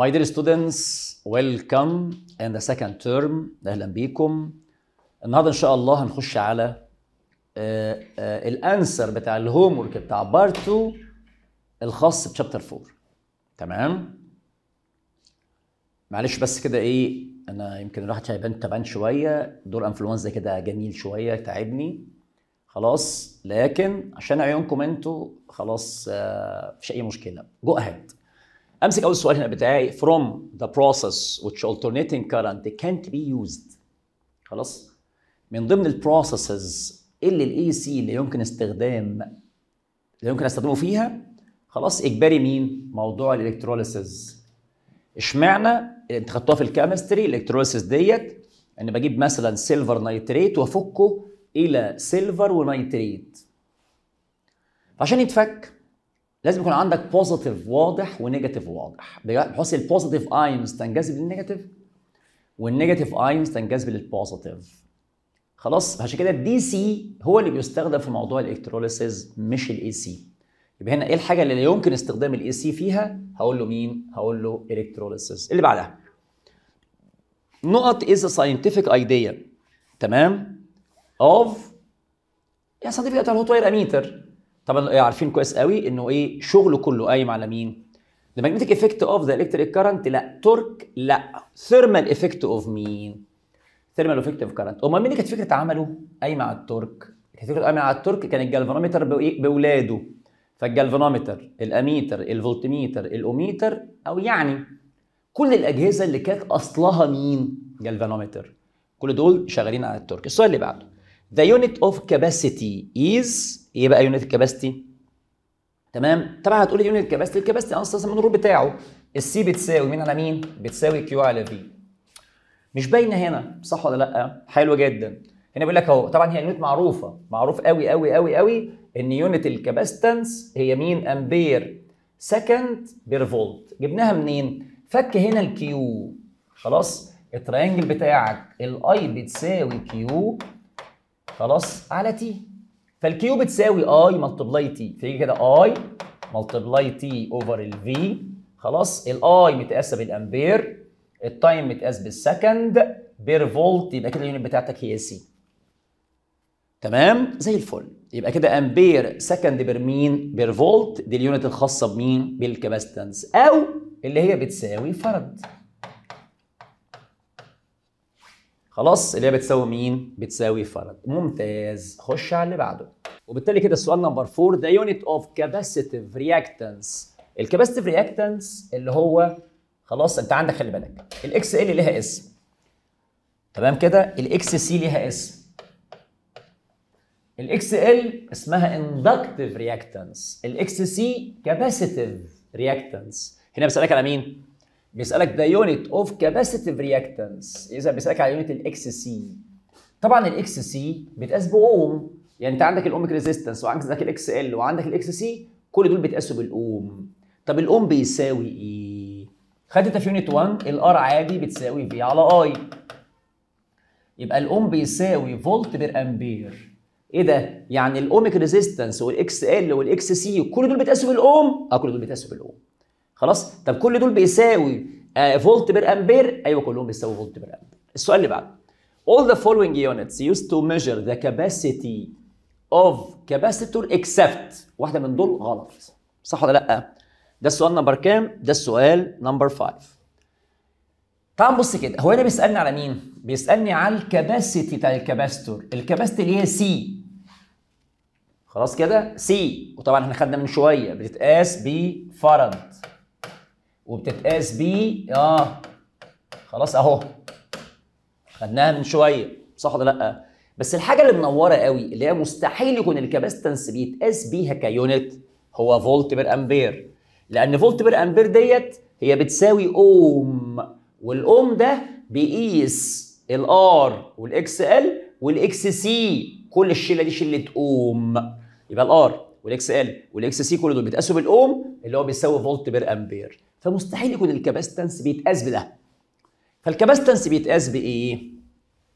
My dear students, welcome in the second term. أهلا بيكم. النهارده إن شاء الله هنخش على آه، آه، ال answer بتاع ال homework بتاع part 2 الخاص ب chapter 4. تمام؟ معلش بس كده إيه أنا يمكن الواحد هيبان تعبان شوية دور انفلونزا كده جميل شوية تعبني خلاص لكن عشان عيونكم أنتوا خلاص آه، مفيش أي مشكلة go ahead أمسك أول سؤال هنا بتاعي. From the process which alternating current can't be used. خلاص؟ من ضمن ال processes اللي ال AC اللي يمكن استخدام اللي يمكن أستخدمه فيها خلاص إجباري مين؟ موضوع ال electrolysis إشمعنى؟ انت خدتوها في ال chemistry ال electrolysis ديت إن بجيب مثلا silver nitrate وأفكه إلى silver و nitrate. فعشان يتفك لازم يكون عندك positive واضح و negative واضح. بحيث ال positive ions تنجذب لل negative وال negative ions تنجذب لل positive خلاص؟ عشان كده ال DC هو اللي بيستخدم في موضوع ال electrolysis مش ال AC يبقى هنا إيه الحاجة اللي يمكن استخدام ال AC فيها؟ هقول له مين؟ هقول له electrolysis اللي بعدها. نقط a scientific idea تمام؟ of يعني scientific بتاع ال hot wire ammeter. طبعا إيه عارفين كويس قوي إنه إيه شغله كله قايم على مين؟ The magnetic effect of the electric current لا. torque لا. thermal effect of مين؟ thermal effect of current. أمال مين كانت فكرة عمله؟ قايمة على ال torque كانت فكرة قايمة على ال torque كان الجالفانومتر بإيه؟ بأولاده. فالجالفانومتر الأميتر الفولتميتر ال ohmmeter أو يعني كل الأجهزة اللي كانت أصلها مين؟ جالفانومتر كل دول شغالين على ال torque السؤال اللي بعده. The unit of capacity is إيه بقى unit ال capacity تمام؟ طبعا هتقولي unit ال capacity ال capacity أصلا من ال rule بتاعه. ال C بتساوي مين على مين؟ بتساوي Q على V مش باينة هنا صح ولا لأ؟ حلو جدا. هنا بيقول لك أهو طبعا هي ال unit معروفة. معروف قوي قوي قوي قوي إن unit ال capacitance هي مين؟ أمبير. second per فولت جبناها منين؟ فك هنا ال Q خلاص؟ ال triangle بتاعك ال I بتساوي Q خلاص؟ على T فال Q بتساوي I multiply T فيجي كده I multiply T over ال V خلاص ال I متقاسة بالأمبير ال time متقاس بال second per فولت يبقى كده ال unit بتاعتك هي C تمام؟ زي الفل. يبقى كده أمبير second per مين؟ per فولت. دي ال unit الخاصة بمين؟ بال capacitance. أو اللي هي بتساوي فاراد. خلاص اللي هي بتساوي مين؟ بتساوي فاراد. ممتاز. خش على اللي بعده. وبالتالي كده السؤال number 4 the unit of capacitive reactance ال capacitive reactance اللي هو خلاص انت عندك خلي بالك ال X L ليها اسم. تمام كده؟ ال X C ليها اسم. ال X L اسمها inductive reactance ال X C capacitive reactance هنا بسألك على مين؟ بيسألك the unit of capacitive reactance إذا بيسألك على unit ال X C طبعا ال X C بيتقاس بأوم. يعني أنت عندك ال ohmic resistance وعندك ال X L وعندك ال X C كل دول بيتقاسوا بالأوم. طب الأوم بيساوي إيه؟ خدت في unit 1 ال R عادي بتساوي V على I يبقى الأوم بيساوي فولت per أمبير. إيه ده؟ يعني ال ohmic resistance وال X L وال X C كل دول بيتقاسوا بالأوم؟ آه كل دول بيتقاسوا بالأوم. خلاص؟ طب كل دول بيساوي آه فولت per أمبير؟ أيوه كلهم بيساوي فولت per أمبير. السؤال اللي بعده. All the following units used to measure the capacity of capacitor except واحدة من دول غلط. صح ولا لأ؟ ده السؤال number كام؟ ده السؤال number 5 تعال نبص كده هو هنا بيسألني على مين؟ بيسألني على ال capacity بتاع ال capacitor ال capacity اللي هي C خلاص كده؟ C وطبعا إحنا خدنا من شوية. بتتقاس بفاراد. وبتتقاس بيه. آه. خلاص أهو. خدناها من شوية. صح ولا لأ؟ بس الحاجة اللي منورة قوي اللي هي مستحيل يكون ال capacitance بيتقاس بيها ك unit هو فولت per أمبير. لأن فولت per أمبير ديت هي بتساوي أوم والأوم ده بيقيس ال R وال X L وال X C. كل الشلة دي شلة أوم. يبقى ال R وال X L وال X C كل دول بيتقاسوا بالأوم اللي هو بيساوي فولت per امبير. فمستحيل يكون ال capacitance بيتقاس بده. فال capacitance بيتقاس بإيه؟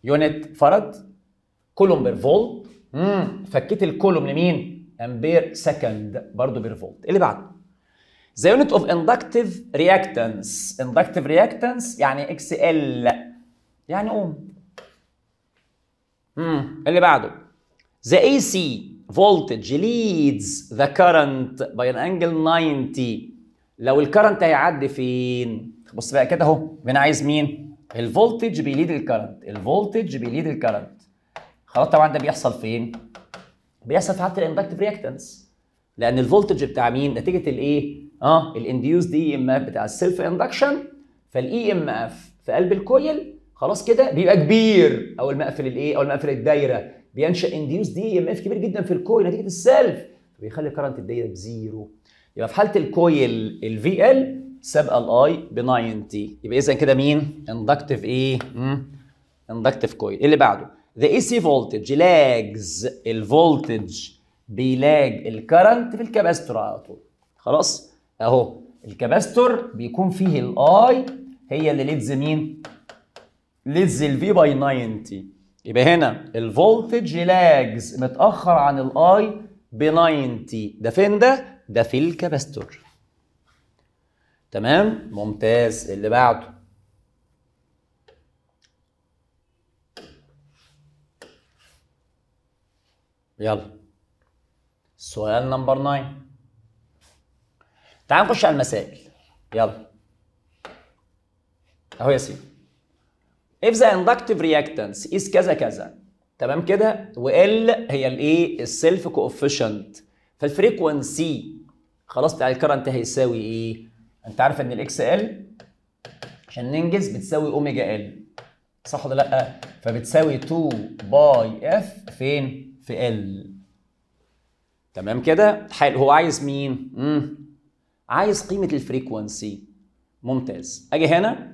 unit فاراد كولوم per فولت. امم فكيت الكولوم لمين؟ امبير second برضه per فولت. اللي بعده. The unit of inductive reactance. Inductive reactance يعني X L. يعني أوم. امم اللي بعده. The AC voltage leads the current by an angle 90 لو ال current هيعدي فين؟ بص بقى كده اهو أنا عايز مين؟ الفولتج بيليد الكرنت الفولتج بيليد الكرنت خلاص طبعا ده بيحصل فين؟ بيحصل في حالة ال inductive reactance لأن ال voltage بتاع مين؟ نتيجة الايه؟ آه ال induced EMF بتاع ال self induction فال EMF في قلب ال coil خلاص كده بيبقى كبير أول ما أقفل الايه؟ أول ما أقفل الدايرة بينشأ induced EMF كبير جدا في ال coil نتيجة ال self. فبيخلي current الدايره ب zero. يبقى في حالة ال coil ال V L سابقه ال I ب 90 يبقى اذا كده مين؟ inductive إيه؟ inductive coil اللي بعده؟ The AC voltage lags ال voltage بي lag ال current في ال capacitor على طول. خلاص؟ أهو. ال capacitor بيكون فيه ال I هي اللي leads مين؟ leads ال V by 90 يبقى هنا ال voltage lags متأخر عن ال I ب 90 ده فين ده؟ ده في ال capacitor تمام؟ ممتاز. اللي بعده. يلا. سؤال number 9 تعال نخش على المسائل. يلا. اهو يا سيدي. If the inductive reactance is كذا كذا تمام كده؟ و L هي الايه ال self coefficient فال frequency خلاص بتاع ال current هيساوي إيه؟ أنت عارف إن ال X L عشان ننجز بتساوي omega L صح ولا لأ؟ فبتساوي 2 pi F فين؟ في L تمام كده؟ حلو. هو عايز مين؟ امم عايز قيمة ال frequency ممتاز. أجي هنا.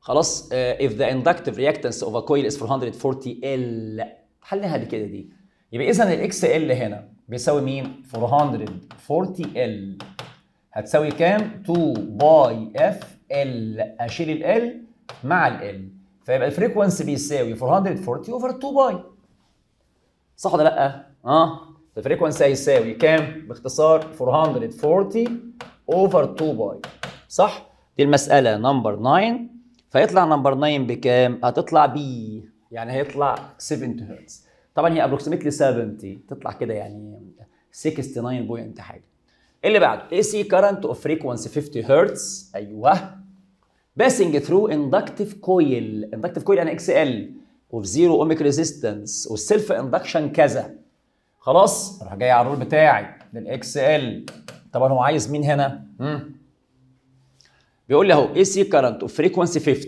خلاص uh, if the inductive reactance of a coil is 440 L. حلها بكده دي. يبقى اذا ال X L هنا بيساوي مين؟ 440 L. هتساوي كام؟ 2 pi F L أشيل ال L مع ال L فيبقى ال frequency بيساوي 440 over 2 pi صح ولا لأ؟ آه. ال frequency هيساوي كام؟ باختصار 440 over 2 pi صح؟ دي المسألة number 9 فيطلع number 9 بكام؟ هتطلع بي يعني هيطلع 70 هرتز طبعا هي approximately 70 تطلع كده يعني 69 point حاجة. اللي بعده AC current of frequency 50 هرتز أيوه. passing through inductive coil inductive coil يعني XL وفي zero ohmic resistance وال self induction كذا. خلاص راح جاي على ال rule بتاعي لل XL طبعا هو عايز مين هنا؟ مم. بيقول لي اهو AC current of frequency 50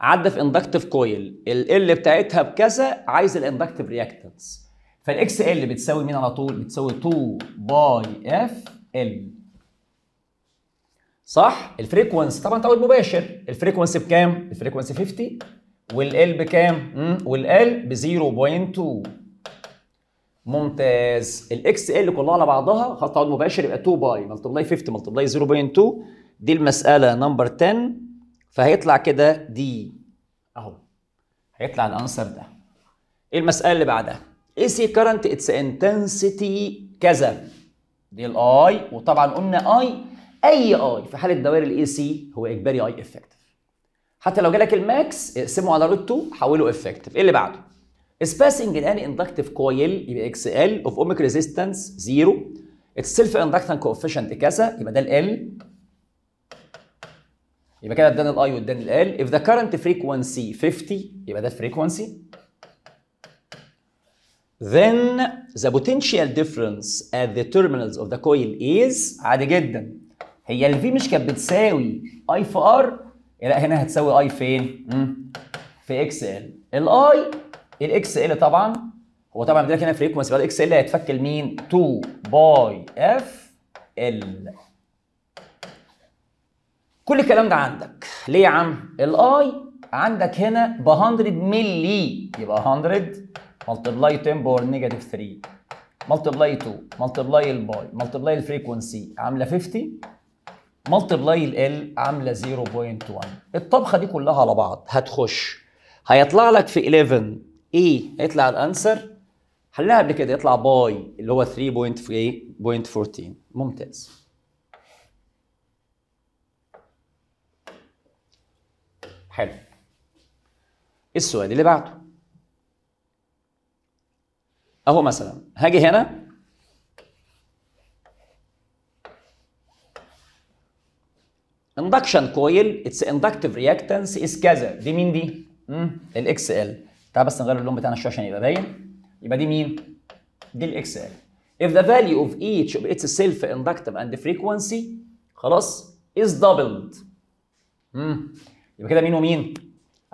عدى في inductive coil L بتاعتها بكذا عايز ال inductive reactance فال XL بتساوي مين على طول؟ بتساوي 2 pi F L صح؟ ال frequency طبعا تعويض مباشر. ال frequency بكام؟ ال frequency 50 وال L بكام؟ وال L ب 0.2 ممتاز. ال XL كلها على بعضها خط تعويض مباشر يبقى 2 pi multiply 50 multiply 0.2 دي المسألة number 10 فهيطلع كده دي أهو. هيطلع ال answer ده. إيه المسألة اللي بعدها؟ AC current its intensity كذا. دي ال I وطبعا قلنا اي أي I في حالة دوائر ال AC هو إجباري I effective حتى لو جالك ال max اقسمه على root 2 حوله effective إيه اللي بعده؟ سباسنج ان اندكتيف كويل يبقى إكس ال اوف اوميك ريزيستنس 0 اتس سيلف اندكتنت كوفيشنت كذا يبقى ده L يبقى كده اداني ال I واداني ال L if the current frequency 50 يبقى ده frequency then the potential difference at the terminals of the coil is عادي جدا. هي ال V مش كانت بتساوي I في R لا هنا هتساوي I فين؟ في XL. ال XL طبعا هو طبعا بيديلك هنا frequency ال XL هيتفك لمين؟ 2 pi F L. كل الكلام ده عندك. ليه يا عم؟ ال I عندك هنا ب 100 ملي يبقى 100 multiply 10 power negative 3 multiply 2 multiply ال pi. multiply ال frequency عاملة 50 multiply L عاملة 0.1 الطبخة دي كلها على بعض. هتخش. هيطلع لك في 11 إيه هيطلع ال answer. حلناها قبل كده. يطلع pi اللي هو 3.14 ممتاز. حلو. السؤال اللي بعده. أهو مثلا. هاجي هنا. Induction coil its inductive reactance is كذا. دي مين دي؟ ال XL تعال بس نغير اللون بتاعنا شوية عشان يبقى باين. يبقى دي مين؟ دي ال XL. If the value of each of its self inductive and frequency خلاص is doubled. امم يبقى كده مين ومين؟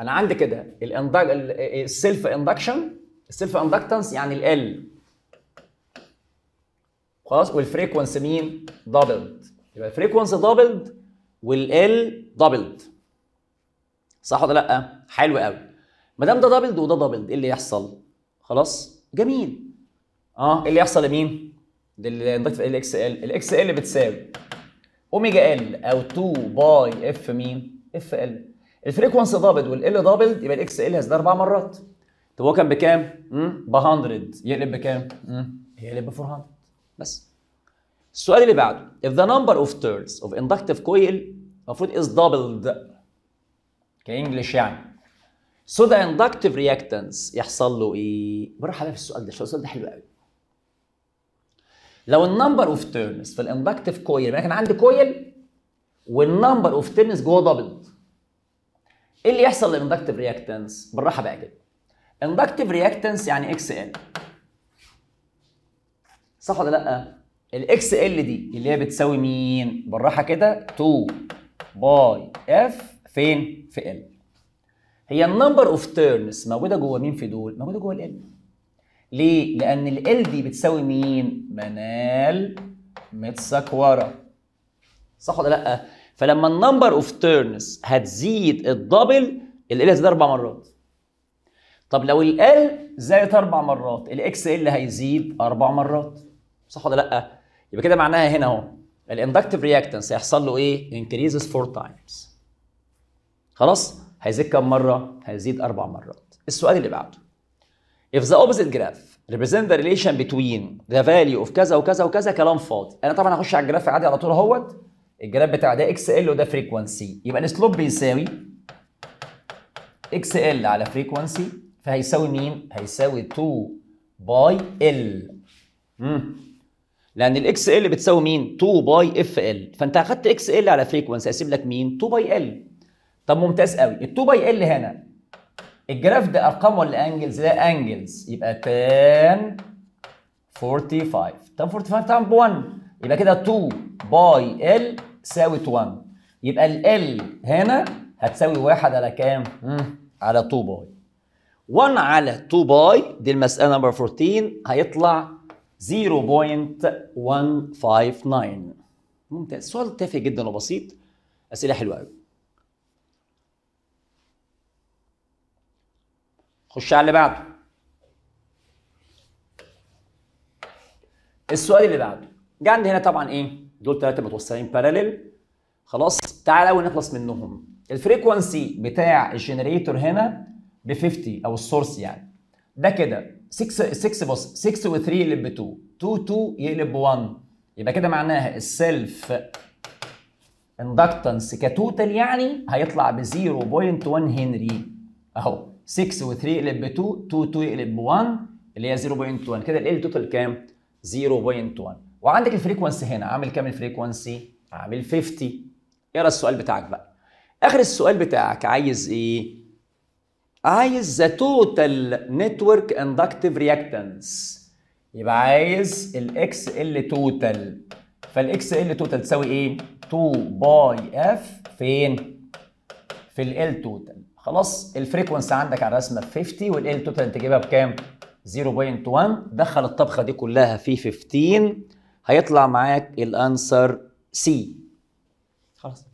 أنا عندي كده ال self induction ال self inductance يعني L خلاص وال frequency مين؟ doubled يبقى ال frequency doubled وال L doubled صح ولا لأ؟ حلو قوي ما دام ده doubled وده doubled إيه اللي يحصل؟ خلاص؟ جميل آه إيه اللي يحصل لمين؟ لل inductive ال XL ال XL بتساوي omega L أو 2 pi F مين؟ F L ال frequency doubled وال L doubled يبقى ال XL هيزيد أربع مرات. طب هو كان بكام؟ ب 100 يقلب بكام؟ يقلب ب 400 بس. السؤال اللي بعده if the number of turns of inductive coil المفروض is doubled ك English يعني so the inductive reactance يحصل له إيه؟ بروح على في السؤال ده السؤال ده حلو قوي. لو ال number of turns في ال inductive coil يعني كان عندي coil وال number of turns جوه doubled إيه اللي يحصل لل inductive reactance؟ بالراحة بقى كده inductive reactance يعني XL صح ولا لأ؟ ال XL دي اللي هي بتساوي مين؟ بالراحة كده 2 pi F فين؟ في ال L هي ال number of turns موجودة جوه مين في دول؟ موجودة جوه ال L ليه؟ لأن ال L دي بتساوي مين؟ من ال N متسكورة صح ولا لأ؟ فلما ال number of turns هتزيد ال double ال L هتزيد أربع مرات. طب لو ال L زادت أربع مرات ال XL هيزيد أربع مرات. صح ولا لأ؟ يبقى كده معناها هنا أهو ال inductive reactance هيحصل له إيه؟ increases four times. خلاص؟ هيزيد كم مرة؟ هيزيد أربع مرات. السؤال اللي بعده If the opposite graph represent the relation between the value of كذا وكذا وكذا كلام فاضي. أنا طبعا هخش على ال graph عادي على طول أهوت ال graph بتاع ده XL وده frequency يبقى ال slope بيساوي XL على frequency فهيساوي مين؟ هيساوي 2 pi L. امم لأن ال XL بتساوي مين؟ 2 pi F L فأنت أخدت XL على frequency هيسيب لك مين؟ 2 pi L. طب ممتاز قوي ال 2 pi L هنا ال graph ده أرقام ولا angles؟ ده angles يبقى tan 45 tan 45 طبعا ب 1 يبقى كده 2 pi L ساوت 1 يبقى ال L هنا هتساوي 1 على كام؟ على 2 pi 1 على 2 pi دي المسألة number 14 هيطلع 0.159 ممتاز. سؤال تافه جدا وبسيط. أسئلة حلوة قوي خش على اللي بعده. السؤال اللي بعده. جه عندي هنا طبعا إيه؟ دول ثلاثة متوصلين parallel خلاص تعال أول نخلص منهم. ال frequency بتاع ال generator هنا ب 50 أو ال source يعني. ده كده 6 6 بص 6 و3 يقلب ب 2 2 2 يقلب ب 1 يبقى كده معناها ال self inductance ك total يعني هيطلع ب 0.1 هنري أهو 6 و3 يقلب ب 2 2 2 يقلب ب 1 اللي هي 0.1 كده L total كام؟ 0.1 وعندك ال frequency هنا. عامل كام ال frequency عامل 50 اقرا السؤال بتاعك بقى. آخر السؤال بتاعك عايز إيه؟ عايز the total network inductive reactance يبقى عايز ال XL total ف ال XL total تساوي إيه؟ 2 pi f فين؟ في L total خلاص ال frequency عندك على الرسمة ب 50 وال L total أنت جايبها بكام؟ 0.1 دخل الطبخة دي كلها في 15 هيطلع معاك ال answer C خلاص.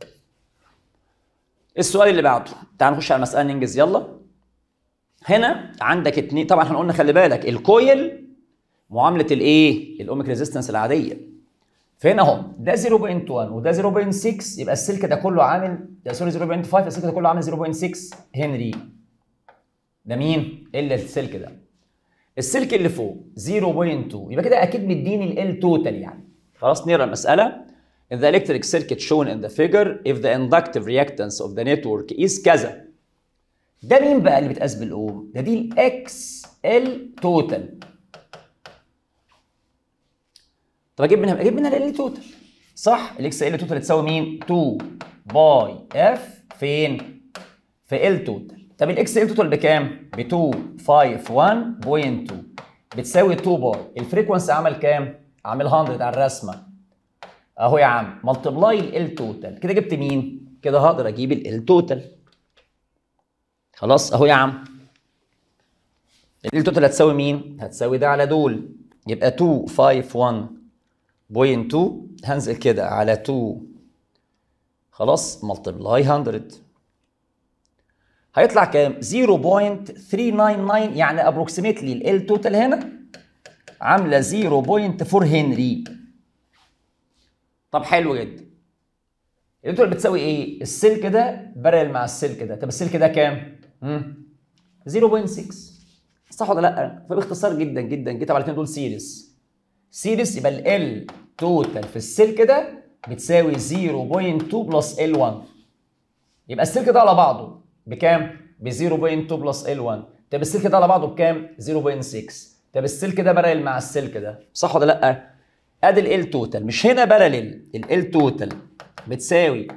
السؤال اللي بعده. تعال نخش على المساله ننجز يلا. هنا عندك اتنين. طبعا إحنا قلنا خلي بالك ال coil معاملة الإيه؟ ال ohmic resistance العادية. فهنا أهو. ده 0.1 وده 0.6 يبقى السلك ده كله عامل ده sorry 0.5 السلك ده كله عامل 0.6 هنري. ده مين؟ إلا السلك ده. السلك اللي فوق 0.2 يبقى كده أكيد مديني L total يعني. خلاص نقرأ المسألة. In the electric circuit shown in the figure, if the inductive reactance of the network is كذا. ده مين بقى اللي بيتقاس بالاوم ده دي ال XL total طب أجيب منها أجيب منها L total صح ال XL total تساوي مين؟ 2 pi f فين؟ في L total طب ال XL total بكام؟ ب 251.2 بتساوي 2 pi ال frequency عمل كام؟ عامل 100 على الرسمة. أهو يا عم. multiply L total كده جبت مين؟ كده هقدر أجيب L total خلاص؟ أهو يا عم. L total هتساوي مين؟ هتساوي ده على دول. يبقى 251.2 هنزل كده على 2 خلاص؟ multiply 100 هيطلع كام؟ 0.399 يعني approximately L total هنا عاملة 0.4 هنري طب حلو جدا. ال total بتساوي إيه؟ السلك ده parallel مع السلك ده. طب السلك ده كام؟ امم 0.6 صح ولا لأ؟ فباختصار جدا جدا جدا طبعا الاثنين دول series series يبقى L total في السلك ده بتساوي 0.2 plus L1 يبقى السلك ده على بعضه. بكام؟ ب 0.2 plus L1 طب السلك ده على بعضه بكام؟ 0.6 طب السلك ده parallel مع السلك ده. صح ولا لأ؟ ادي L total مش هنا parallel L total بتساوي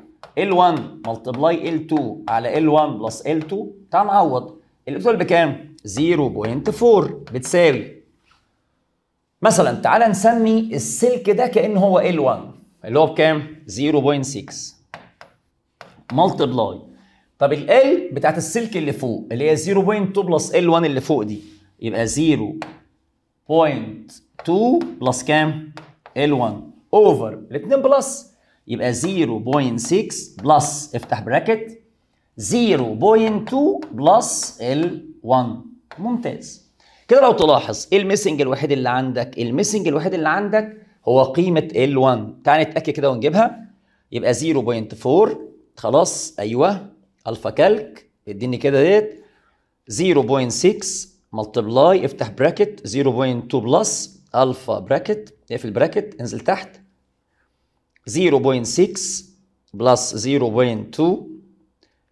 L1 multiply L2 على L1 plus L2 تعال نعوض. ال total بكام؟ 0.4 بتساوي. مثلا تعال نسمي السلك ده كأنه هو L1 اللي هو بكام؟ 0.6 multiply طب ال L بتاعت السلك اللي فوق اللي هي 0.2 plus L1 اللي فوق دي يبقى 0.2 plus كام؟ L1 over الاثنين plus يبقى 0.6 plus افتح bracket 0.2 plus L1 ممتاز. كده لو تلاحظ إيه ال missing الوحيد اللي عندك؟ ال missing الوحيد اللي عندك هو قيمة L1 تعال نتأكد كده ونجيبها. يبقى 0.4 خلاص أيوه. alpha calc اديني كده ديت 0.6 multiply افتح bracket 0.2 plus alpha bracket اقفل bracket انزل تحت 0.6 plus 0.2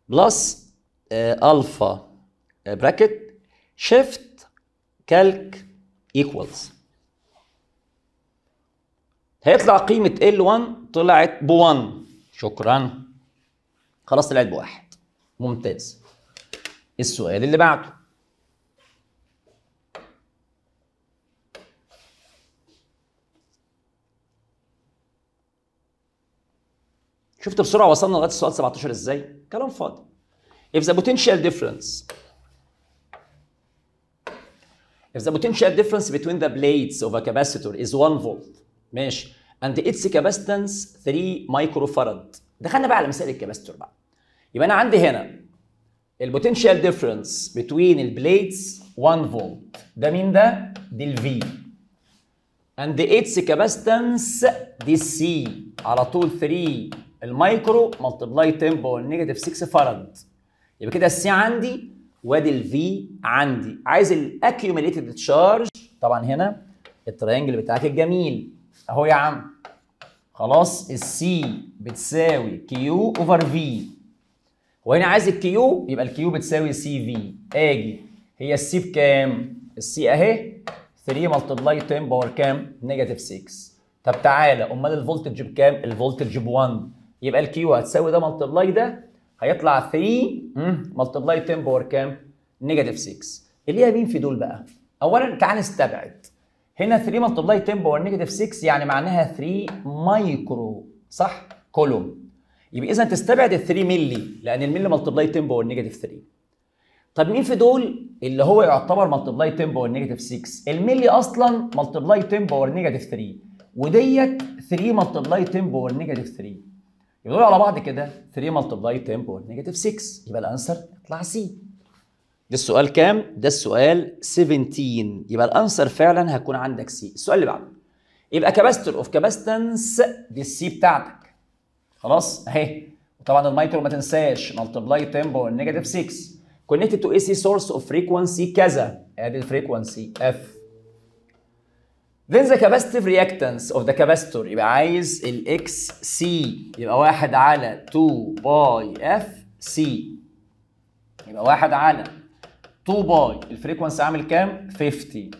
plus alpha bracket shift calc equals هيطلع قيمة L1 طلعت ب 1 شكرا. خلاص طلعت بواحد ممتاز السؤال اللي بعده شفت بسرعة وصلنا لغايه السؤال 17 إزاي؟ كلام فاضي. If the potential difference If the potential difference between the plates of a capacitor is 1 volt ماشي and its capacitance 3 microfarad دخلنا بقى على مسائل الكاباستور بقى يبقى أنا عندي هنا ال potential difference بين ال plates 1 فولت ده مين ده؟ دي ال V and its capacitance دي ال C على طول 3 ال micro multiply 10 power negative 6 فرد يبقى كده ال C عندي وادي ال V عندي. عايز ال accumulated charge طبعا هنا ال triangle بتاعك الجميل. أهو يا عم. خلاص ال C بتساوي Q over V وهنا عايز ال Q يبقى ال Q بتساوي C V آجي هي ال C بكام؟ ال C أهي 3 multiply 10 power كام؟ negative 6 طب تعالى أمال ال voltage بكام؟ ال voltage ب 1 يبقى ال Q هتساوي ده multiply ده هيطلع 3 multiply 10 power كام؟ negative 6 اللي هي مين في دول بقى؟ اولا تعال نستبعد هنا 3 multiply 10 power negative 6 يعني معناها 3 مايكرو صح؟ كولوم يبقى اذا تستبعد ال 3 مللي لأن الملي multiply 10 power negative 3 طب مين في دول اللي هو يعتبر multiply 10 power negative 6 الملي أصلا multiply 10 power negative 3 وديت 3 multiply 10 power negative 3 يبقى دول على بعض كده 3 multiply 10 power negative 6 يبقى ال answer يطلع C ده السؤال كام؟ ده السؤال 17 يبقى ال answer فعلا هيكون عندك C السؤال اللي بعده. يبقى capacitor of capacitance دي ال C بتاعتك. خلاص اهي. وطبعا المايكرو ما تنساش multiply 10 power negative 6 connected to AC source of frequency كذا. ادي ال frequency F. Then the capacitive reactance of the capacitor. يبقى عايز ال XC يبقى واحد على 2 π F C. يبقى واحد على 2 π ال frequency عامل كام؟ 50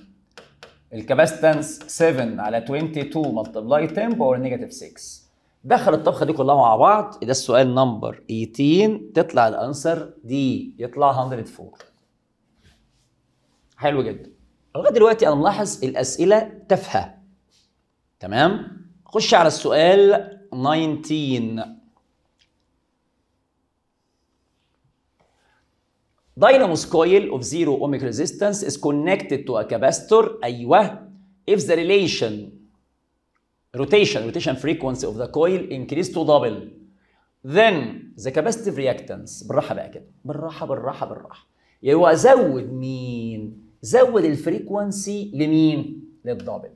ال capacitance 7 على 22 multiply 10 power negative 6 دخل الطبخة دي كلها مع بعض. ده السؤال number 18 تطلع ال answer دي يطلع 104 حلو جدا. لغاية دلوقتي أنا ملاحظ الأسئلة تافهة. تمام؟ خش على السؤال 19 Dynamo's coil of zero ohmic resistance is connected to a capacitor. أيوه. If the relation rotation rotation frequency of the coil increase to double. Then the capacitive reactance. بالراحة بقى كده. بالراحة بالراحة بالراحة. يبقى زود مين؟ زود الفريكونسي لمين؟ للدبل.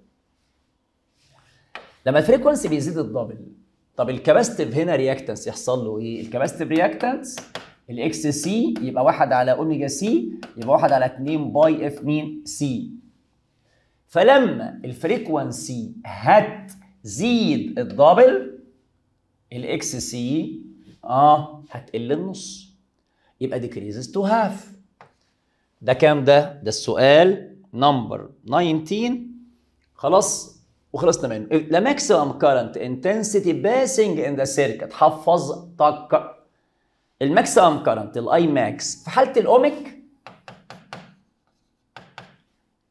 لما ال frequency بيزيد ال double طب ال capacitive هنا reactance يحصل له إيه؟ ال capacitive reactance ال XC يبقى واحد على omega C يبقى واحد على 2 π F مين؟ C فلما ال frequency هتزيد ال double ال XC آه هتقل النص. يبقى decreases to half. ده كام ده؟ ده السؤال number 19 خلاص وخلصنا منه. The maximum current intensity passing in the circuit. حفظتك. ال maximum current ال I max في حالة ال ohmic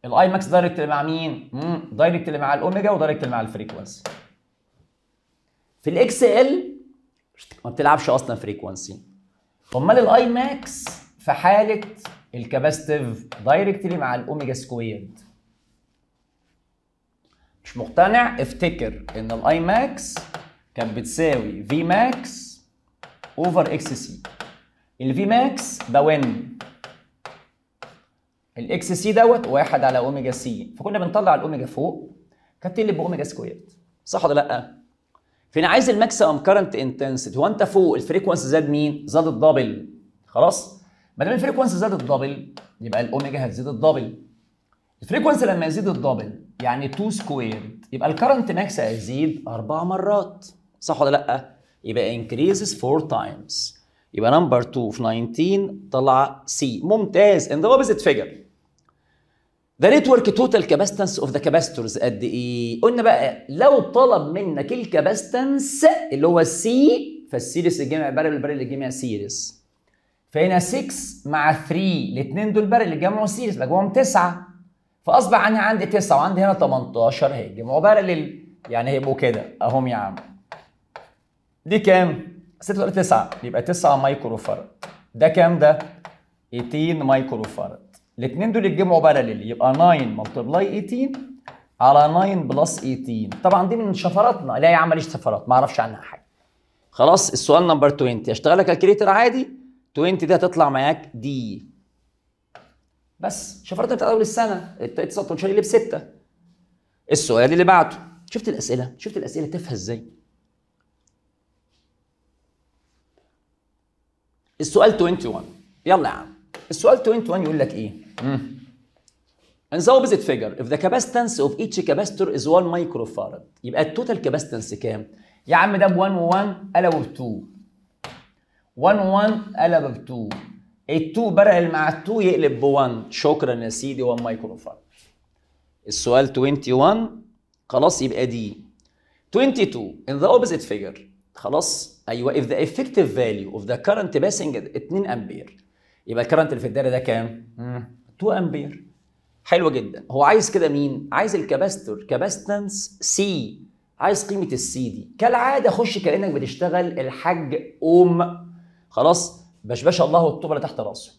ال I max directly مع مين؟ directly مع الاوميجا و directly مع ال frequency. في ال XL ما بتلعبش أصلا frequency. امال ال I max في حالة ال capacitive directly مع ال omega squared. مش مقتنع افتكر إن ال I max كانت بتساوي V max over XC ال V max ده وين ال XC دوت واحد على omega C فكنا بنطلع الاوميجا فوق. كانت تقلب ب omega squared صح ولا لأ؟ فين عايز ال maximum current intensity هو أنت فوق ال frequency زاد مين؟ زاد ال double. خلاص؟ ما دام ال frequency زاد ال double يبقى الاوميجا هتزيد ال double. ال frequency لما يزيد ال double يعني 2 squared يبقى ال current max هيزيد أربع مرات. صح ولا لأ؟ يبقى increases 4 times. يبقى number 2 في 19 طلع C ممتاز. In the opposite figure. The network total capacitance of the capacitors قد إيه؟ قلنا بقى لو طلب منك ال capacitance اللي هو السي فالسيريس الجامع بارل البارل الجامع سيريس فهنا 6 مع 3 الاثنين دول بارل الجامع سيريس مجموعهم 9 فأصبح عندي عندي 9 وعندي هنا 18 هيجمعوا بارل يعني هيبقوا كده. أهم يا عم. دي كام؟ 6 ولا 9 يبقى 9 مايكرو فرد ده كام ده؟ 18 مايكرو فرد الاثنين دول يتجمعوا بارلل يبقى 9 ملتبلاي 18 على 9 plus 18 طبعا دي من شفراتنا. لا يا عم ماليش شفرات. ما أعرفش عنها حاجة. خلاص السؤال number 20 اشتغل لك calculator عادي. 20 دي هتطلع معاك D بس. شفرتها بتاعت أول السنة. ال 19 اللي بستة. السؤال اللي بعده. شفت الأسئلة؟ شفت الأسئلة تافهة إزاي؟ السؤال 21 يلا يا عم. السؤال 21 يقول لك إيه؟ مم. The opposite figure, if the capacitance of each capacitor is 1 microfarad يبقى ال total capacitance كام؟ يا عم ده ب 1 و1 قلبه ب 2 1 1 قلب ب 2 ال 2 parallel مع ال 2 يقلب ب 1 شكرا يا سيدي 1 microfarad السؤال 21 خلاص يبقى دي 22 in the opposite figure. خلاص؟ أيوه. If the effective value of the current passing 2 أمبير. يبقى ال current اللي في الدايرة ده كام؟ 2 أمبير. حلو جدا. هو عايز كده مين؟ عايز ال capacitor. capacitance C عايز قيمة ال C دي. كالعادة خش كأنك بتشتغل الحاج اوم خلاص؟ بشبش الله الطوبة اللي تحت راسه.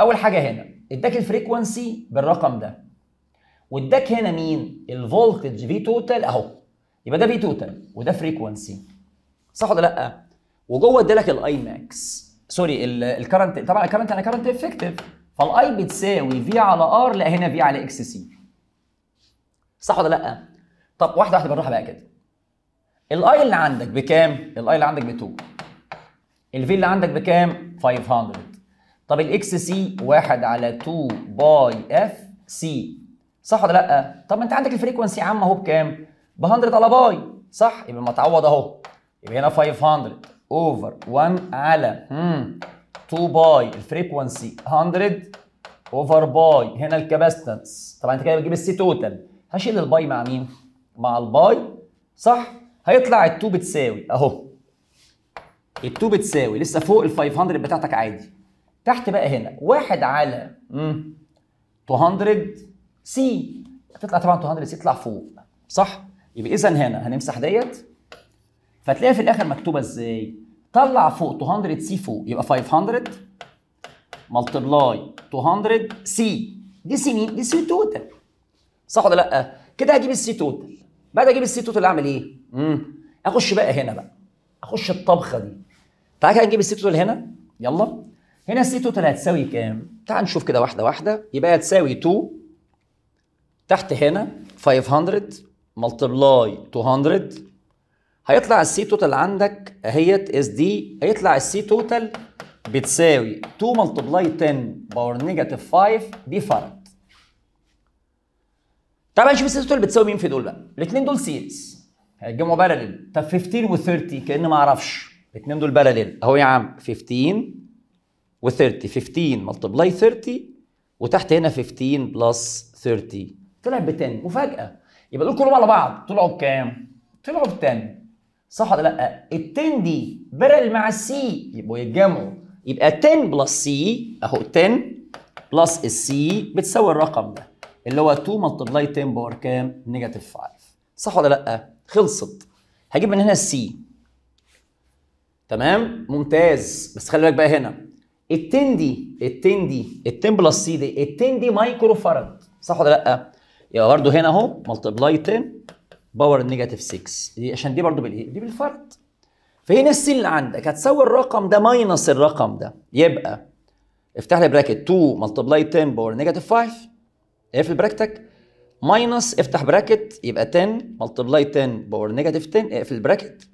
أول حاجة هنا. اداك ال frequency بالرقم ده. واداك هنا مين؟ ال voltage V total أهو. يبقى ده V total وده frequency صح ولا لا؟ وجوه ادالك ال I max sorry ال current طبعا ال current أنا current effective فال I بتساوي V على R لا هنا V على XC صح ولا لا؟ طب واحدة واحدة بالراحه بقى كده ال I اللي عندك بكام؟ ال I اللي عندك ب 2 ال V اللي عندك بكام؟ 500 طب ال XC 1 على 2 π F C صح ولا لا؟ طب ما انت عندك ال frequency عم اهو بكام؟ ب 100 على π صح؟ يبقى ما تعوض اهو يبقى هنا 500 over 1 على امم 2 π ال frequency 100 over π هنا ال capacitance طبعا أنت كده بتجيب ال C total هشيل ال π مع مين؟ مع ال π صح؟ هيطلع ال 2 بتساوي. أهو. ال 2 بتساوي. لسه فوق ال 500 بتاعتك عادي. تحت بقى هنا. واحد على امم 200 سي هتطلع طبعا 200 سي تطلع فوق. صح؟ يبقى اذا هنا هنمسح ديت. فتلاقيها في الآخر مكتوبة إزاي؟ طلع فوق 200 C فوق يبقى 500 multiply 200 C دي C مين؟ دي C total صح ولا لأ؟ كده هجيب ال C total بعد أجيب ال C total أعمل إيه؟ امم أخش بقى هنا بقى أخش الطبخة دي تعالى كده نجيب ال C total هنا يلا هنا ال C total هتساوي كام؟ تعال نشوف كده واحدة واحدة يبقى هتساوي 2 تحت هنا 500 multiply 200 هيطلع ال C total عندك اهيت اس دي هيطلع ال C total بتساوي 2 multiply 10 power negative 5 دي فرد طبعا نشوف ال C total بتساوي مين في دول بقى. الاثنين دول series. هيتجمعوا parallel طب 15 و30 كأني ما أعرفش. الاثنين دول parallel أهو يا عم. 15 و30 15 multiply 30 وتحت هنا 15 plus 30 طلع ب 10 مفاجأة. يبقى دول كلهم على بعض. طلعوا بكام؟ طلعوا ب 10 صح ولا لا؟ ال 10 دي parallel مع ال C يبقوا يتجمعوا يبقى 10 plus C أهو 10 plus ال C بتساوي الرقم ده اللي هو 2 multiply 10 power كام؟ negative 5 صح ولا لا؟ خلصت هجيب من هنا ال C تمام؟ ممتاز بس خلي بالك بقى هنا ال 10 دي ال 10 دي ال 10 plus C دي ال 10 دي micro farad صح ولا لا؟ يبقى برضه هنا أهو multiply 10 power negative 6 دي عشان دي برضه بالايه؟ دي بالفرد. فهنا ال C اللي عندك هتساوي الرقم ده minus الرقم ده. يبقى افتح لي bracket 2 multiply 10 power negative 5 اقفل bracket ك. minus افتح bracket يبقى 10 multiply 10 power negative 10 اقفل bracket.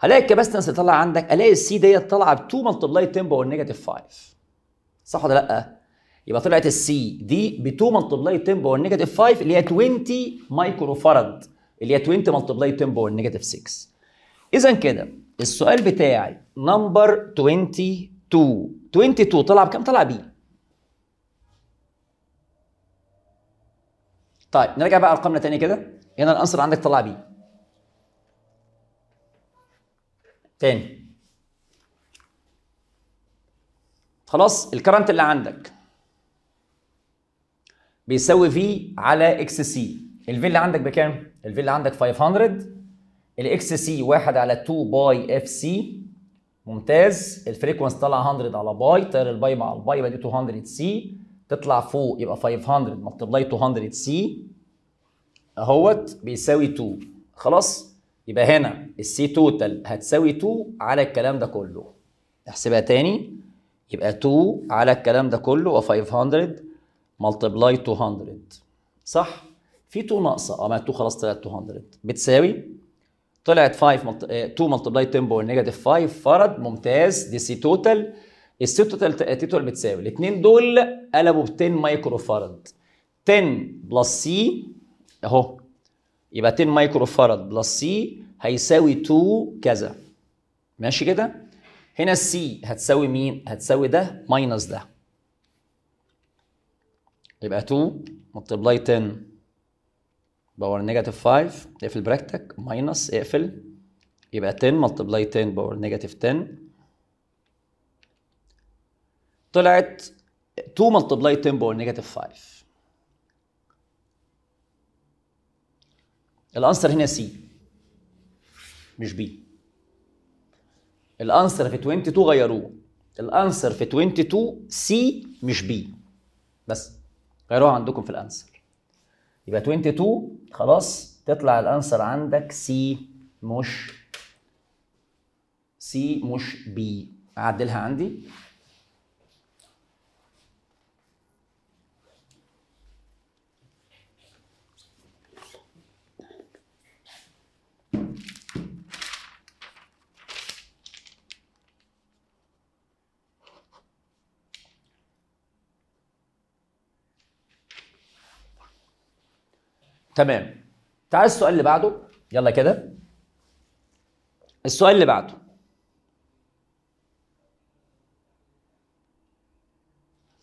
هلاقي ال capacitance اللي طالع عندك الاقي ال C ديت طالعه ب 2 multiply 10 power negative 5 صح ولا لأ؟ يبقى طلعت ال C دي ب 2 multiply 10 power negative 5 اللي هي 20 micro farad اللي هي 20 multiply 10 power negative 6 اذا كده السؤال بتاعي number 22 22 طلع بكام؟ طلع B طيب نرجع بقى أرقامنا تاني كده. هنا ال answer عندك طلع B تاني. خلاص ال current اللي عندك بيساوي V على XC ال V اللي عندك بكام؟ ال V اللي عندك 500 ال XC 1 على 2 pi F C ممتاز. ال frequency طلع 100 على pi طير ال pi مع ال pi يبقى دي 200 C تطلع فوق يبقى 500 multiply 200 C اهوت بيساوي 2 خلاص؟ يبقى هنا ال C total هتساوي 2 على الكلام ده كله. احسبها تاني. يبقى 2 على الكلام ده كله و 500 multiply 200 صح؟ في 2 ناقصة. آه ما 2 خلاص طلعت 200 بتساوي؟ طلعت 5 ملت... 2 multiply 10 power negative 5 فرد ممتاز. دي C total ال C total total بتساوي. الاثنين دول قلبوا ب 10 micro farad 10 plus C أهو. يبقى 10 micro farad plus C هيساوي 2 كذا. ماشي كده؟ هنا ال C هتساوي مين؟ هتساوي ده minus ده. يبقى 2 multiply 10 power negative 5 اقفل bracket ك minus اقفل يبقى 10 multiply 10 power negative 10 طلعت 2 multiply 10 power negative 5 ال answer هنا C مش B ال answer في 22 غيروه. ال answer في 22 C مش B بس غيروها عندكم في ال answer. يبقى 22 خلاص تطلع ال answer عندك C مش C مش B أعدلها عندي. تمام. تعال السؤال اللي بعده. يلا كده. السؤال اللي بعده.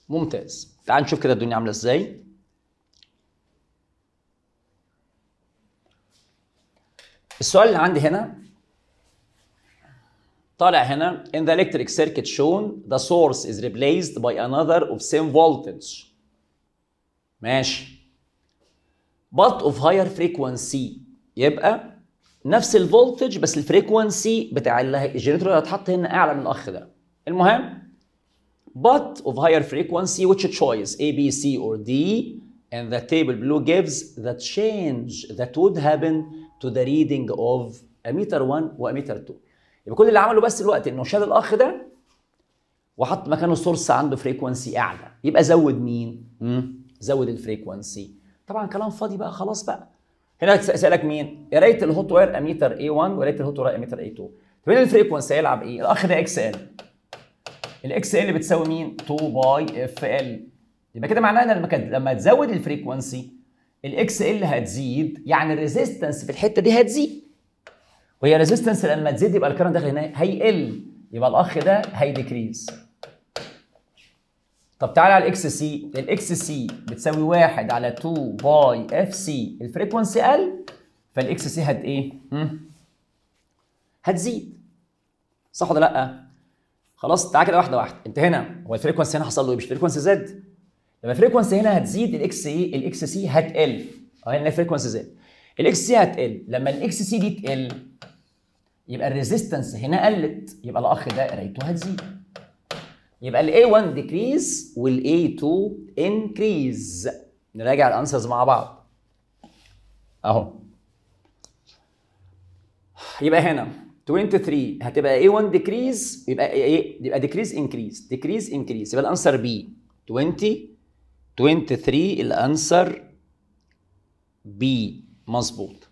ممتاز. تعال نشوف كده الدنيا عاملة إزاي. السؤال اللي عندي هنا طالع هنا. In the electric circuit shown the source is replaced by another of same voltage. ماشي. But of higher frequency. يبقى نفس ال voltage بس ال frequency بتاع ال generator اللي هتحط هنا أعلى من الأخ ده. المهم but of higher frequency which choice A B C or D and the table below gives the change that would happen to the reading of ammeter 1 واميتر 2 يبقى كل اللي عمله بس الوقت إنه شال الأخ ده وحط مكانه source عنده frequency أعلى. يبقى زود مين؟ مم. زود ال frequency طبعا كلام فاضي بقى خلاص بقى. هنا اسالك مين؟ reading ال hot wire ammeter A1 و reading ال hot wire ammeter A2 طب هنا ال frequency هيلعب إيه؟ الاخ ده XL. ال XL بتساوي مين؟ 2 pi F L يبقى كده معناه إن لما تزود ال frequency ال XL هتزيد يعني ال resistance في الحتة دي هتزيد. وهي resistance لما تزيد يبقى ال current داخل هنا هيقل. يبقى الأخ ده هي decrease. طب تعالى على ال XC ال XC بتساوي 1 على 2 pi F C ال frequency قل فال XC هت إيه؟ هتزيد صح ولا لأ؟ خلاص تعالى كده واحدة واحدة. أنت هنا. هو ال frequency هنا حصل له إيه؟ مش ال frequency زاد؟ لما ال frequency هنا هتزيد ال X إيه؟ ال XC هتقل آه هنا ال frequency زاد ال XC هتقل لما ال XC دي تقل يبقى ال resistance هنا قلت. يبقى الأخ ده قرايته هتزيد يبقى ال A1 decrease وال A2 increase. نراجع ال answers مع بعض. أهو. يبقى هنا 23 هتبقى A1 decrease يبقى إيه يبقى decrease increase decrease increase. يبقى ال answer B. 20 23 الأنسر B. مظبوط.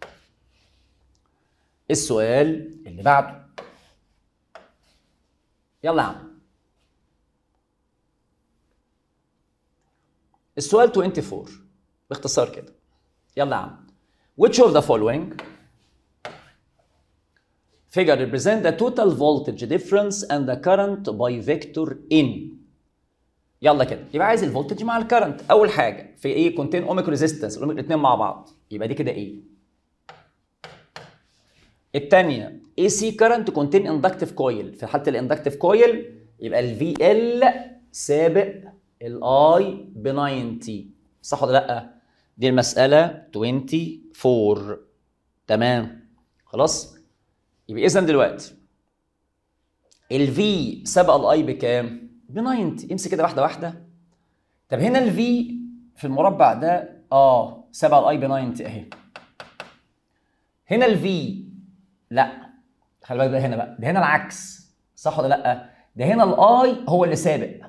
السؤال اللي بعده. يلا يا عم. السؤال 24 باختصار كده. يلا يا عم. Which of the following figure represent the total voltage difference and the current by vector in? يلا كده. يبقى عايز ال voltage مع ال current أول حاجة في إيه؟ contain ohmic resistance الاثنين مع بعض. يبقى دي كده إيه؟ الثانية AC current contain inductive coil في حالة ال inductive coil يبقى ال V ال سابق ال I ب 90 صح ولا لأ؟ دي المسألة 24 تمام. خلاص؟ يبقى اذا دلوقتي. ال V سبق ال I بكام؟ ب 90 امسك كده واحدة واحدة. طب هنا ال V في المربع ده آه سبق ال I ب 90 أهي. هنا ال V لأ. خلي بالك ده هنا بقى. ده هنا العكس. صح ولا لأ؟ ده هنا ال I هو اللي سابق.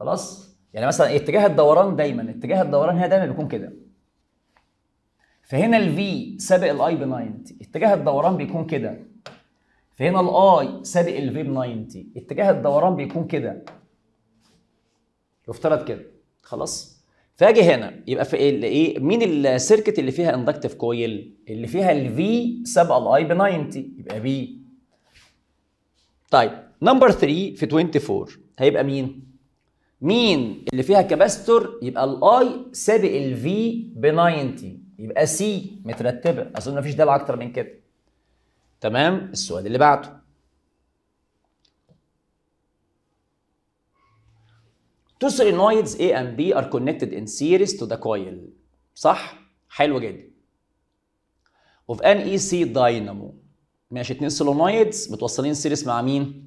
خلاص؟ يعني مثلا اتجاه الدوران دايما اتجاه الدوران هنا دايما بيكون كده. فهنا ال V سابق ال I ب 90 اتجاه الدوران بيكون كده. فهنا ال I سابق ال V ب 90 اتجاه الدوران بيكون كده. يفترض كده. خلاص؟ فأجي هنا. يبقى في إيه؟ مين ال circuit اللي فيها inductive coil اللي فيها ال V سابقه ال I ب 90 يبقى B طيب number 3 في 24 هيبقى مين؟ مين اللي فيها capacitor؟ يبقى ال I سابق ال V ب 90 يبقى C مترتبة. اظن مفيش دلع أكتر من كده. تمام؟ السؤال اللي بعده. Two solenoids A and B are connected in series to the coil. صح؟ حلو جدا. Of an AC dynamo. ماشي. اتنين solenoids متوصلين series مع مين؟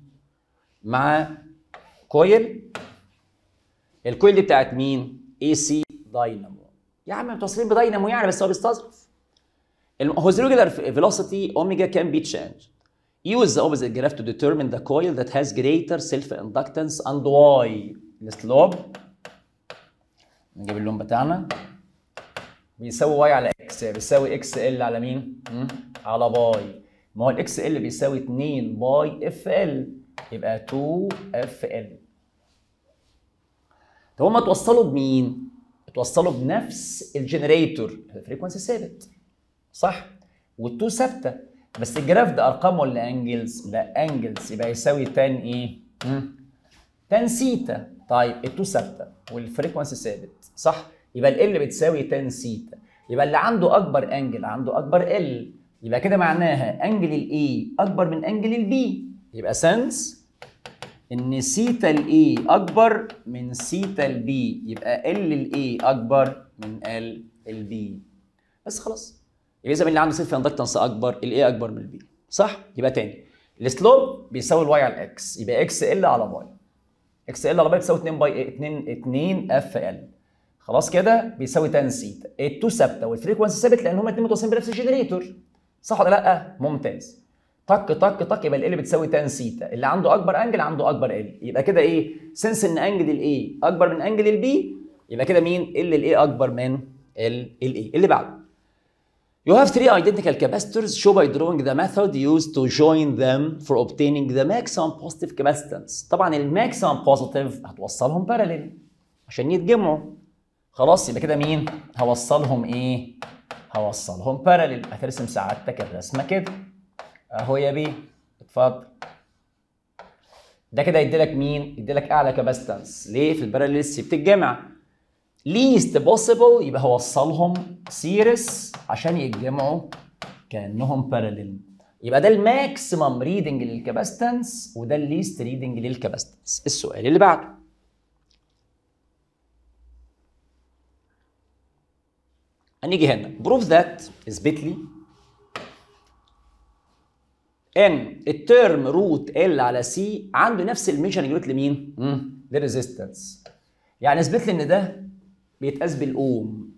مع coil ال coil دي بتاعت مين؟ AC dynamo يا عم متوصلين بداينامو يعني بس هو بيستظرف regular velocity omega can be changed. Use the opposite graph to determine the coil that has greater self-inductance and why. ال slope نجيب اللون بتاعنا بيساوي Y على X بيساوي XL على مين؟ على pi ما هو ال XL بيساوي 2 pi f L يبقى 2 f L طب هما اتوصلوا بمين؟ اتوصلوا بنفس ال generator. ال frequency ثابت. صح؟ وال two ثابتة. بس ال graph ده أرقام ولا angles لا angles يبقى يساوي tan إيه. tan theta طيب ال2 ثابتة وال frequency ثابت. صح؟ يبقى L بتساوي tan theta يبقى اللي عنده أكبر angle عنده أكبر L يبقى كده معناها angle ال A أكبر من angle ال B يبقى since إن theta ال A أكبر من theta ال B يبقى L ال A أكبر من L ال B بس خلاص. يبقى إذا اللي عنده self-inductance أكبر ال A أكبر من ال B صح؟ يبقى تاني. ال slope بيساوي ال Y على ال X يبقى XL على Y XL على Y بتساوي 2 pi 2 2 f L خلاص كده بيساوي tan theta ال two ثابته وال frequency ثابت لأن هما الاثنين متوصلين بنفس ال generator صح ولا لأ؟ ممتاز. طق طق طق يبقى L بتساوي tan theta اللي عنده أكبر angle عنده أكبر L يبقى كده إيه since إن angle ال A أكبر من angle ال B يبقى كده مين L ال A أكبر من L ال A اللي بعده You have three identical capacitors. Show by drawing the method used to join them for obtaining the maximum possible capacitance. طبعا ال maximum possible هتوصلهم parallel عشان يتجمعوا. خلاص يبقى كده مين؟ هوصلهم إيه؟ هوصلهم parallel. هترسم سعادتك الرسمة كده. أهو يا بيه اتفضل. ده كده يديلك مين؟ يديلك أعلى capacitance. ليه؟ في ال parallel بتتجمع. least possible يبقى هوصلهم series عشان يتجمعوا كأنهم parallel يبقى ده ال maximum reading لل capacitance وده ال least reading لل capacitance السؤال اللي بعده هنيجي هنا prove that اثبت لي ان ال term root L على C عنده نفس ال measure unit لمين؟ لل resistance يعني اثبت لي إن ده بيتقاس بالأوم.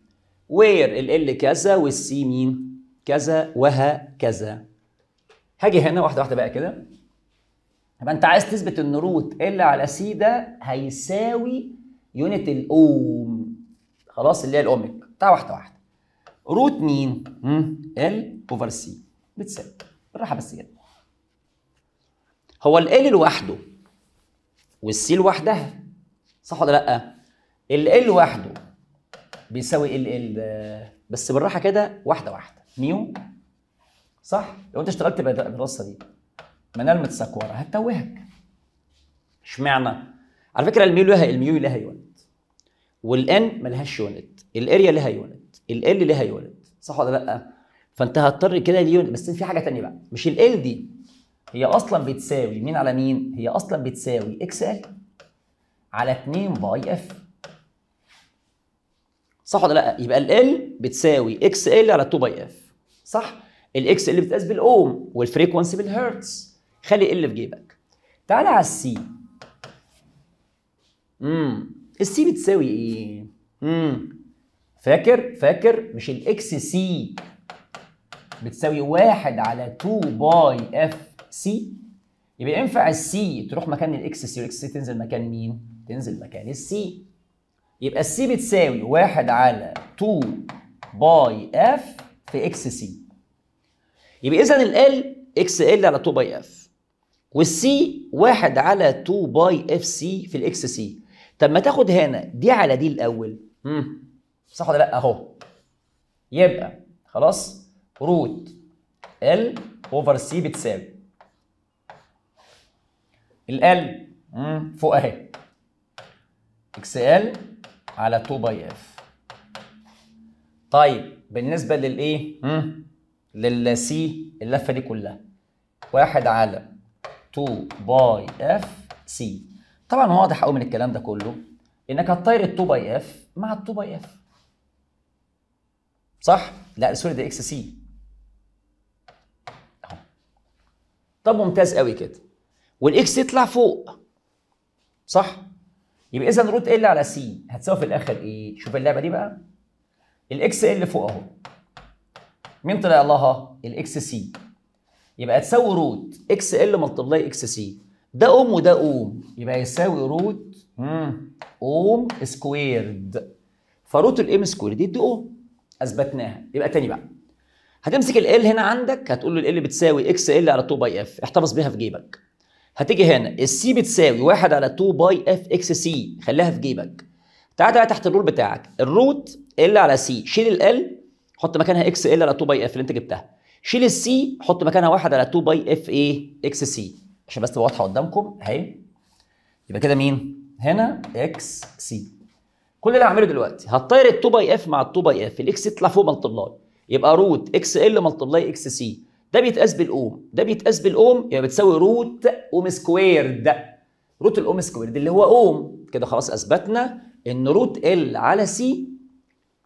where L كذا وال C مين؟ كذا وهكذا. هاجي هنا واحدة واحدة بقى كده. يبقى أنت عايز تثبت إن root L على C ده هيساوي يونت الأوم. خلاص اللي هي الاوميك تعال واحدة واحدة. روت مين؟ ال اوفر سي بتساوي. بالراحة بس كده. هو ال ال لوحده والسي لوحدها صح ولا لأ؟ ال ال لوحده بيساوي ال ال بس بالراحة كده واحدة واحدة ميو صح؟ لو انت اشتغلت بالرصة دي منال متسكورة هتتوهك. اشمعنى؟ على فكرة ال mu لها ال mu لها unit وال N ملهاش unit ال area لها unit ال L لها unit صح ولا لأ؟ فانت هتضطر كده ال unit بس في حاجة ثانية بقى مش ال L دي. هي أصلا بتساوي مين على مين؟ هي أصلا بتساوي XL على 2 pi f. صح ولا لا؟ يبقى ال L بتساوي XL على 2 pi f. صح؟ ال XL بتتقاس بالأوم وال frequency بالهرتز خلي ال في جيبك. تعالى على السي امم السي بتساوي إيه؟ امم فاكر؟ فاكر؟ مش ال XC بتساوي واحد على 2 pi f. C يبقى ينفع ال C تروح مكان ال XC وال XC تنزل مكان مين؟ تنزل مكان ال C يبقى ال C بتساوي 1 على 2 pi f في XC يبقى اذا L XL على 2 pi f وال C 1 على 2 pi f C في ال XC طب ما تاخد هنا دي على دي الأول. امم صح ولا لأ؟ أهو. يبقى خلاص. root L over C بتساوي. L فوق أهي. XL على 2 pi f. طيب بالنسبة للايه لل C اللفة دي كلها. واحد على 2 pi f C. طبعا واضح قوي من الكلام ده كله إنك هتطير ال 2 pi f مع ال 2 pi f. صح؟ لا sorry ده XC. اهو طب ممتاز قوي كده. وال X يطلع فوق. صح؟ يبقى إذا root L على C هتساوي في الآخر إيه؟ شوف اللعبة دي بقى. ال XL فوق أهو. مين طلع لها ال XC يبقى تساوي root XL multiply XC ده اوم وده أوم. يبقى يساوي root أوم squared ف root الأوم squared دي اوم أثبتناها. يبقى تاني بقى. هتمسك L هنا عندك هتقول له L بتساوي XL على 2 pi f احتفظ بيها في جيبك. هتيجي هنا. السي بتساوي 1 على 2 باي اف إكس سي خليها في جيبك. تعال تعال تحت ال rule بتاعك. ال root L على C شيل L حط مكانها XL على 2 pi f اللي انت جبتها. شيل ال C حط مكانها 1 على 2 pi f إيه XC عشان بس تبقى واضحة قدامكم. أهي. يبقى كده مين؟ هنا XC كل اللي هعمله دلوقتي هتطير ال 2 pi f مع ال 2 pi f ال X يطلع فوق multiply يبقى root XL multiply XC ده بيتقاس بالأوم. ده بيتقاس بالأوم يبقى بتساوي root أوم squared root الأوم squared اللي هو أوم. كده خلاص أثبتنا إن root L على C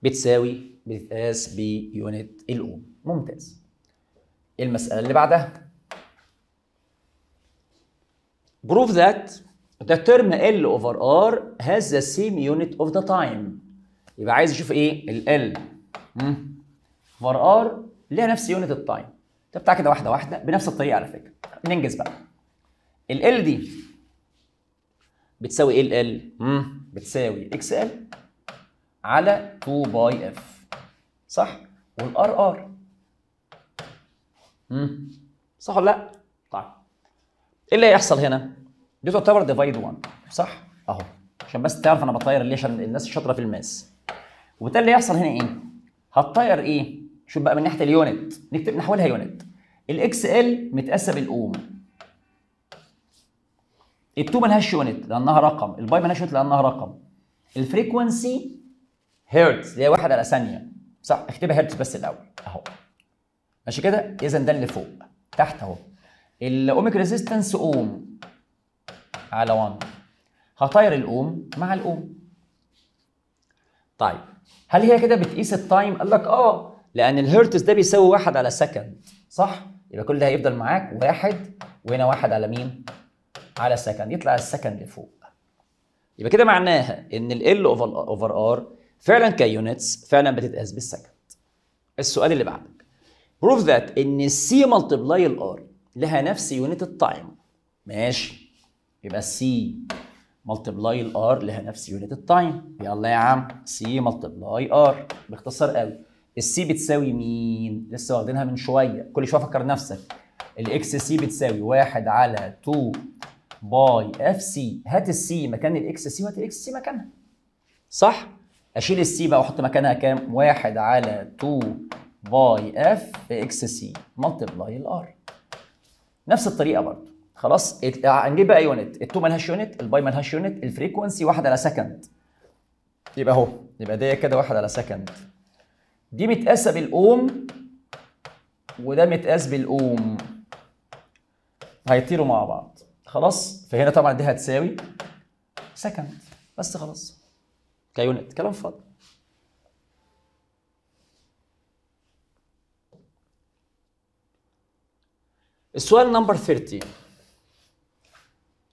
بتساوي بتتقاس ب unit الأوم. ممتاز. المسألة اللي بعدها؟ Prove that the term L over R has the same unit of the time. يبقى عايز يشوف إيه؟ L مم. over R ليها نفس unit ال time تعالى كده واحدة واحدة بنفس الطريقة على فكرة. ننجز بقى. ال L دي بتساوي إيه L مم. بتساوي XL على 2 pi f صح؟ وال R R امم صح ولا لا؟ طيب. إيه اللي هيحصل هنا؟ دي تعتبر divide 1 صح؟ أهو. عشان بس تعرف أنا بطير ليه عشان الناس الشاطره في ال math. وبالتالي اللي هيحصل هنا إيه؟ هتطير إيه؟ شوف بقى من ناحية ال unit؟ نكتب نحولها unit. ال XL متقاسه بالاوم ال2 ملهاش unit لأنها رقم. ال pi ملهاش unit لأنها رقم. ال frequency هرتز اللي هي واحد على ثانية. صح اكتبها هرتز بس الأول. أهو. ماشي كده؟ اذا ده اللي فوق. تحت أهو. ال ohmic resistance أوم على 1 هطير الأوم مع الأوم. طيب. هل هي كده بتقيس ال time؟ قال لك آه. لأن الهرتز ده بيساوي واحد على second صح؟ يبقى كل ده هيفضل معاك واحد وهنا واحد على مين؟ على second يطلع ال second لفوق. يبقى كده معناها إن L over over R فعلا ك units فعلا بتتقاس بال second السؤال اللي بعدك. prove that إن ال C multiply ال R لها نفس unit ال time ماشي. يبقى ال C multiply ال R لها نفس unit ال time يلا يا عم. C multiply R باختصار قوي. ال C بتساوي مين؟ لسه واخدينها من شوية. كل شوية فكر نفسك. ال XC بتساوي 1 على 2 pi f C هات ال C مكان ال XC وهات ال XC مكانها. صح؟ أشيل ال C بقى وأحط مكانها كام؟ 1 على 2 pi f XC multiply ال R نفس الطريقة برضه خلاص؟ ات- هنجيب بقى unit ال2 مالهاش unit ال pi مالهاش unit ال frequency 1 على second يبقى أهو. يبقى ده كده 1 على second دي متقاسة بالأوم وده متقاس بالأوم. هيطيروا مع بعض. خلاص؟ فهنا طبعا دي هتساوي second بس خلاص. كيونت. كلام فاضي. السؤال number 30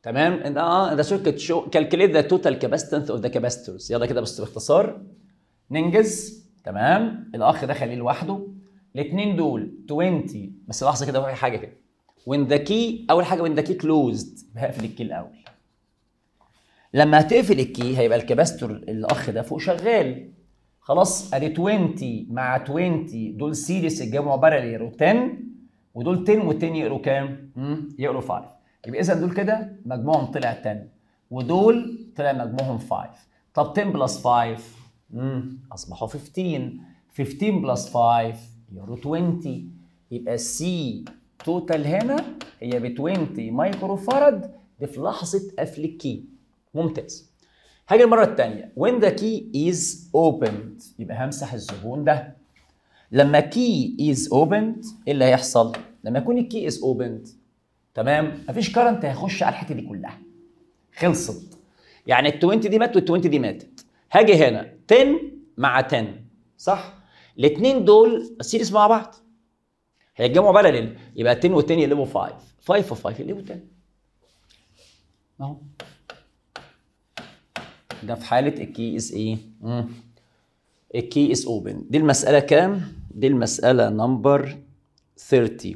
تمام؟ in آه the circuit shown calculate the total capacitance of the capacitors يلا كده بس باختصار. ننجز. تمام؟ الأخ ده خليه لوحده الاثنين دول 20 بس لحظة كده في حاجة كده. when the key أول حاجة when the key closed هقفل ال key الأول. لما هتقفل ال key هيبقى ال capacitor الأخ ده فوق شغال. خلاص أدي 20 مع 20 دول series الجمع parallel يقروا 10 ودول 10 وال10 يقروا كام؟ يقروا 5 يبقى اذا دول كده مجموعهم طلع 10 ودول طلع مجموعهم 5 طب 10 plus 5 امم أصبحوا 15 15 plus 5 يقروا 20 يبقى ال C total هنا هي ب 20 micro farad دي في لحظة قفل ال key ممتاز. هاجي المرة الثانية when the key is opened. يبقى همسح الزبون ده. لما key is opened إيه اللي هيحصل؟ لما يكون ال key is opened تمام؟ مفيش current هيخش على الحتة دي كلها. خلصت. يعني ال 20 دي ماتت وال 20 دي ماتت. هاجي هنا. 10 مع 10 صح؟ الاثنين دول series مع بعض. هيتجمعوا parallel يبقى 10 و 10 يقلبوا 5 5 و 5 يقلبوا 10 أهو. ده في حالة ال key is إيه؟ ال key is open دي المسألة كام؟ دي المسألة number 30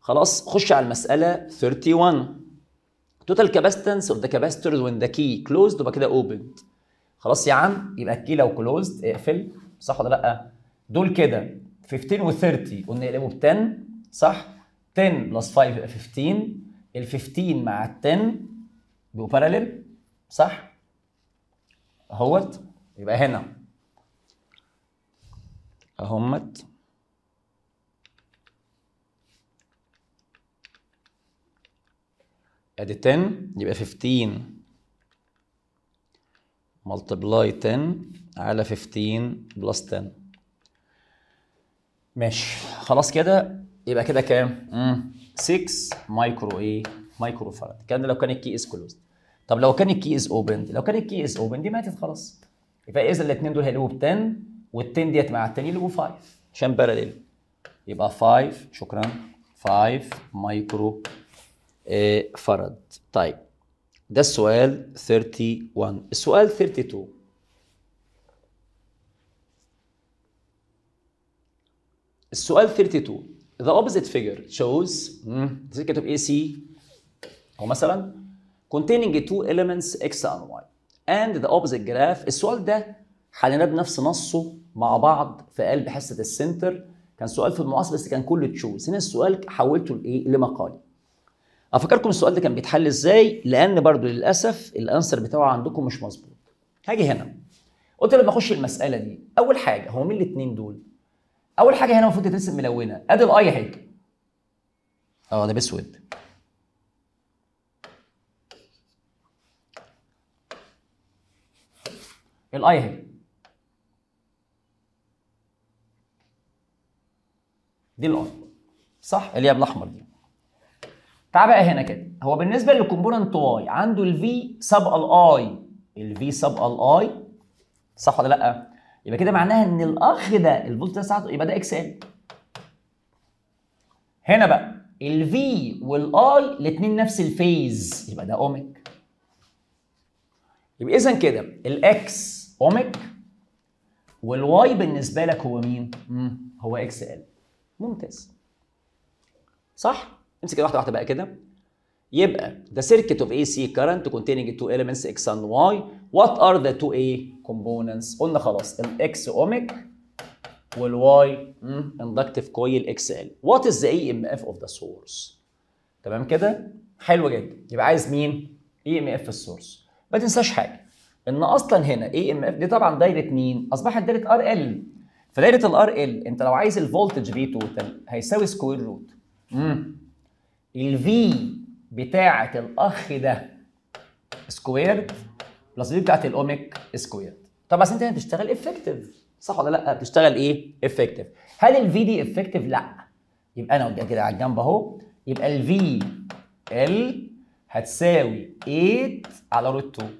خلاص خش على المسألة 31 total capacitance of the capacitors when the key closed يبقى كده opened. خلاص يا عم يبقى ال key لو closed اقفل. صح ولا لأ؟ دول كده 15 و 30 قلنا يقلبوا ب 10 صح؟ 10 plus 5 يبقى 15 ال 15 مع ال 10 بيبقوا parallel صح؟ اهوت يبقى هنا. اهمت. ادي 10 يبقى 15 multiply 10 على 15 plus 10 ماشي. خلاص كده؟ يبقى كده كام؟ مم. 6 مايكرو إيه؟ micro farad كان لو كان ال key is closed طب لو كان ال key is opened لو كان ال key is opened دي ماتت خلاص. يبقى إذا الاثنين دول هيقلبوا ب 10 وال 10 ديت مع التاني يقلبوا 5 عشان parallel يبقى 5 شكرا 5 مايكرو فرد طيب. ده السؤال 31 السؤال 32 السؤال 32 the opposite figure shows circuit of AC هو مثلا containing two elements x and y. And the opposite graph السؤال ده حليناه بنفس نصه مع بعض في قلب حصة ال center كان سؤال في المعاصر بس كان كله choose هنا السؤال حولته لإيه؟ لمقالي. أفكركم السؤال ده كان بيتحل إزاي؟ لأن برضو للأسف ال answer بتاعه عندكم مش مظبوط. هاجي هنا. قلت لما أخش المسألة دي أول حاجة هو مين الاثنين دول؟ أول حاجة هنا المفروض تترسم ملونة. ادي ال I اهي آه ده باسود ال I اهي دي ال I صح؟ اللي هي بالأحمر دي. تعال بقى هنا كده. هو بالنسبة لل component Y عنده الفي سابقه الاي الفي سابقه الاي صح ولا لأ؟ يبقى كده معناها إن الأخ ده الفولت ده ساعته يبقى ده XL هنا بقى ال V وال I الاثنين نفس ال phase. يبقى ده ohmic يبقى اذا كده ال X ohmic وال Y بالنسبة لك هو مين؟ هو XL ممتاز. صح؟ امسك واحدة واحدة بقى كده. يبقى the circuit of AC current containing two elements X and Y. What are the two A components? قلنا خلاص ال X ohmic وال Y مم، inductive coil XL what is the EMF of the source? تمام كده؟ حلو جدا. يبقى عايز مين؟ EMF في ال source ما تنساش حاجة إن أصلا هنا EMF دي طبعا دايرة مين؟ أصبحت دايرة RL فدايرة ال RL أنت لو عايز ال voltage في total هيساوي square root امم ال V بتاعة الأخ ده squared plus ال V بتاعة ال ohmic squared طب بس أنت هنا بتشتغل effective صح ولا لأ؟ بتشتغل إيه؟ effective هل ال V دي effective لأ. يبقى أنا كده على الجنب أهو. يبقى ال VL هتساوي 8 على root 2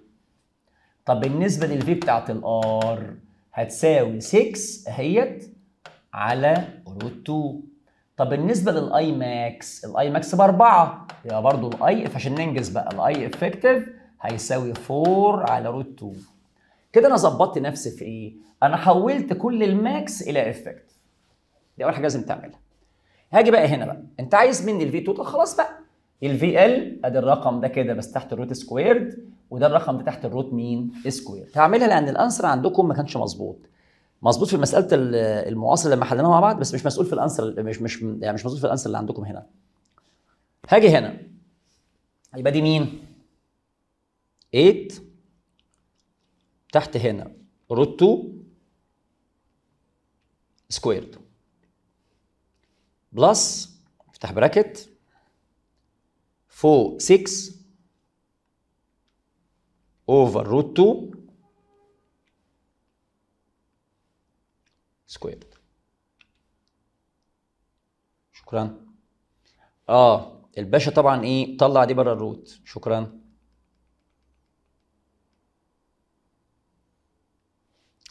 طب بالنسبة لل V بتاعة ال R هتساوي 6 اهيت على root 2 طب بالنسبة لل I max ال I max بأربعة. يبقى برضه ال I عشان ننجز بقى ال I effective هيساوي 4 على root 2 كده أنا ظبطت نفسي في إيه؟ أنا حولت كل ال max إلى effective دي أول حاجة لازم تعملها. هاجي بقى هنا بقى. أنت عايز مني ال V total خلاص بقى. ال VL أدي الرقم ده كده بس تحت ال root squared وده الرقم ده تحت ال root مين؟ squared هعملها لأن ال answer عندكم ما كانش مظبوط. مظبوط في مسألة ال- المعاصر لما حليناها مع بعض بس مش مسؤول في ال answer مش مش يعني مش مسؤول في ال answer اللي عندكم هنا. هاجي هنا. يبقى دي مين؟ 8 تحت هنا. root 2 squared plus افتح bracket فوق 6 over root 2 squared شكرا. آه الباشا طبعا إيه طلع دي بره ال root. شكرا.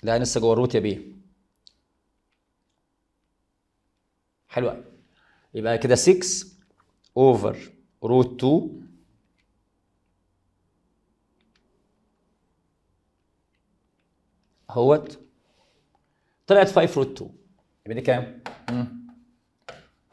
لا لسه جوه ال root يا بيه. حلو قوي يبقى كده 6 over root 2 اهوت طلعت 5 root 2 يبقى دي كام؟ مم.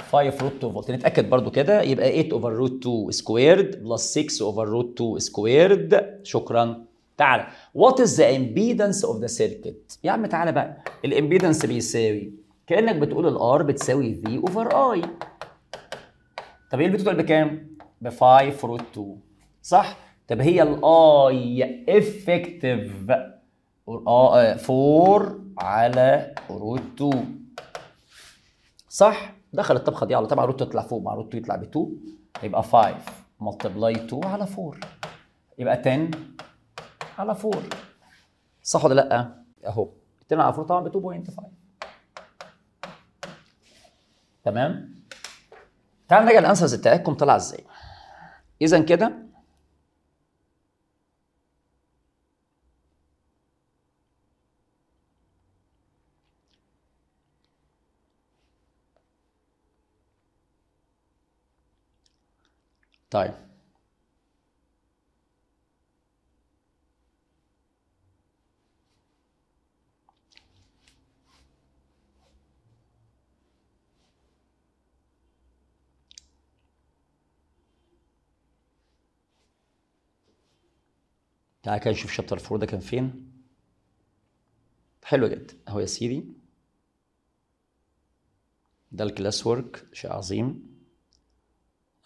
5 root 2 فولت. نتأكد برضو كده. يبقى 8 over root 2 squared plus 6 over root 2 squared شكرا. تعالى what is the impedance of the circuit يا عم تعالى بقى. ال impedance بيساوي كأنك بتقول ال R بتساوي V over I طب إيه اللي بتقول بكام؟ ب 5 root 2 صح؟ طب هي ال I effective 4 على root 2 صح؟ دخل الطبخة دي على طبعا root تطلع فوق مع root 2 يطلع ب 2 يبقى 5 multiply 2 على 4 يبقى 10 على 4 صح ولا لأ؟ أهو. ال term على 4 طبعا ب 2.5 تمام؟ تعال نراجع ال answers بتاعتكم طلع إزاي. اذا كده طيب. تعالى كده نشوف شابتر 4 ده كان فين. حلو جدا. أهو يا سيدي. ده ال class work. شيء عظيم.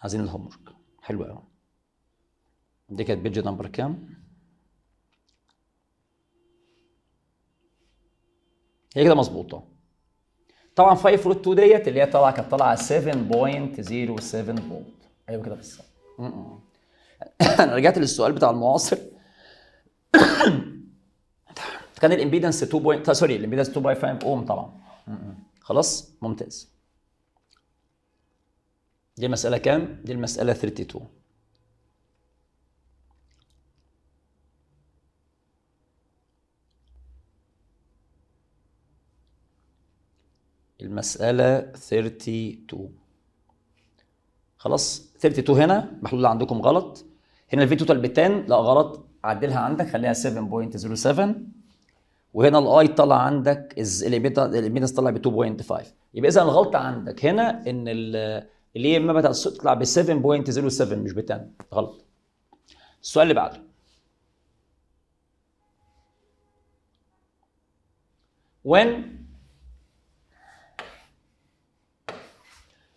عايزين ال home work. حلو قوي دي كانت page number كام؟ هي كده مظبوطه طبعا 5 root 2 ديت اللي هي طالعه كانت طالعه 7.07 فولت أيوه كده بس. أنا رجعت للسؤال بتاع المعاصر. كان ال impedance 2 point sorry ال impedance 2.5 اوم طبعا. خلاص؟ ممتاز. دي المسألة كام؟ دي المسألة 32 المسألة 32 خلاص 32 هنا محلول عندكم غلط. هنا ال V total ب 10 لا غلط. عدلها عندك خليها 7.07 وهنا ال I طلع عندك ال impedance طلع ب 2.5 يبقى إذا الغلطة عندك هنا إن اللي هي ما بتطلع ب 7.07 مش ب 10 غلط. السؤال اللي بعده. When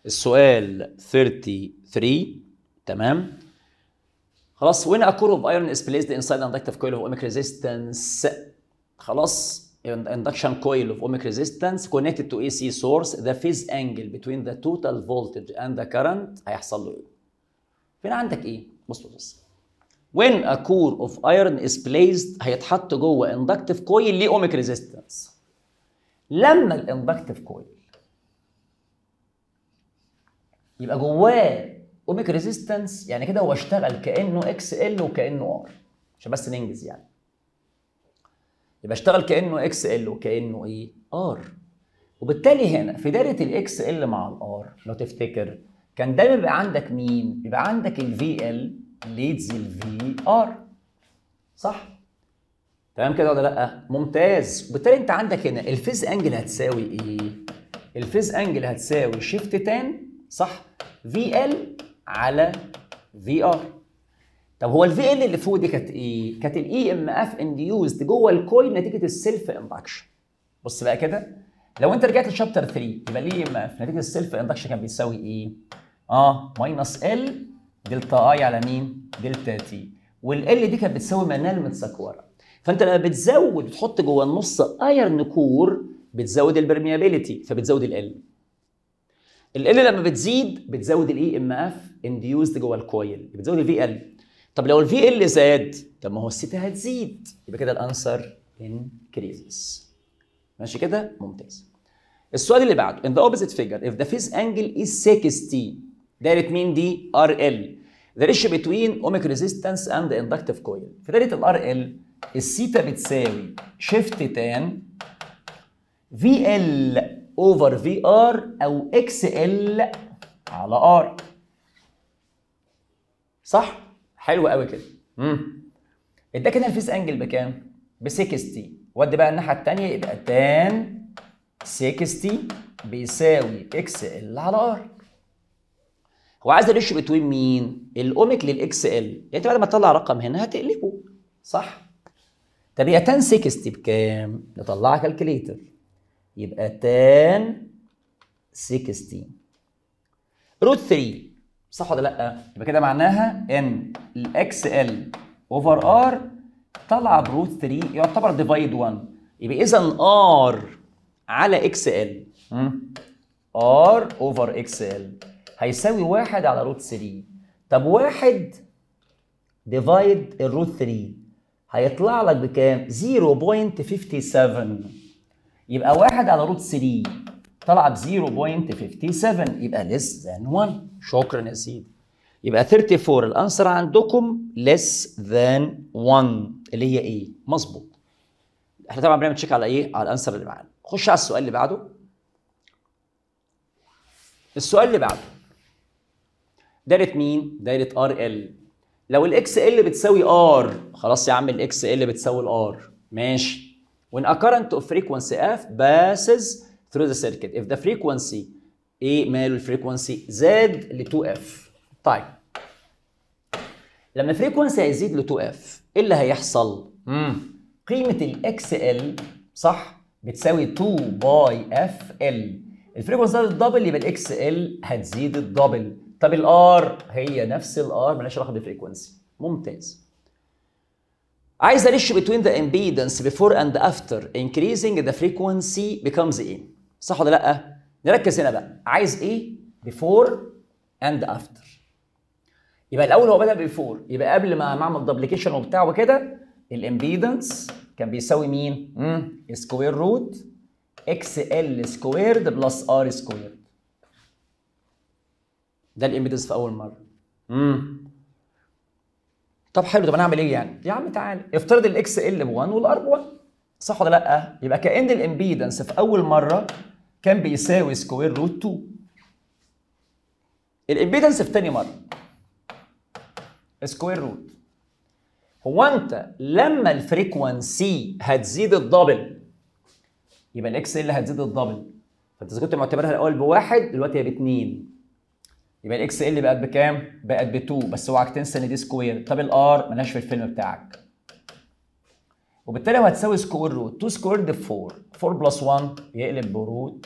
السؤال 33 تمام؟ خلاص when a core of iron is placed inside inductive coil whose resistance خلاص. Induction coil of ohmic resistance connected to AC source the phase angle between the total voltage and the current هيحصل له إيه؟ فين عندك إيه؟ بص بص when a core of iron is placed هيتحط جوه inductive coil ليه ohmic resistance لما ال inductive coil يبقى جواه ohmic resistance يعني كده هو اشتغل كانه L وكانه R عشان بس ننجز يعني يبقى اشتغل كأنه XL وكأنه إيه؟ R. وبالتالي هنا في دايرة ال XL مع ال R لو تفتكر كان دايما بيبقى عندك مين؟ يبقى عندك ال VL leads ال VR. صح؟ تمام كده ولا لأ؟ ممتاز. وبالتالي أنت عندك هنا ال phase angle هتساوي إيه؟ ال phase angle هتساوي shift tan صح؟ VL على VR. طب هو ال VL اللي فوق دي كانت إيه؟ كانت ال EMF induced جوه ال coil نتيجة ال self induction بص بقى كده. لو انت رجعت ل chapter 3 يبقى ال EMF نتيجة ال self induction كان بيساوي إيه؟ آه minus L delta I على مين؟ delta T وال L دي كانت بتساوي منال متسكوره فانت لما بتزود وتحط جوه النص iron core بتزود ال permeability فبتزود ال L لما بتزيد بتزود ال EMF induced جوه ال coil. بتزود ال VL طب لو ال VL زاد طب ما هو السيتا هتزيد. يبقى كده ال answer increases ماشي كده؟ ممتاز. السؤال اللي بعده in the opposite figure if the phase angle is 60 دايره مين دي RL the ratio between ohmic resistance and the inductive coil. في دايرة ال RL السيتا بتساوي shift tan VL over VR أو XL على R صح؟ حلو قوي كده. امم اداك هنا ال phase angle بكام؟ ب 60 ودي بقى الناحية الثانية يبقى tan 60 بيساوي XL على R هو عايز ال ratio between مين؟ ال ohmic لل XL. يعني أنت بعد ما تطلع رقم هنا هتقلبه. صح؟ طب هي tan 60 بكام؟ نطلعها calculator. يبقى tan 60 root 3 صح ولا لا؟ يبقى كده معناها إن ال XL over R طالعه ب root 3 يعتبر divide 1 يبقى إذا R على XL R over XL هيساوي واحد على root 3 طب واحد divide ال root 3 هيطلع لك بكام؟ 0.57 يبقى واحد على root 3 طلع ب 0.57 يبقى less than 1 شكرا يا سيدي. يبقى 34 ال answer عندكم less than 1 اللي هي إيه؟ مظبوط. إحنا طبعا بنعمل check على إيه؟ على ال answer اللي معانا خش على السؤال اللي بعده. السؤال اللي بعده. دايرة مين؟ دايرة R L لو ال XL بتساوي R خلاص يا عم ال XL بتساوي ال R ماشي. When a current of frequency f passes through the circuit. If the frequency إيه ماله ال frequency زاد ل 2f طيب. لما ال frequency هيزيد ل 2f إيه اللي هيحصل؟ امم قيمة ال XL صح؟ بتساوي 2 π F L ال frequency زادت ال double يبقى ال XL هتزيد ال double طب ال R هي نفس ال R مالهاش علاقة بال frequency ممتاز. عايز ratio between the impedance before and after. Increasing the frequency becomes إيه صح ولا لأ؟ نركز هنا بقى. عايز إيه؟ before and after. يبقى الأول هو بدأ before يبقى قبل ما معمل duplication وبتاع وكده ال impedance كان بيساوي مين؟ امم square root XL squared plus R squared ده ال impedance في أول مرة. امم طب حلو طب أنا اعمل إيه يعني؟ يا عم تعالى افترض ال XL ب 1 وال R ب 1 صح ولا لأ؟ يبقى كأن ال impedance في أول مرة كان بيساوي square root 2 ال impedance في تاني مرة. square root هو أنت لما ال frequency هتزيد ال double يبقى ال XL هتزيد ال double. فأنت إذا كنت معتبرها الأول بواحد دلوقتي هي باثنين يبقى ال XL بقت بكام؟ بقت ب 2 بس اوعك تنسى ان دي square طب ال R مالهاش في الفيلم بتاعك. وبالتالي هتساوي square root 2 square ب 4 4 plus 1 يقلب ب root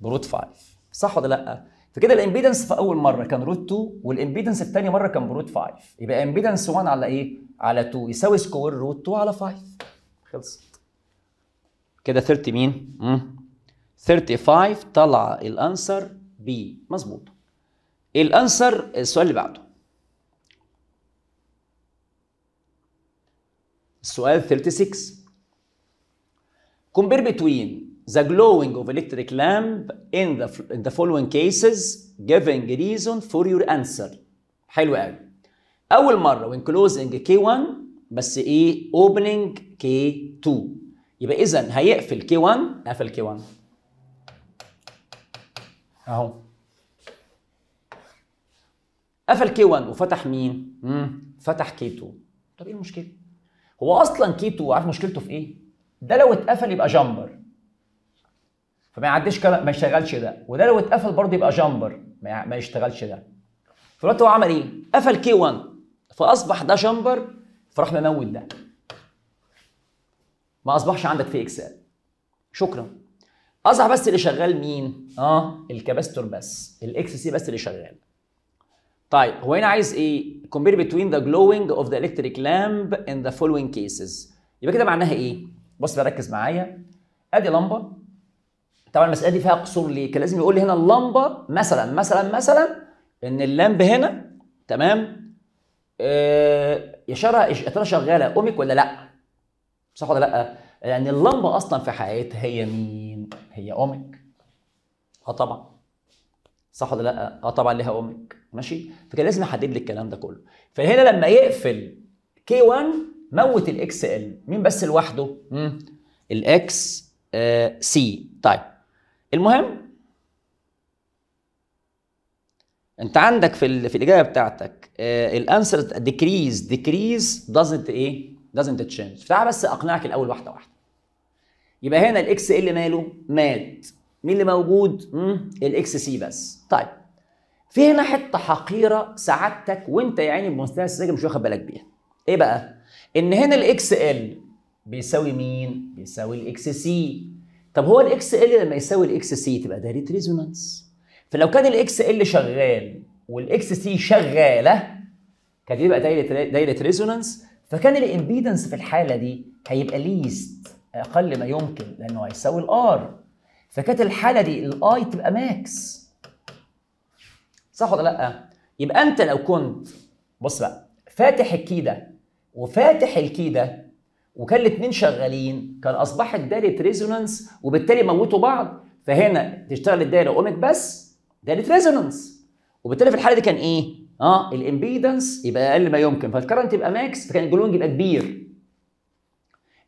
ب root 5 صح ولا لأ؟ فكده ال impedance في أول مرة كان root 2 وال impedance في ثاني مرة كان ب root 5 يبقى impedance 1 على إيه؟ على 2 يساوي square root 2 على 5 خلصت كده 30 مين؟ مم. 35 طلع الأنسر بي مظبوط الأنسر السؤال اللي بعده السؤال 36 compare between the glowing of electric lamp in the in the following cases giving reason for your answer حلو قوي اول مره when closing K1 بس إيه opening K2 يبقى اذا هيقفل K1 قفل K1 اهو قفل K1 وفتح مين؟ مم. فتح K2 طب إيه المشكلة؟ هو أصلا K2 عارف مشكلته في إيه؟ ده لو اتقفل يبقى jumper. فما يعديش كلام ما يشتغلش ده. وده لو اتقفل برضه يبقى jumper. ما, يشتغلش ده. فدلوقتي هو عمل إيه؟ قفل K1 فأصبح ده jumper فراح مموت ده. ما أصبحش عندك في XL شكرا. أصبح بس اللي شغال مين؟ آه ال capacitor بس. ال XC بس اللي شغال. طيب هو هنا عايز إيه؟ compare between the glowing of the electric lamp in the following cases يبقى كده معناها إيه؟ بص بقى ركز معايا أدي لمبة طبعا المسألة دي فيها قصور ليه؟ كان لازم يقول لي هنا اللمبه مثلا مثلا مثلا إن ال lamp هنا تمام آه يا ترى يا ترى شغالة ohmic ولا لأ؟ صح ولا لأ؟ لأن اللمبة أصلا في حياتها هي مين؟ هي ohmic آه طبعا صح ولا لا؟ آه طبعا ليها ohmic ماشي؟ فكان لازم احدد لي الكلام ده كله فهنا لما يقفل K1 موت ال XL مين بس لوحده؟ ال X آه C طيب المهم انت عندك في في الإجابة بتاعتك ال answer decrease decrease doesn't إيه؟ doesn't change فتعال بس أقنعك الأول واحدة واحدة يبقى هنا ال XL ماله؟ مات مين اللي موجود؟ ال XC بس. طيب في هنا حتة حقيرة سعادتك وانت يا عيني بمستوى السجن مش واخد بالك بيها. إيه بقى؟ إن هنا ال XL بيساوي مين؟ بيساوي ال XC طب هو ال XL لما يساوي ال XC تبقى دايره resonance فلو كان ال XL شغال وال XC شغالة كانت يبقى دايرة دايرة resonance فكان ال impedance في الحالة دي هيبقى ليست أقل ما يمكن لأنه هيساوي ال R فكانت الحالة دي ال I تبقى max صح ولا لأ؟ يبقى أنت لو كنت بص بقى فاتح ال key ده وفاتح ال key ده وكان الاثنين شغالين كان أصبحت دايره resonance وبالتالي موتوا بعض فهنا تشتغل الدايرة ohmic بس دايرة resonance وبالتالي في الحالة دي كان إيه؟ آه ال impedance يبقى أقل ما يمكن. فال current يبقى max فكان ال glowing يبقى كبير.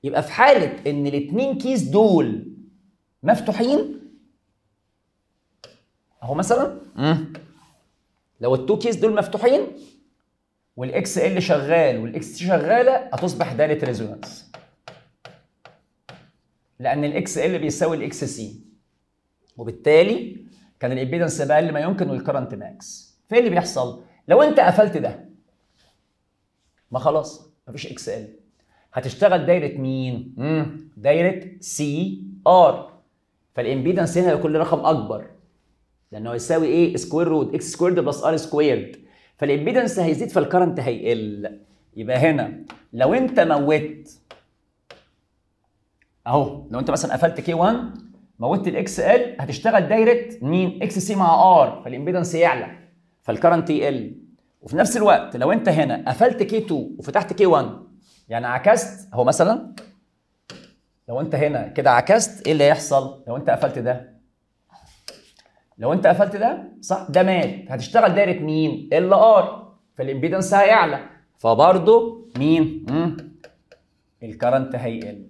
يبقى في حالة إن الاثنين keys دول مفتوحين؟ أهو مثلا. لو ال two keys دول مفتوحين وال XL شغال وال XC شغالة هتصبح دايرة resonance. لأن ال XL بيساوي ال XC. وبالتالي كان ال impedance بقى أقل ما يمكن وال current max فإيه اللي بيحصل؟ لو أنت قفلت ده ما خلاص مفيش XL. هتشتغل دايرة مين؟ امم دايرة CR. فال impedance هنا هيكون رقم أكبر لأنه يساوي إيه؟ square root X squared plus R squared فال impedance هيزيد فال current هيقل. يبقى هنا لو أنت موت أهو لو أنت مثلا قفلت K 1 موتت ال XL هتشتغل دايره مين XC مع R فال impedance يعلى فال current يقل. وفي نفس الوقت لو أنت هنا قفلت K 2 وفتحت K 1 يعني عكست أهو مثلا لو انت هنا كده عكست إيه اللي هيحصل؟ لو انت قفلت ده. لو انت قفلت ده صح ده مات. هتشتغل دايرة مين؟ L R. فال impedance هيعلى. فبرضه مين. ال current هيقل.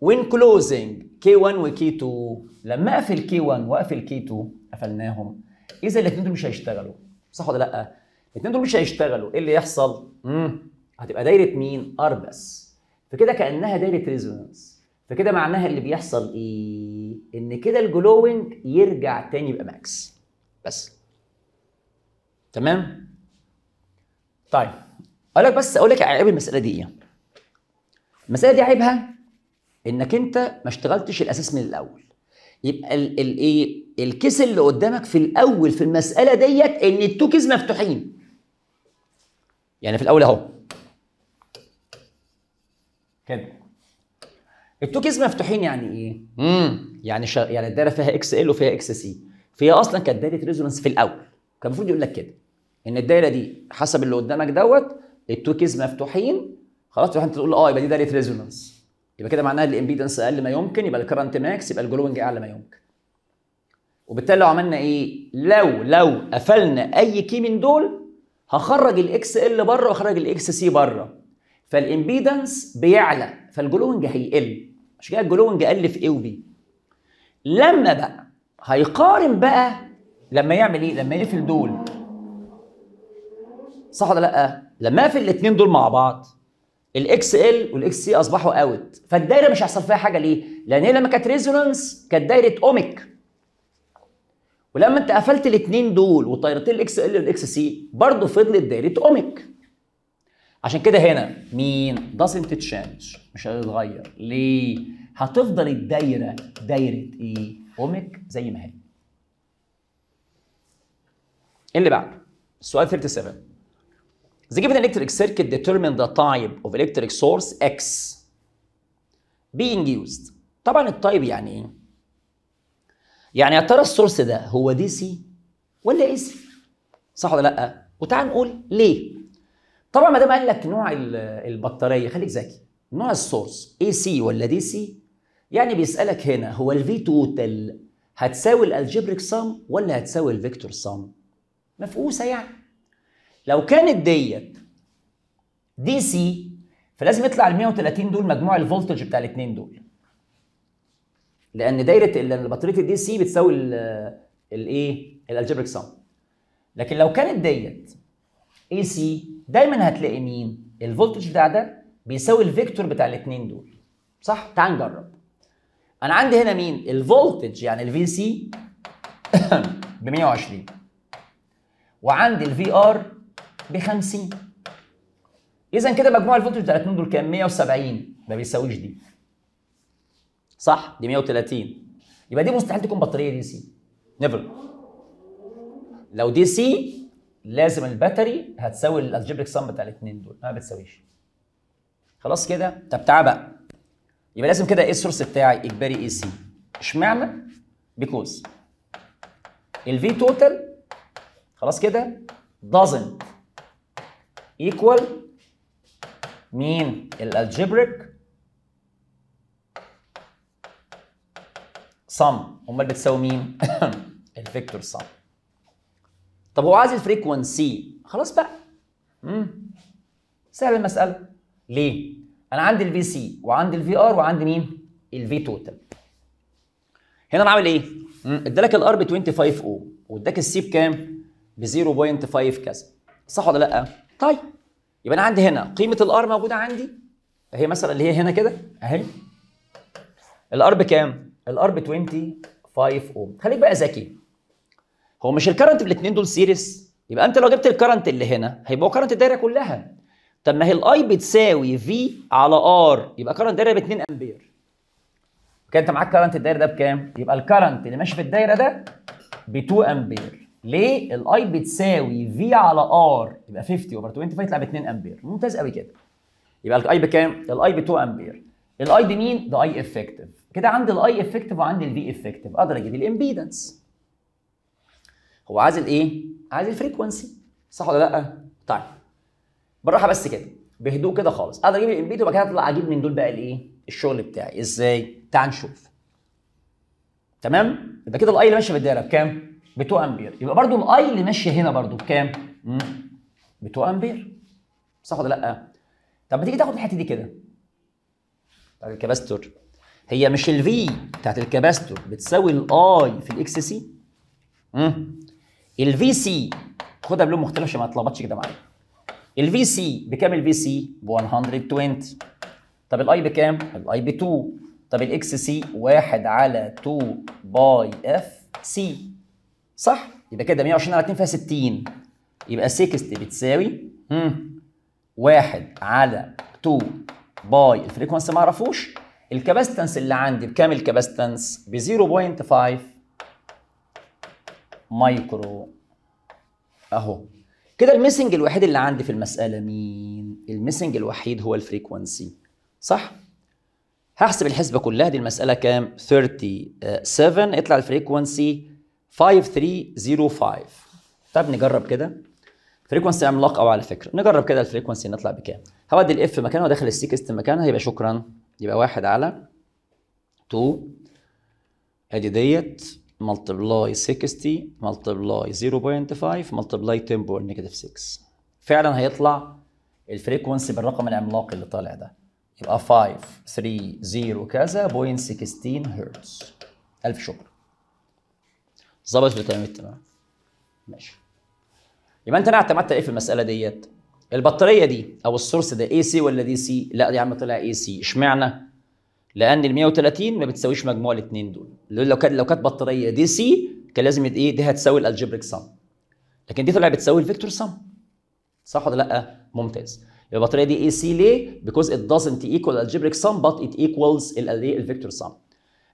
when closing K 1 و K 2 لما أقفل K 1 وأقفل K 2 قفلناهم. إذا الاثنين دول مش هيشتغلوا. صح ولا لأ؟ الاثنين دول مش هيشتغلوا. إيه اللي يحصل؟ امم هتبقى دايرة مين؟ R بس. فكده كأنها دايره resonance فكده معناها اللي بيحصل إيه؟ إن كده ال glowing يرجع تاني يبقى max بس. تمام؟ طيب. أقول لك بس أقول لك عيب المسألة دي إيه؟ المسألة دي عيبها إنك أنت ما اشتغلتش الأساس من الأول. يبقى الايه ال keys اللي قدامك في الأول في المسألة ديت إن ال two keys مفتوحين. يعني في الأول أهو. كده. ال two keys مفتوحين يعني إيه؟ امم يعني شا... يعني الدايرة فيها XL وفيها XC. فهي أصلا كانت دايرة resonance في الأول. كان المفروض يقول لك كده إن الدايرة دي حسب اللي قدامك دوت ال two keys مفتوحين خلاص تروح أنت تقول آه يبقى دي دايرة resonance يبقى كده معناها ال impedance أقل ما يمكن يبقى ال current max يبقى ال glowing أعلى ما يمكن. وبالتالي لو عملنا إيه؟ لو لو قفلنا أي key من دول هخرج ال XL بره واخرج ال XC بره. فال impedance بيعلى فال glowing هيقل. عشان كده ال glowing قل في A و B لما بقى هيقارن بقى لما يعمل إيه؟ لما يقفل دول. صح ولا لأ؟ لما اقفل الاثنين دول مع بعض ال XL وال XC أصبحوا out فالدايرة مش هيحصل فيها حاجة ليه؟ لأن هي لما كانت resonance كانت دايرة ohmic ولما أنت قفلت الاثنين دول وطيرتين ال XL وال XC برضه فضلت دايرة ohmic عشان كده هنا مين doesn't change مش هيتغير ليه هتفضل الدايرة دايرة إيه ohmic زي ما هي اللي بعده السؤال 37 The given electric circuit determine the type of electric source X being used. طبعا ال type يعني إيه؟ يعني يا ترى ال source ده هو DC ولا AC؟ صح ولا لأ؟ وتعال نقول ليه؟ طبعا ما دام قال لك نوع البطارية خليك ذكي. نوع ال source AC ولا DC؟ يعني بيسألك هنا هو ال V total هتساوي ال algebraic sum ولا هتساوي ال vector sum؟ مفقوسة يعني. لو كانت ديت DC فلازم يطلع ال 130 دول مجموع ال voltage بتاع الاثنين دول. لأن دايرة بطارية ال DC بتساوي الايه ال algebraic sum لكن لو كانت ديت AC دايما هتلاقي مين؟ ال voltage بتاع ده بيساوي ال vector بتاع الاثنين دول. صح؟ تعال نجرب. أنا عندي هنا مين؟ ال voltage يعني ال VC ب 120 وعندي ال VR ب 50 اذا كده مجموع ال voltage بتاع الاثنين دول كام؟ 170 ما بيساويش دي. صح؟ دي 130 يبقى دي مستحيل تكون بطارية DC never لو DC لازم ال battery هتساوي ال algebraic sum بتاع الاثنين دول. ما بتساويش. خلاص كده؟ طب تعال بقى. يبقى لازم كده إيه ال source بتاعي اجباري AC. اشمعنى؟ because ال V total خلاص كده doesn't equal مين ال algebraic sum امال بتساوي مين؟ ال vector sum طب هو عايز ال frequency؟ خلاص بقى. امم سهل المسألة. ليه؟ أنا عندي ال VC وعندي ال VR وعندي مين؟ ال V total هنا أنا عامل إيه؟ إدالك ال R ب 25 اوم واداك ال C بكام ب 0.5 كذا. صح ولا لأ؟ طيب. يبقى أنا عندي هنا قيمة ال R موجودة عندي. هي مثلا اللي هي هنا كده. أهي. ال R بكام ال R ب 25 اوم خليك بقى ذكي. هو مش ال current في الاثنين دول series يبقى أنت لو جبت ال current اللي هنا هيبقى current الدايرة كلها. طب ما هي ال I بتساوي V على R يبقى current الدايرة ب 2 أمبير. كده أنت معاك current الدايرة ده بكام؟ يبقى ال current اللي ماشي في الدايرة ده ب 2 أمبير. ليه؟ ال I بتساوي V على R يبقى 50 over 25 يطلع ب 2 أمبير. ممتاز قوي كده. يبقى ال I بكام؟ ال I ب 2 أمبير. ال I دي مين ده I effective كده عندي ال I effective وعندي ال V effective أقدر أجيب ال impedance هو عايز الايه؟ عايز ال frequency. صح ولا لأ؟ طيب. بالراحة بس كده. بهدوء كده خالص. أقدر أجيب ال impedance وبعد كده أطلع أجيب من دول بقى الإيه؟ الشغل بتاعي. إزاي؟ تعال نشوف. تمام؟ يبقى كده ال I اللي ماشية في الدايره بكام؟ ب 2 أمبير. يبقى برضو ال I اللي ماشية هنا برضو بكام؟ ب 2 أمبير. صح ولا لأ؟ طب ما تيجي تاخد الحتة دي كده. بتاعت ال capacitor. هي مش ال V بتاعت ال capacitor. بتساوي الاي في الاكس سي الفي سي خدها بلون مختلف عشان ما تلخبطش كده معايا. ال Vc بكام؟ ال Vc ب 120 طب ال I بكام؟ ال I ب 2 طب الاكس سي 1 على 2 pi f c صح؟ يبقى كده 120 على 2 فيها 60 يبقى 60 بتساوي 1 على 2 pi ال frequency ما اعرفوش. ال capacitance اللي عندي بكام ال capacitance ب 0.5 مايكرو. أهو. كده ال missing الوحيد اللي عندي في المسألة مين؟ ال missing الوحيد هو ال frequency. صح؟ هحسب الحسبة كلها. دي المسألة كام؟ 37 يطلع ال frequency 5305 طب نجرب كده. frequency عملاق قوي على فكرة. نجرب كده ال frequency نطلع بكام؟ هودي ال F مكانها وداخل ال 60 مكانها يبقى شكرا. يبقى واحد على 2 ادي ديت. multiply 60 multiply 0.5 multiply 10 power negative 6 فعلا هيطلع ال frequency بالرقم العملاق اللي طالع ده. يبقى 5 3 0 كذا point 16 هرتز ألف شكر. ظبط في تمام التمام ماشي. يبقى انت أنا اعتمدت إيه في المسألة ديت؟ البطارية دي أو ال source ده AC ولا DC لا يا عم طلع AC اشمعنى؟ لأن ال 130 ما بتساويش مجموع الاثنين دول. لو كانت لو كانت بطارية DC كان لازم إيه دي هتساوي ال algebraic sum. لكن دي طلع بتساوي ال vector sum. صح ولا لأ؟ ممتاز. البطاريه دي AC ليه؟ because it doesn't equal algebraic sum but it equals ال vector sum.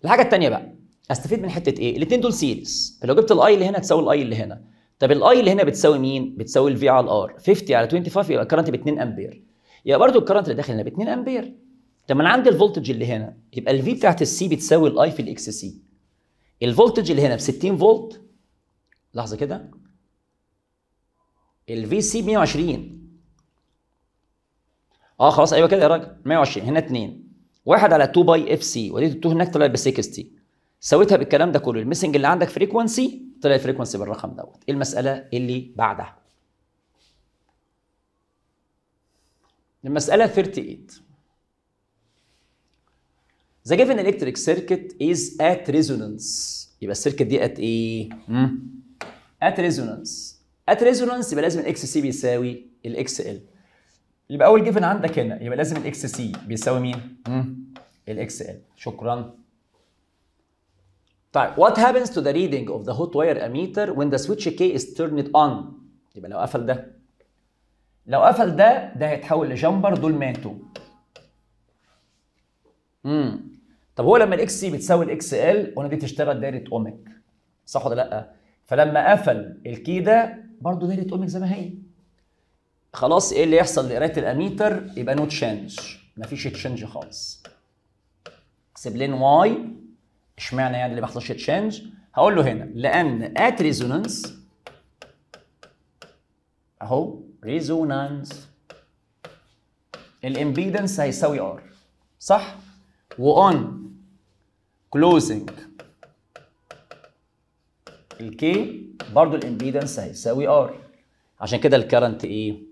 الحاجة الثانية بقى أستفيد من حتة إيه؟ الاثنين دول series فلو جبت ال I اللي هنا تساوي ال I اللي هنا. طب ال I اللي هنا بتساوي مين؟ بتساوي ال V على ال R 50 على 25 يبقى ال current ب 2 أمبير. يبقى برضه ال current اللي داخل هنا ب 2 أمبير. طب أنا عندي ال voltage اللي هنا. يبقى الفي بتاعت السي بتساوي الاي في الاكس سي الفولتج اللي هنا ب 60 فولت. لحظة كده. ال Vc ب 120 آه خلاص أيوه كده يا راجل. 120 هنا 2 1 على 2 pi f c وديت 2 هناك طلعت ب 60 سويتها بالكلام ده كله. ال missing اللي عندك frequency طلع ال frequency بالرقم دوت. إيه المسألة اللي بعدها؟ المسألة 38 The given electric circuit is at resonance. يبقى ال circuit دي at إيه؟ at resonance. At resonance يبقى لازم ال Xc بيساوي ال XL يبقى أول given عندك هنا يبقى لازم الاكس سي بيساوي مين؟ ال XL شكرا. طيب what happens to the reading of the hot wire ammeter when the switch K is turned on? يبقى لو قفل ده. لو قفل ده ده هيتحول ل jumper دول ماتوا. امم طب هو لما ال Xc بتساوي ال XL قلنا دي تشتغل دايرة ohmic صح ولا لأ؟ فلما قفل ال K ده برضه دايرة ohmic زي ما هي. خلاص إيه اللي يحصل لقراية الأميتر؟ يبقى no change مفيش change خالص. Explain why. اشمعنى يعني اللي ما بيحصلش change هقول له هنا لأن at resonance أهو resonance ال impedance هيساوي R صح؟ و on closing ال K برضو ال impedance هيساوي R عشان كده ال current إيه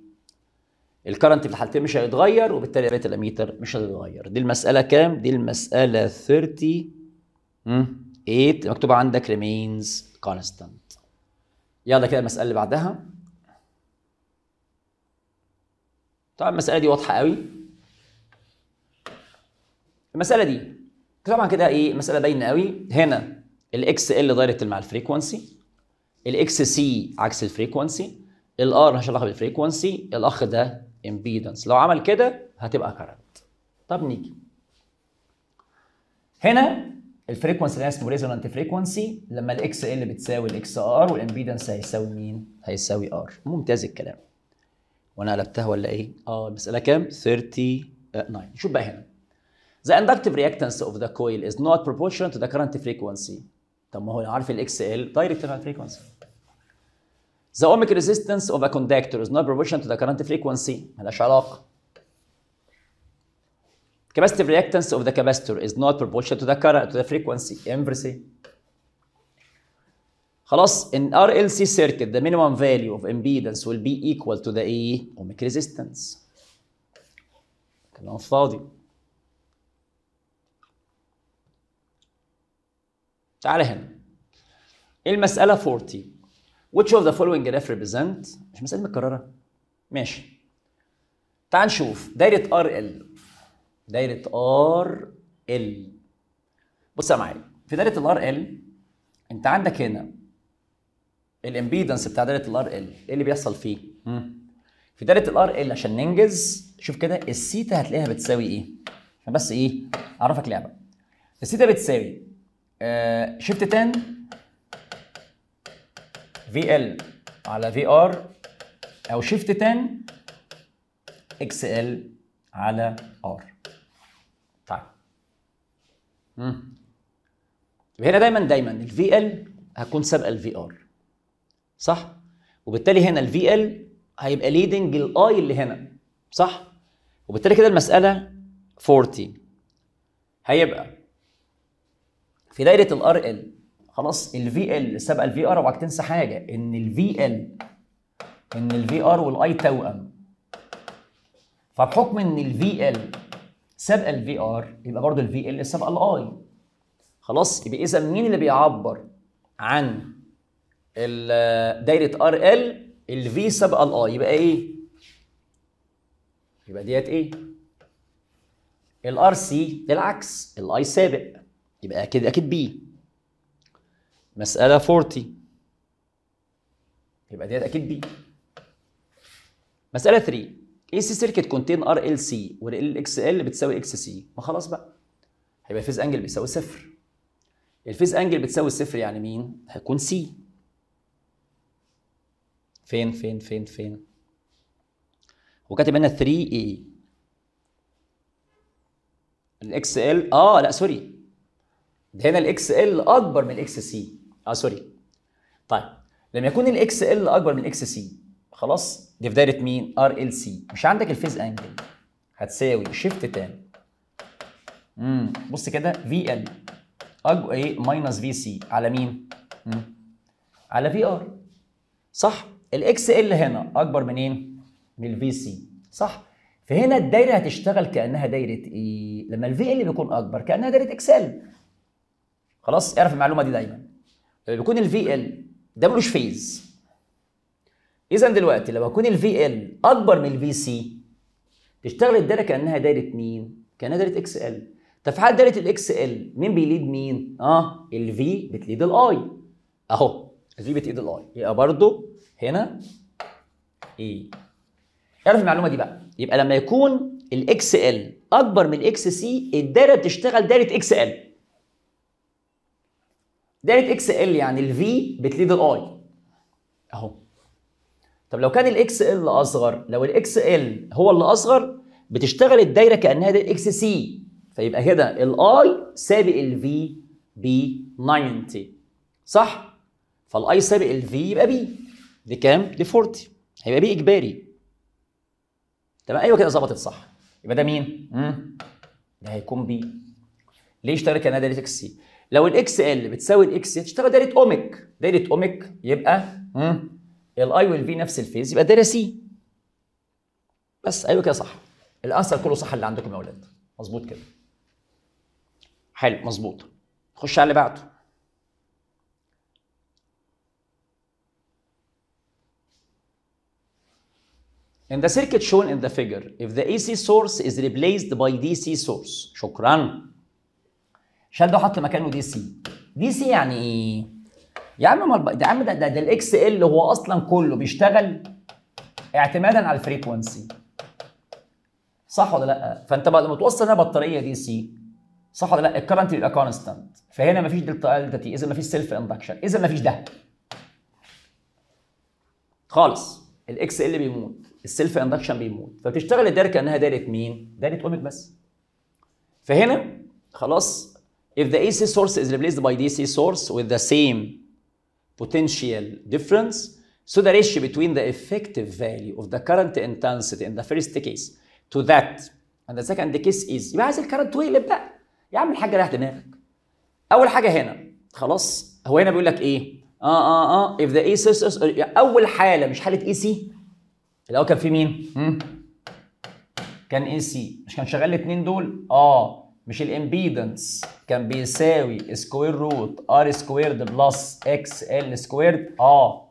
ال current في الحالتين مش هيتغير وبالتالي read ال ammeter مش هتتغير. دي المسألة كام؟ دي المسألة 30 امم 8 مكتوب عندك remains constant. يلا كده المسألة اللي بعدها. طبعا المسألة دي واضحة قوي. المسألة دي طبعا كده إيه المساله باينة قوي. هنا ال XL direct مع ال frequency الاكس سي عكس ال frequency ال R مالهاش علاقة بال frequency الاخ ده impedance لو عمل كده هتبقى current طب نيجي. هنا ال frequency اللي اسمه resonant frequency لما ال XL بتساوي ال X R وال impedance هيساوي مين؟ هيساوي R ممتاز الكلام. وأنا قلبتها ولا إيه؟ آه المسألة كام؟ 39 شوف بقى هنا. The inductive reactance of the coil is not proportional to the current frequency. طب ما هو انا عارف الاكس ال دايركت مع الفريكونسي. The ohmic resistance of a conductor is not proportional to the current frequency. ملهاش علاقة. Capacitive reactance of the capacitor is not proportional to the current to the frequency. Inversely. خلاص in RLC circuit the minimum value of impedance will be equal to the ايه؟ ohmic resistance. كلام فاضي. تعالى هنا. المسألة 40 which of the following graph represent مش مسألة متكررة ماشي. تعال نشوف. دايرة RL دايرة R L بص يا معلم. في دايرة ال RL انت عندك هنا ال impedance بتاع دايرة ال RL إيه اللي بيحصل فيه؟ في دايرة ال RL عشان ننجز شوف كده السيتا هتلاقيها بتساوي إيه؟ عشان بس إيه؟ أعرفك لعبة. السيتا بتساوي shift tan VL على VR أو shift tan XL على R طيب. هنا دايما دايما ال VL هتكون سابقة ال VR صح؟ وبالتالي هنا ال VL هيبقى leading ال I اللي هنا. صح؟ وبالتالي كده المسألة 40 هيبقى في دايرة ال RL خلاص ال VL سابقه ال VR اوعك تنسى حاجة. إن ال VL ان ال VR وال I توأم. فبحكم إن ال VL سابقه ال VR يبقى برضه ال VL سابقه ال I خلاص يبقى إذا مين اللي بيعبر عن دايرة RL ال V سابقه ال I يبقى إيه؟ يبقى ديت إيه؟ ال RC العكس ال I سابق. يبقى أكيد أكيد B مسألة 40 يبقى ديت أكيد B مسألة 3 AC circuit contain RLC وال ال XL بتساوي XC ما خلاص بقى. هيبقى ال phase angle بيساوي صفر. ال phase angle بتساوي صفر يعني مين؟ هيكون C فين فين فين فين؟ هو كاتب هنا 3 A ال XL آه لا sorry هنا ال XL أكبر من ال XC. آه sorry. طيب لما يكون ال XL أكبر من ال XC. خلاص دي في دايرة مين؟ RLC. مش عندك ال phase angle. هتساوي shift tan امم بص كده VL إيه؟ minus VC على مين؟ مم. على VR صح. ال XL هنا أكبر منين من ال VC صح. فهنا الدايرة هتشتغل كأنها دايرة إيه؟ لما ال VL بيكون أكبر كأنها دايرة XL. خلاص اعرف المعلومة دي دايما. لما بيكون ال VL ده ملوش phase اذا دلوقتي لما يكون ال VL أكبر من ال VC تشتغل الدايره كأنها دايرة مين؟ كأنها دايرة XL. طب في حال دايره ال XL مين بي lead مين؟ آه ال V بت lead ال I أهو ال V بت lead ال I يبقى برضو هنا إيه اعرف المعلومة دي بقى. يبقى لما يكون ال XL أكبر من ال XC الدايره بتشتغل دايرة XL. دايرة XL يعني ال V بت lead ال I أهو. طب لو كان ال XL أصغر لو ال XL هو اللي أصغر بتشتغل الدايرة كأنها دايرة XC. فيبقى كده ال I سابق ال V ب 90 صح؟ فال I سابق ال V يبقى B دي كام؟ دي 40 هيبقى B إجباري. تمام؟ أيوه كده ظبطت صح. يبقى ده مين؟ مم. ده هيكون B ليه اشتغل كأنها دايرة XC؟ لو ال XL بتساوي ال X تشتغل دايرة ohmic. دايرة ohmic يبقى ال I وال V نفس ال phase يبقى دايرة C بس أيوه كده صح. ال answer كله صح اللي عندكم يا أولاد. مظبوط كده. حلو مظبوط. خش على اللي بعده. In the circuit shown in the figure, if the AC source is replaced by DC source, شكرا. شد وحط مكانه DC. DC يعني إيه؟ يا عم ما ده عم ده ده, ده ال XL هو أصلا كله بيشتغل اعتمادا على ال frequency. صح ولا لأ؟ فأنت بعد ما توصل هنا بطارية DC صح ولا لأ؟ ال current يبقى constant فهنا مفيش delta delta t اذا مفيش self induction اذا مفيش ده. خالص ال XL بيموت ال self induction بيموت فبتشتغل الدايره كأنها دايره مين؟ دايره ohmic بس. فهنا خلاص if the AC source is replaced by DC source with the same potential difference so the ratio between the effective value of the current intensity in the first case to that and the second case is يبقى عايز ال current يقلب بقى يا عم الحاجة ريح دماغك اول حاجة هنا خلاص هو هنا بيقول لك إيه آه آه آه if the AC source اول حاله مش حاله AC الأول كان في مين. كان AC مش كان شغال الاثنين دول آه مش ال impedance كان بيساوي square root R squared plus XL squared آه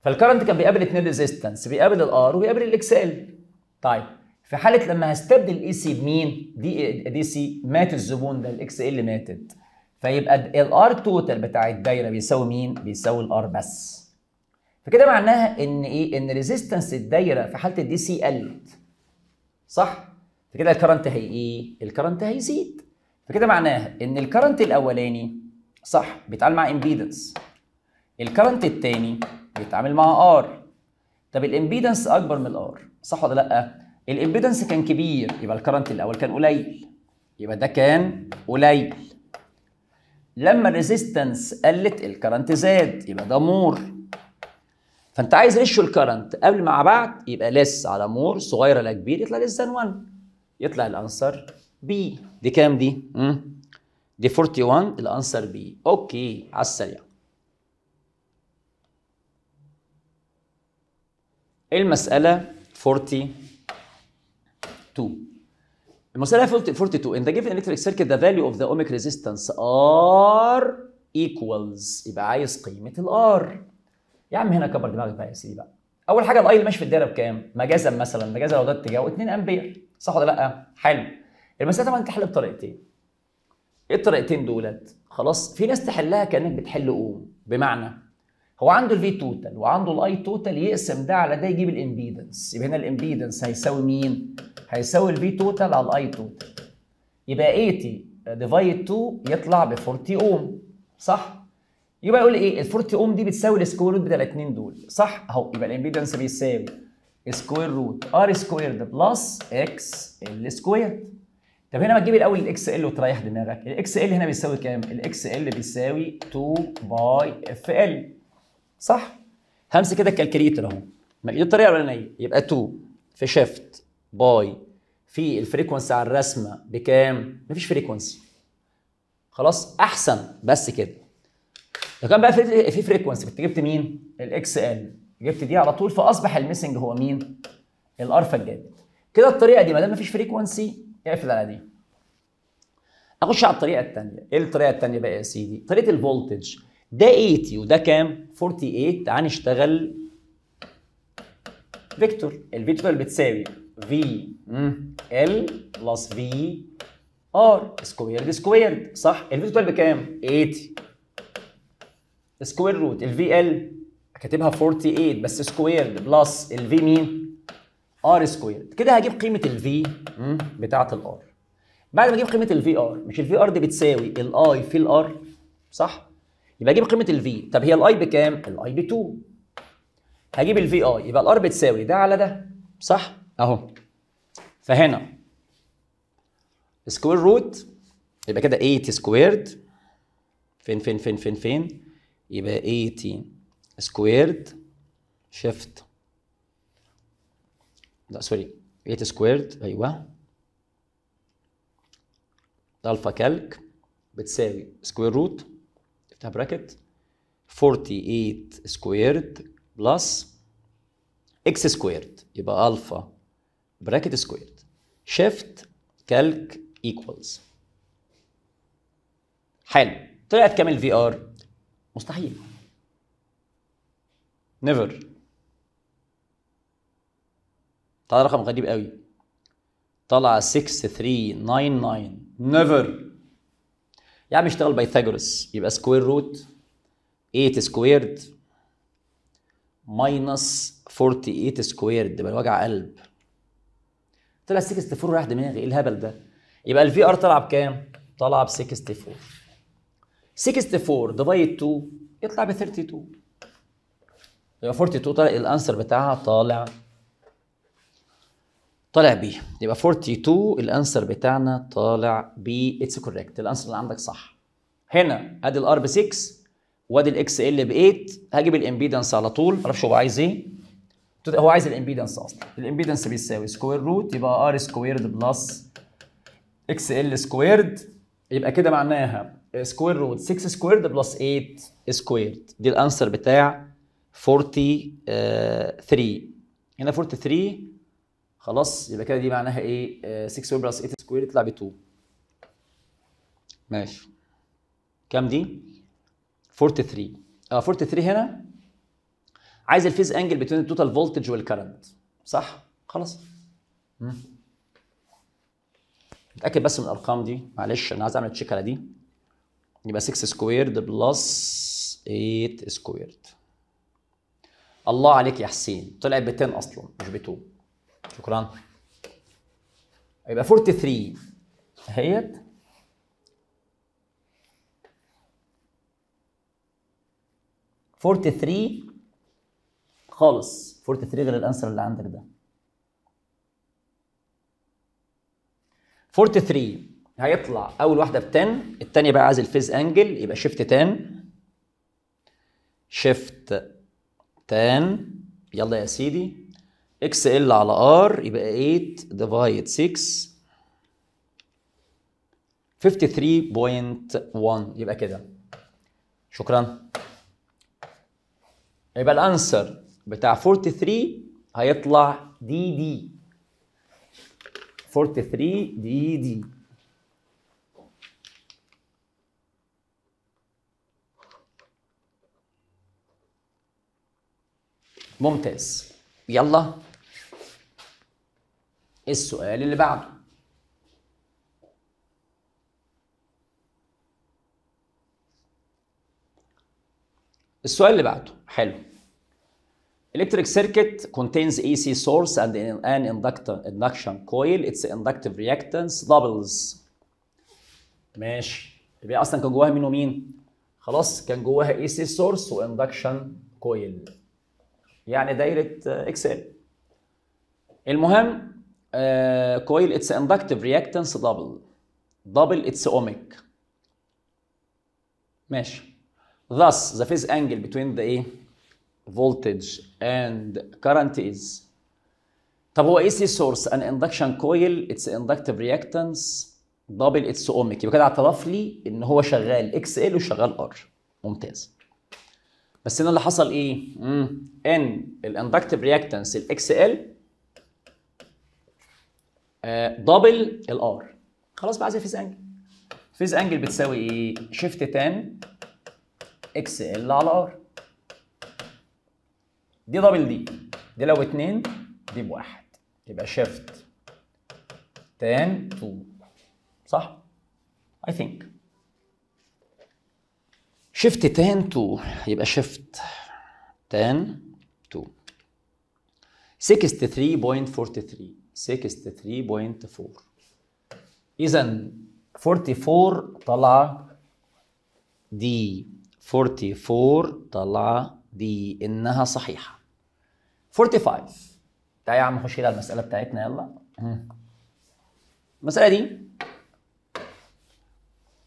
فال current كان بيقابل اثنين resistance بيقابل ال R وبيقابل ال XL طيب في حالة لما هستبدل ال AC بمين؟ D DC مات الزبون ده ال XL ماتت. فيبقى ال R total بتاع الدايرة بيساوي مين؟ بيساوي ال R بس. فكده معناها إن إيه؟ إن resistance الدايرة في حالة ال DC قلت. صح؟ فكده ال current هي إيه؟ ال current هيزيد فكده معناها إن ال current الأولاني صح بيتعامل مع impedance ال current الثاني بيتعامل مع R طب ال impedance أكبر من ال R صح ولا لأ؟ ال impedance كان كبير يبقى ال current الأول كان قليل يبقى ده كان قليل. لما ال resistance قلت ال current زاد يبقى ده more. فأنت عايز ratio ال current قبل مع بعد يبقى less على more صغير على كبير يطلع less than 1 يطلع ال answer B دي كام دي؟ مم. دي 41 ال answer B okay على السريع. المسألة؟ 42 المسألة 42 in the given electric circuit the value of the ohmic resistance R equals يبقى عايز قيمة ال R يا عم هنا كبر دماغك بقى يا سيدي بقى. أول حاجة ال I اللي ماشي في الدايرة بكام؟ مجازا مثلا مجازا لو ده اتجاهه 2 أمبير. صح ولا لا؟ حلو. المسألة طبعا تحل بطريقتين. إيه الطريقتين دولت؟ خلاص في ناس تحلها كأنك بتحل اوم بمعنى هو عنده ال V total وعنده ال I total يقسم ده على ده يجيب ال impedance يبقى هنا ال impedance هيساوي مين؟ هيساوي ال V total على ال I total. يبقى 80 divide 2 يطلع ب 40 اوم صح؟ يبقى يقول إيه؟ ال 40 اوم دي بتساوي ال square root بتاع الاثنين دول. صح؟ أهو يبقى ال impedance بيساوي. square root R squared plus X L squared طب هنا ما تجيب الأول ال X L وتريح دماغك. ال X L هنا بيساوي كام؟ ال X L بيساوي 2 pi F L صح؟ همسك كده ال calculator اهو. دي الطريقة الاولانيه يبقى 2 في shift pi في ال frequency على الرسمة بكام؟ مفيش frequency خلاص؟ أحسن. بس كده. لو كان بقى في frequency كنت جبت مين؟ ال X L جبت دي على طول فأصبح ال missing هو مين؟ ال R فالجامد كده الطريقة دي ما دام مفيش frequency اقفل على دي. اخش على الطريقة الثانية إيه الطريقة الثانية بقى يا سيدي؟ طريقة ال voltage ده 80 وده كام؟ 48 تعال نشتغل vector. ال vector بتساوي V L plus V R squared squared صح؟ ال vector بكام؟ 80 square root ال V L كاتبها 48 بس squared plus ال V مين؟ R squared كده هجيب قيمة ال V بتاعة ال R بعد ما أجيب قيمة ال V R مش ال V R دي بتساوي ال I في ال R صح؟ يبقى أجيب قيمة ال V طب هي ال I بكام؟ ال I ب 2 هجيب ال V I يبقى ال R بتساوي ده على ده صح؟ أهو فهنا square root يبقى كده 8 squared فين فين فين فين فين يبقى 80 squared shift لا sorry 8 squared أيوه. alpha calc بتساوي square root افتح bracket 48 squared plus X squared يبقى الفا bracket squared shift calc equals حلو. طلعت كام ال V R مستحيل. never طلع رقم غريب قوي. طلع 6399 never يا عم اشتغل Pythagoras. يبقى square root 8 squared minus 48 squared يبقى وجع قلب. طلع 64 رايح دماغي. إيه الهبل ده؟ يبقى ال V R طلع بكام؟ طلع ب 64 64 divide 2 يطلع ب 32 يبقى 42 طلع ال answer بتاعها طالع طالع B يبقى 42 ال answer بتاعنا طالع B it's correct ال answer اللي عندك صح. هنا أدي ال R ب 6 وأدي ال X L ب 8 هجيب ال impedance على طول. معرفش هو عايز إيه. هو عايز ال impedance أصلا. ال impedance بيساوي square root يبقى R squared plus X L squared يبقى كده معناها square root 6 squared plus 8 squared دي ال answer بتاع 43 هنا 43 خلاص يبقى كده دي معناها إيه؟ 6 square plus 8 square يطلع ب 2 ماشي. كام دي؟ 43 آه 43 هنا. عايز ال phase angle بين ال total voltage وال current صح؟ خلاص. اتأكد بس من الأرقام دي. معلش أنا عايز أعمل check على دي. يبقى 6 squared plus 8 squared الله عليك يا حسين. طلعت ب 10 أصلا مش ب 2 شكرا. يبقى 43 اهيه forty 3 خالص. 43 غير ال answer اللي عندك ده. 43 هيطلع أول واحدة ب 10 الثانية بقى عايز ال phase angle يبقى shift tan shift tan يلا يا سيدي. X L على R يبقى 8 divide 6 53.1 يبقى كده. شكرا. يبقى ال answer بتاع 43 هيطلع دي دي 43 دي دي ممتاز يلا السؤال اللي بعده السؤال اللي بعده حلو Electric circuit contains AC source and an inductor, induction coil. Its inductive reactance doubles. ماشي. يبقى أصلا كان جواها مين ومين؟ خلاص كان جواها AC source واندكشن كويل. يعني دايره إكس ال. المهم كويل اتس inductive reactance double. double its ohmic. ماشي. Thus the phase angle between the إيه؟ voltage and current is طب هو AC source an induction coil its inductive reactance double its ohmic يبقى كده اعترف لي ان هو شغال XL وشغال R ممتاز بس هنا اللي حصل إيه؟ مم. إن ال inductive reactance ال X L double ال R خلاص بقى عايز ال phase angle ال phase angle بتساوي إيه؟ shift tan X L على R دي double دي دي لو اتنين دي بواحد يبقى شيفت 10 2 صح؟ I think شيفت 10 2 يبقى شيفت 10 2 63.43 63.4 إذا 44 طلع دي 44 طلع دي إنها صحيحة. 45 تعالى يا عم نخش كده على المسألة بتاعتنا يلا. المسألة دي.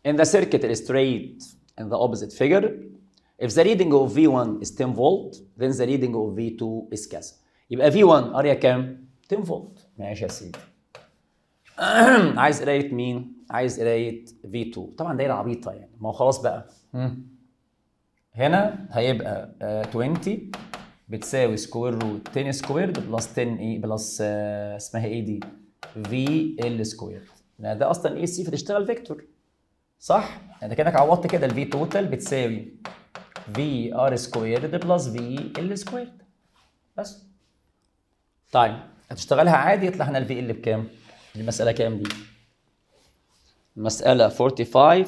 In the circuit illustrate in the opposite figure. If the reading of V1 is 10 volt then the reading of V2 is كذا يبقى V1 اريا كام 10 فولت ماشي يا سيدي عايز قرايه مين عايز قرايه في 2 طبعا دايرة عبيطة يعني. ما هو خلاص بقى. هنا هيبقى آه 20 بتساوي square root 10 squared plus 10 إيه plus آه اسمها إيه دي؟ VL squared ده أصلا AC فتشتغل vector صح؟ انت كأنك عوضت كده ال V total بتساوي VR squared plus VL squared بس. طيب هتشتغلها عادي؟ يطلع هنا ال VL بكام؟ دي المسألة كام دي؟ المسألة 45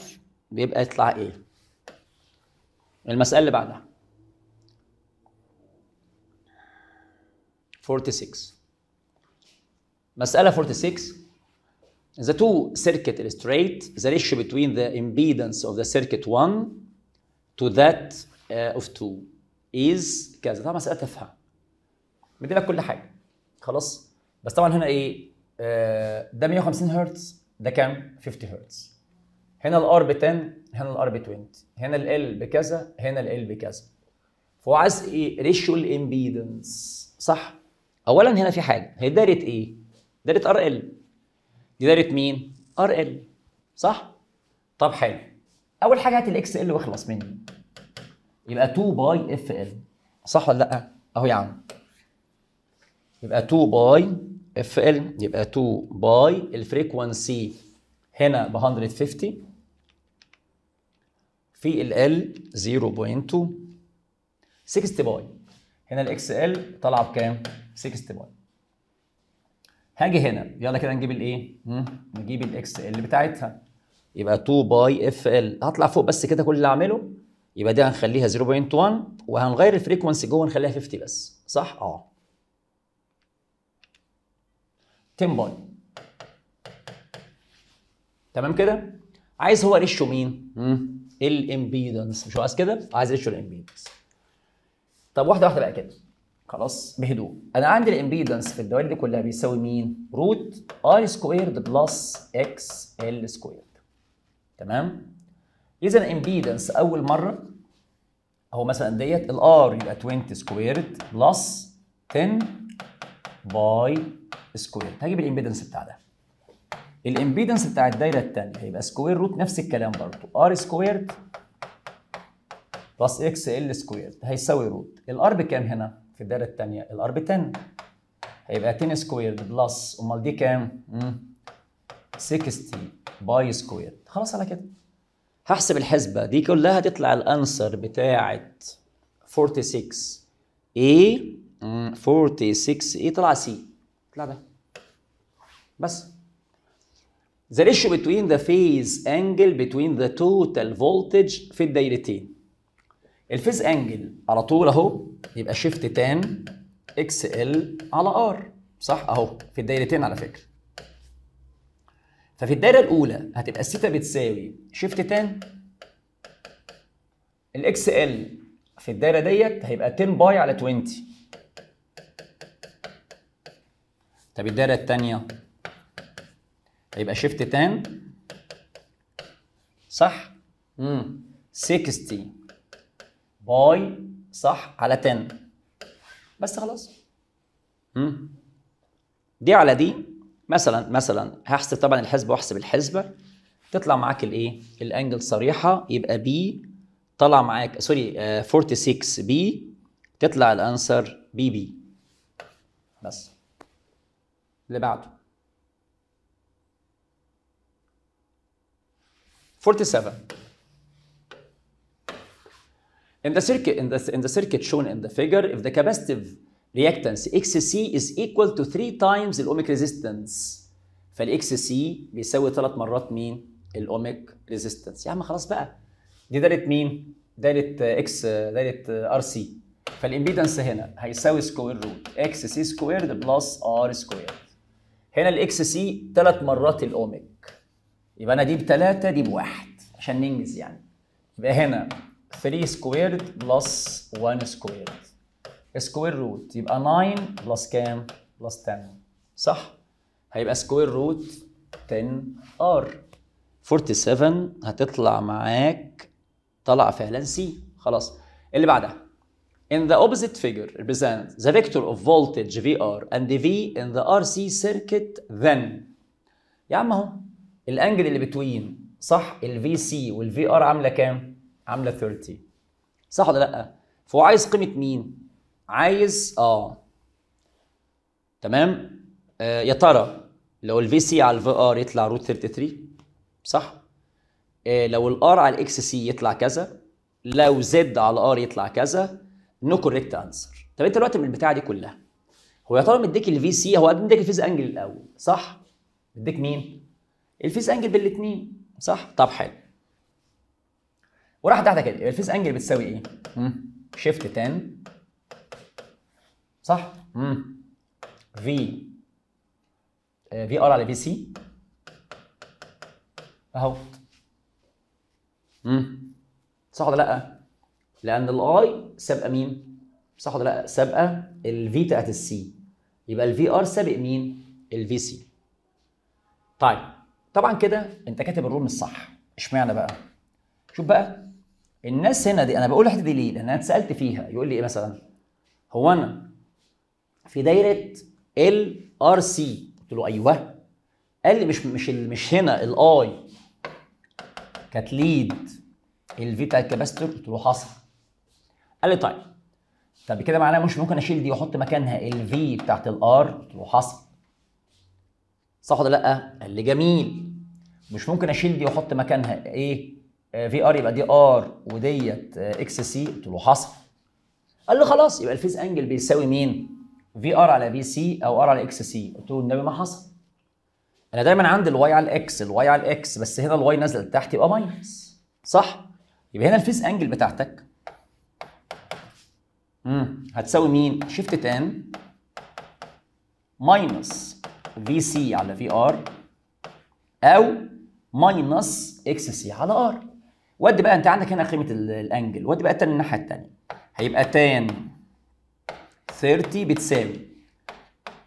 بيبقى يطلع إيه المسألة اللي بعدها. 46 مسألة 46 The two circuit illustrate the ratio between the impedance of the circuit 1 to that uh, of 2 is كذا. طبعا مسألة تافهة مدي لك كل حاجة. خلاص؟ بس طبعا هنا إيه؟ آه ده 150 هرتز ده كام؟ 50 هرتز. هنا ال R ب 10 هنا ال R ب 20 هنا L بكذا هنا L بكذا. فهو عايز إيه؟ ratio ال impedance صح؟ اولا هنا في حاجة. هي دايرة إيه؟ دايرة RL دي دايره مين؟ RL. صح؟ طب حلو. أول حاجة هات ال XL واخلص مني يبقى 2 pi FL. صح ولا لأ؟ أهو يا عم. يبقى 2 pi FL يبقى 2 pi ال frequency هنا ب 150 في ال L 0.2 60 pi. هنا ال XL طالعه بكام؟ 60 pi. هاجي هنا. يلا كده نجيب الايه؟ نجيب ال XL بتاعتها. يبقى 2 pi FL هطلع فوق بس كده كل اللي اعمله يبقى دي هنخليها 0.1 وهنغير ال frequency جوه نخليها 50 بس. صح؟ آه. 10 pi تمام كده؟ عايز هو ratio مين؟ ال impedance مش عايز كده؟ عايز ratio ال impedance طب واحدة واحدة بقى كده. خلاص بهدوء. أنا عندي ال impedance في الدوائر دي كلها بيساوي مين؟ root R squared plus XL squared تمام؟ اذا ال impedance أول مرة أهو مثلا ديت ال R يبقى 20 squared plus 10 pi squared هجيب ال impedance بتاع ده. ال impedance بتاع الدايرة الثانية هيبقى square root نفس الكلام برضه R squared plus XL squared هيساوي root ال R بكام هنا؟ في الدايره الثانية ال R ب 10 هيبقى 10 squared plus أمال دي كام؟ 60 pi squared خلاص على كده. هحسب الحسبة. دي كلها تطلع ال answer بتاعت 46 A 46 A طلع C طلع ده. بس. The ratio between the phase angle between the total voltage في الدايرتين. ال phase angle على طول اهو يبقى shift tan XL على R صح؟ اهو في الدايرتين على فكرة. ففي الدايرة الأولى هتبقى الثيتا بتساوي shift tan ال XL في الدايرة ديت هيبقى 10 pi على 20 طب الدايرة الثانية هيبقى shift tan صح؟ امم 60 pi صح على 10 بس خلاص. امم دي على دي. مثلا مثلا هحسب طبعا الحسبة وأحسب الحسبة. تطلع معاك الايه ال angle صريحة يبقى B طلع معاك sorry آه 46 B تطلع ال answer B B بس. اللي بعده. 47 In the circuit in the in the circuit shown in the figure, if the capacitive reactance XC is equal to 3 times ال ohmic resistance فال XC بيساوي ثلاث مرات مين؟ ال ohmic resistance يا عم خلاص بقى. دي دايره مين؟ دايره X دايره RC فال impedance هنا هيساوي square root XC squared plus R squared هنا ال XC ثلاث مرات ال ohmic. يبقى أنا دي بثلاثه دي بواحد عشان ننجز يعني. يبقى هنا 3 squared plus 1 squared square root يبقى 9 plus كام؟ plus 10 صح؟ هيبقى square root 10 R 47 هتطلع معاك طلع فعلا C خلاص. اللي بعدها. In the opposite figure represent the vector of voltage VR and V in the RC circuit then. يا عم أهو. ال angle اللي between صح؟ ال VC وال VR عاملة كام؟ عاملة 30 صح ولا لأ؟ فهو عايز قيمة مين؟ عايز آه تمام آه يا ترى لو ال VC على ال VR يطلع root 33 صح؟ آه لو الار على الاكس سي يطلع كذا لو Z على R يطلع كذا no correct answer طب انت دلوقتي من البتاعة دي كلها هو يا ترى مديك ال VC هو مديك ال phase angle الأول صح؟ مديك مين؟ ال phase angle بالاثنين صح؟ طب حلو وراح تحت كده ال phase angle بتساوي إيه؟ shift tan صح؟ امم V VR على VC أهو امم صح ولا لأ؟ لأن ال I سابقة مين؟ صح ولا لأ؟ سابقة ال V بتاعت ال C يبقى ال VR سابق مين؟ ال VC طيب طبعا كده أنت كاتب ال rule مش صح إشمعنى بقى؟ شوف بقى الناس هنا دي أنا بقول الحته دي ليه؟ لأن أنا اتسألت فيها. يقول لي إيه مثلا؟ هو أنا في دايرة ال RC. قلت له أيوه. قال لي مش مش مش هنا ال I كانت lead ال V بتاع ال capacitor قلت له حصل. قال لي طيب. طب كده معناه مش ممكن أشيل دي وأحط مكانها ال V بتاعت ال R قلت له حصل. صح ولا لأ؟ قال لي جميل. مش ممكن أشيل دي وأحط مكانها إيه؟ VR يبقى دي R وديت XC قلت له حصل. قال لي خلاص يبقى ال phase angle بيساوي مين؟ VR على VC أو R على XC قلت له النبي ما حصل. أنا دايما عندي الواي على الاكس الواي على الاكس بس هنا ال Y نازلة لتحت يبقى minus صح؟ يبقى هنا ال phase angle بتاعتك. امم هتساوي مين؟ shift tan minus VC على VR أو minus XC على R ودي بقى انت عندك هنا قيمه ال angle ودي بقى تاني الناحية الثانية هيبقى tan 30 بتساوي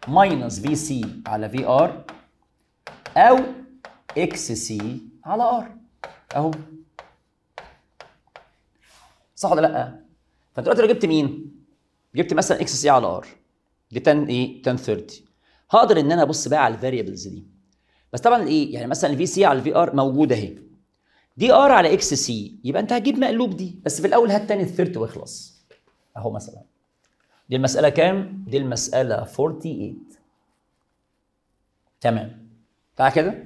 minus VC على VR أو XC على R أهو صح ولا لأ؟ فأنت دلوقتي لو جبت مين؟ جبت مثلا إكس سي على آر دي 10 إيه؟ 10 30 هقدر إن أنا أبص بقى على ال variables دي بس طبعا إيه؟ يعني مثلا ال VC على ال VR موجوده أهي دي R على XC. يبقى أنت هتجيب مقلوب دي. بس في الأول هات تاني الثيرت واخلص. أهو مثلا. دي المسألة كام؟ دي المسألة 48 تمام. تعال كده.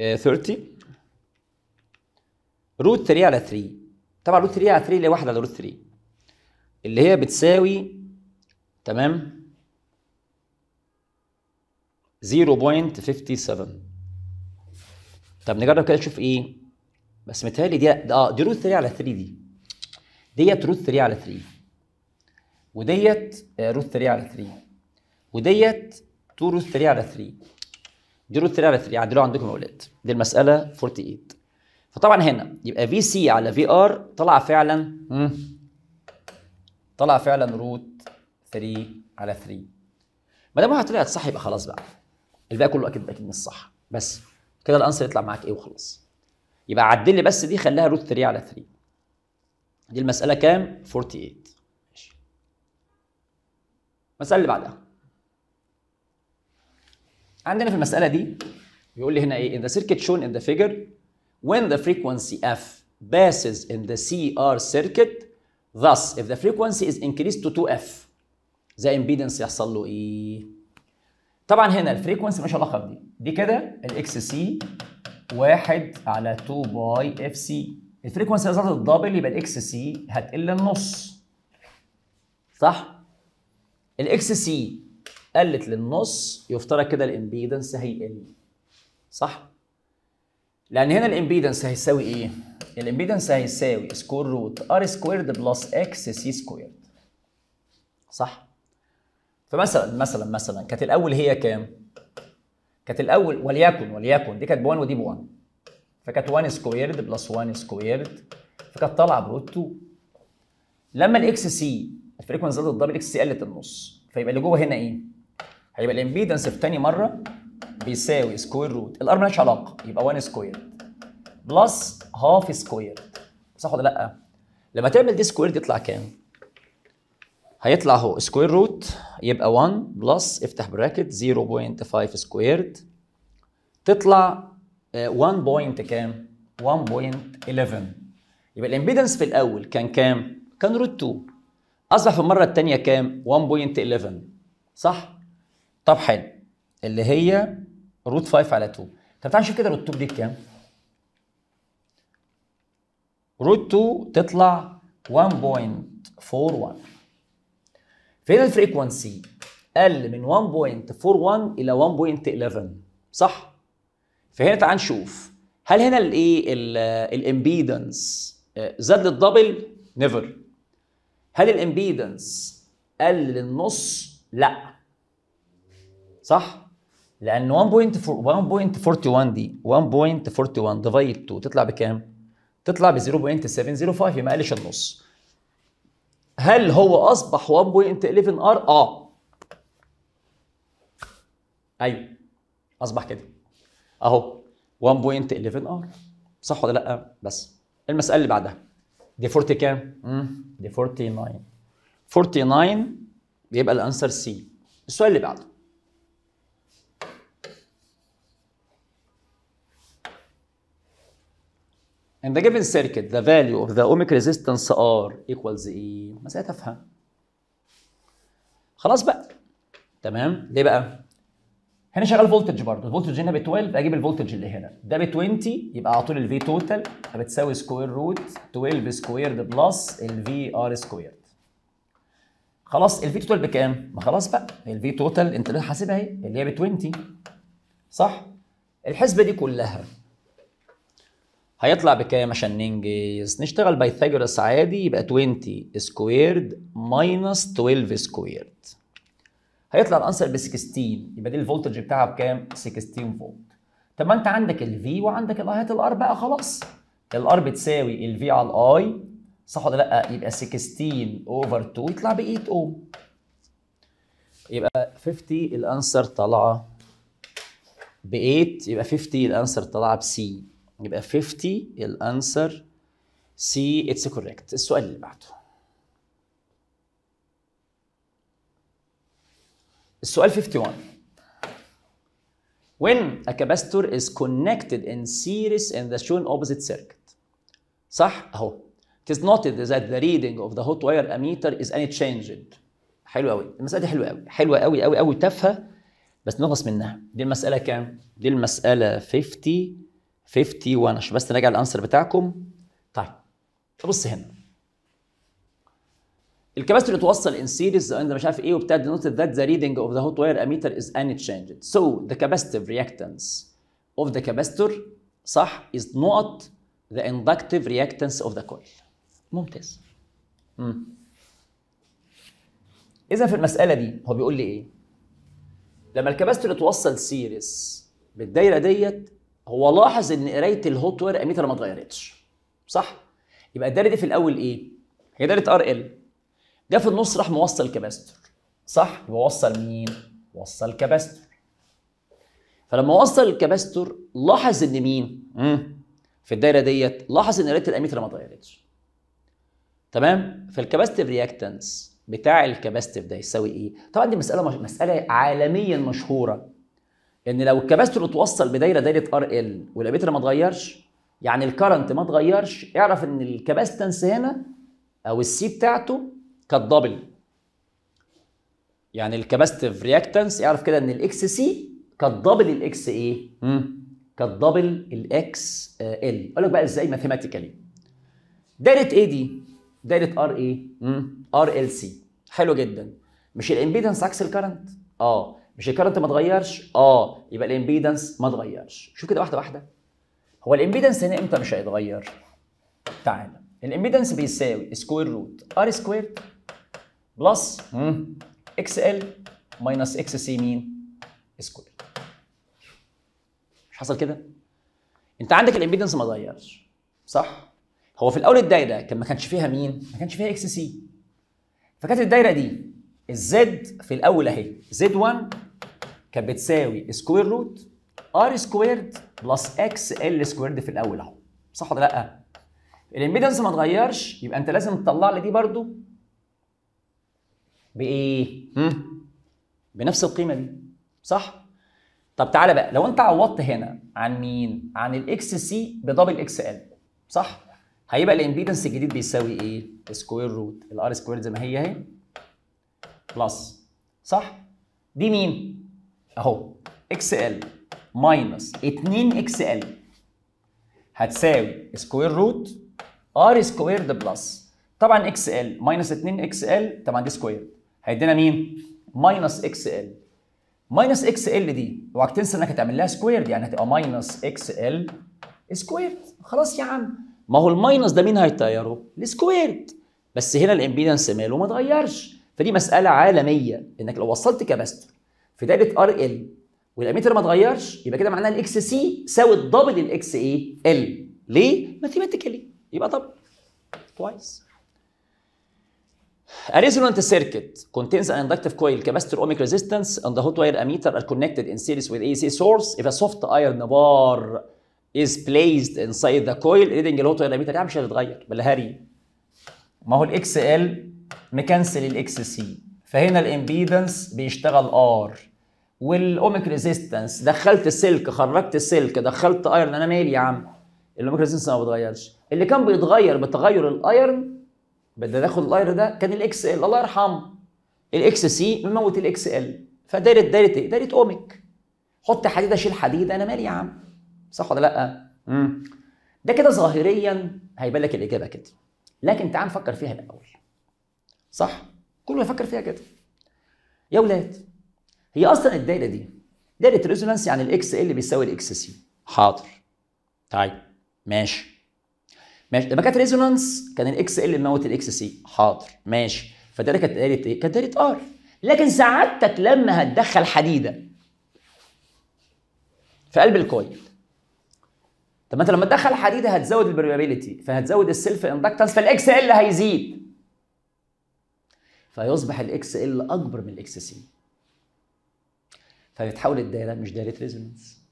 آه، 30 root 3 على 3 طبعا root 3 على 3 اللي هي 1 على root 3 اللي هي بتساوي تمام؟ 0.57 طب نجرب كده نشوف إيه؟ بس متهيألي دي آه دي root 3 على 3 دي. ديت root 3 على 3 وديت آه، root 3 على 3 وديت 2 root 3 على 3 دي root 3 على 3 عدلوها عندكم يا أولاد دي المسألة 48 فطبعا هنا يبقى VC على VR طلع فعلا طلع فعلا root 3 على 3 ما دام طلعت صح يبقى خلاص بقى. الباقي كله أكيد أكيد مش صح. بس كده ال answer يطلع معاك إيه وخلاص. يبقى عدل لي بس دي خليها root 3 على 3 دي المسألة كام؟ 48 ماشي. المسألة اللي بعدها. عندنا في المسألة دي بيقول لي هنا إيه؟ In the circuit shown in the figure when the frequency f passes in the CR circuit thus if the frequency is increased to 2f the impedance يحصل له إيه؟ طبعا هنا ال frequency مش علاقه بدي دي. كده ال XC واحد على 2 pi FC ال frequency زادت ال double يبقى ال XC هتقل النص صح؟ ال XC قلت للنص يفترض كده ال impedance هيقل. صح؟ لأن هنا ال impedance هيساوي إيه؟ ال impedance هيساوي square root R squared plus XC squared صح؟ فمثلا مثلا مثلا كانت الأول هي كام؟ كانت الأول وليكن وليكن دي كانت ب 1 ودي ب 1 فكانت 1 squared plus 1 squared فكانت طالعة ب root 2 لما ال XC ال frequency زادت ال double XC قلت النص. فيبقى اللي جوه هنا إيه؟ هيبقى ال impedance في تاني مرة بيساوي square root. ال R مالهاش علاقة يبقى 1 squared. plus half squared صح ولا لأ. لما تعمل دي squared يطلع كام؟ هيطلع اهو square root يبقى 1 plus افتح bracket 0.5 squared تطلع آه، 1 point كام؟ 1.11 يبقى ال impedance في الأول كان كام؟ كان root 2 أصبح في المرة الثانية كام؟ 1.11 صح؟ طب حلو. اللي هي root 5 على 2 طب تعال نشوف كده root 2 دي بكام root 2 تطلع 1.41 فين ال frequency؟ قل من 1.41 إلى 1.11 صح؟ فهنا تعال نشوف. هل هنا الايه ال impedance زاد لل double؟ never هل ال impedance قل للنص؟ لا. صح؟ لأن 1.41 دي 1.41 divide 2 تطلع بكام؟ تطلع ب 0.705 يبقى ما قلش النص. هل هو أصبح 1.11 R آه. أيوه. أصبح كده. أهو. 1.11 R صح ولا لأ؟ بس. المسألة اللي بعدها. دي 40 كام. دي 49 49 يبقى الأنسر سي السؤال اللي بعده. In the given circuit, the value of the ohmic resistance R equals إيه؟ مسألة تافهة. خلاص بقى. تمام؟ ليه بقى؟ هنا شغال voltage برضه، ال voltage هنا ب 12 أجيب ال voltage اللي هنا، ده ب 20 يبقى على طول ال V total بتساوي square root 12 squared plus ال VR squared. خلاص ال V total بكام؟ ما خلاص بقى الفي توتال انت اللي حاسبها اهي اللي هي ب 20 صح؟ الحسبة دي كلها هيطلع بكام عشان ننجز؟ نشتغل Pythagoras عادي يبقى 20 squared minus 12 squared هيطلع ال answer ب 16 يبقى دي ال voltage بتاعها بكام؟ 16 فولت طب ما انت عندك ال V وعندك ال I هات ال R بقى خلاص. ال R بتساوي ال V على ال I صح ولا لأ؟ يبقى 16 over 2 يطلع ب 8 اوم يبقى 50 ال answer طالعه ب 8 يبقى 50 ال answer طالعه ب C يبقى 50 ال answer C it's correct السؤال اللي بعده. السؤال 51 when a capacitor is connected in series in the shown opposite circuit. صح؟ أهو. It is noted that the reading of the hot wire ammeter is unchanged. حلو قوي المسألة دي حلوة قوي حلوة قوي قوي قوي تافهه بس نخلص منها. دي المسألة كام؟ دي المسألة 50 51 عشان بس نراجع الانسر بتاعكم. طيب بص هنا. ال capacitor اتوصل in series انت مش عارف إيه وبتاع denoted that the reading of the hot wire ammeter is unchanged so the capacitive reactance of the capacitor صح is not the inductive reactance of the coil. ممتاز. مم. إذا في المسألة دي هو بيقول لي إيه؟ لما ال capacitor اتوصل series بالدايرة ديت هو لاحظ إن قراية ال hot wire ammeter ما اتغيرتش. صح؟ يبقى الدايره دي في الأول إيه؟ هي دايره RL ده في النص راح موصل capacitor. صح؟ يبقى وصل مين؟ وصل capacitor. فلما وصل ال capacitor لاحظ إن مين؟ مم. في الدايرة ديت لاحظ إن قراية الاميتر ما اتغيرتش. تمام؟ فال capacitive reactance بتاع ال capacitive ده يساوي إيه؟ طبعا دي مسألة مش... مسألة عالميا مشهورة. إن لو ال capacitor اتوصل بدايرة دايرة RL وال ammeter ما اتغيرش يعني ال current ما اتغيرش اعرف إن ال capacitance هنا أو ال C بتاعته كانت double يعني ال capacitive reactance اعرف كده إن ال XC كانت double ال X إيه كانت double ال XL أقول لك بقى إزاي mathematically دايرة إيه دي دايرة R إيه RLC حلو جدا. مش ال impedance عكس ال current آه. مش ال current ما اتغيرش آه يبقى ال impedance ما اتغيرش شوف كده؟ واحدة واحدة. هو ال impedance هنا إمتى مش هيتغير؟ تعالى ال impedance بيساوي square root R square plus XL minus XC مين square مش حصل كده؟ أنت عندك ال impedance ما اتغيرش صح؟ هو في الأول الدايرة كان ما كانش فيها مين ما كانش فيها XC فكانت الدايرة دي الزد في الأول أهي زد 1 كانت بتساوي square root R squared plus XL squared في الأول أهو. صح ولا لأ؟ ال impedance ما اتغيرش يبقى أنت لازم تطلع لي دي برضو بإيه؟ بنفس القيمة دي. صح؟ طب تعالى بقى لو أنت عوضت هنا عن مين؟ عن ال XC ب double XL صح؟ هيبقى ال impedance الجديد بيساوي إيه؟ square root ال R square زي ما هي أهي. plus صح؟ دي مين؟ اهو XL minus 2 XL هتساوي square root R squared plus طبعا XL minus 2 XL طبعا دي square هيدينا مين؟ minus XL. minus XL دي اوعك تنسى إنك هتعمل لها square يعني هتبقى minus XL square خلاص يا عم. ما هو ال minus ده مين هيطيره؟ ال squared بس هنا ال impedance ماله ما اتغيرش. فدي مسألة عالمية إنك لو وصلت capacitor في دايره RL وال ammeter ما اتغيرش يبقى كده معناها ال XC ساوت double ال X إيه L ليه mathematically يبقى طب كويس A resonant circuit contains an inductive coil, capacitor, ohmic resistance, and the hot wire ammeter are connected in series with AC source. If a soft iron bar is placed inside the coil, reading the hot wire ammeter يعني مش هتتغير بالهري. ما هو ال XL مكنسل ال XC فهنا ال impedance بيشتغل R وال ohmic resistance دخلت السلك خرجت السلك دخلت iron أنا مالي يا عم؟ ال ohmic resistance ما بيتغيرش اللي كان بيتغير بتغير ال iron بدي اخد ال iron ده كان ال XL الله يرحمه. ال XC مموت ال XL فدايرة دايرة إيه؟ دايرة ohmic حط حديدة شيل حديدة أنا مالي يا عم؟ صح ولا لأ؟ امم ده كده ظاهريا هيبان لك الإجابة كده. لكن تعال نفكر فيها الأول. صح؟ كله يفكر فيها كده. يا ولاد هي أصلا الدايرة دي دايرة resonance يعني ال XL بيساوي ال XC حاضر. طيب ماشي. ماشي. لما كانت resonance كان ال XL موت ال XC حاضر. ماشي. فدايره كانت دايرة إيه؟ كانت دايرة R لكن سعادتك لما هتدخل حديدة في قلب ال coil طب ما أنت لما تدخل حديدة هتزود ال permeability فهتزود ال self inductance فال XL هيزيد. فيصبح ال XL أكبر من ال XC فيتحول الدايرة مش دايرة resonance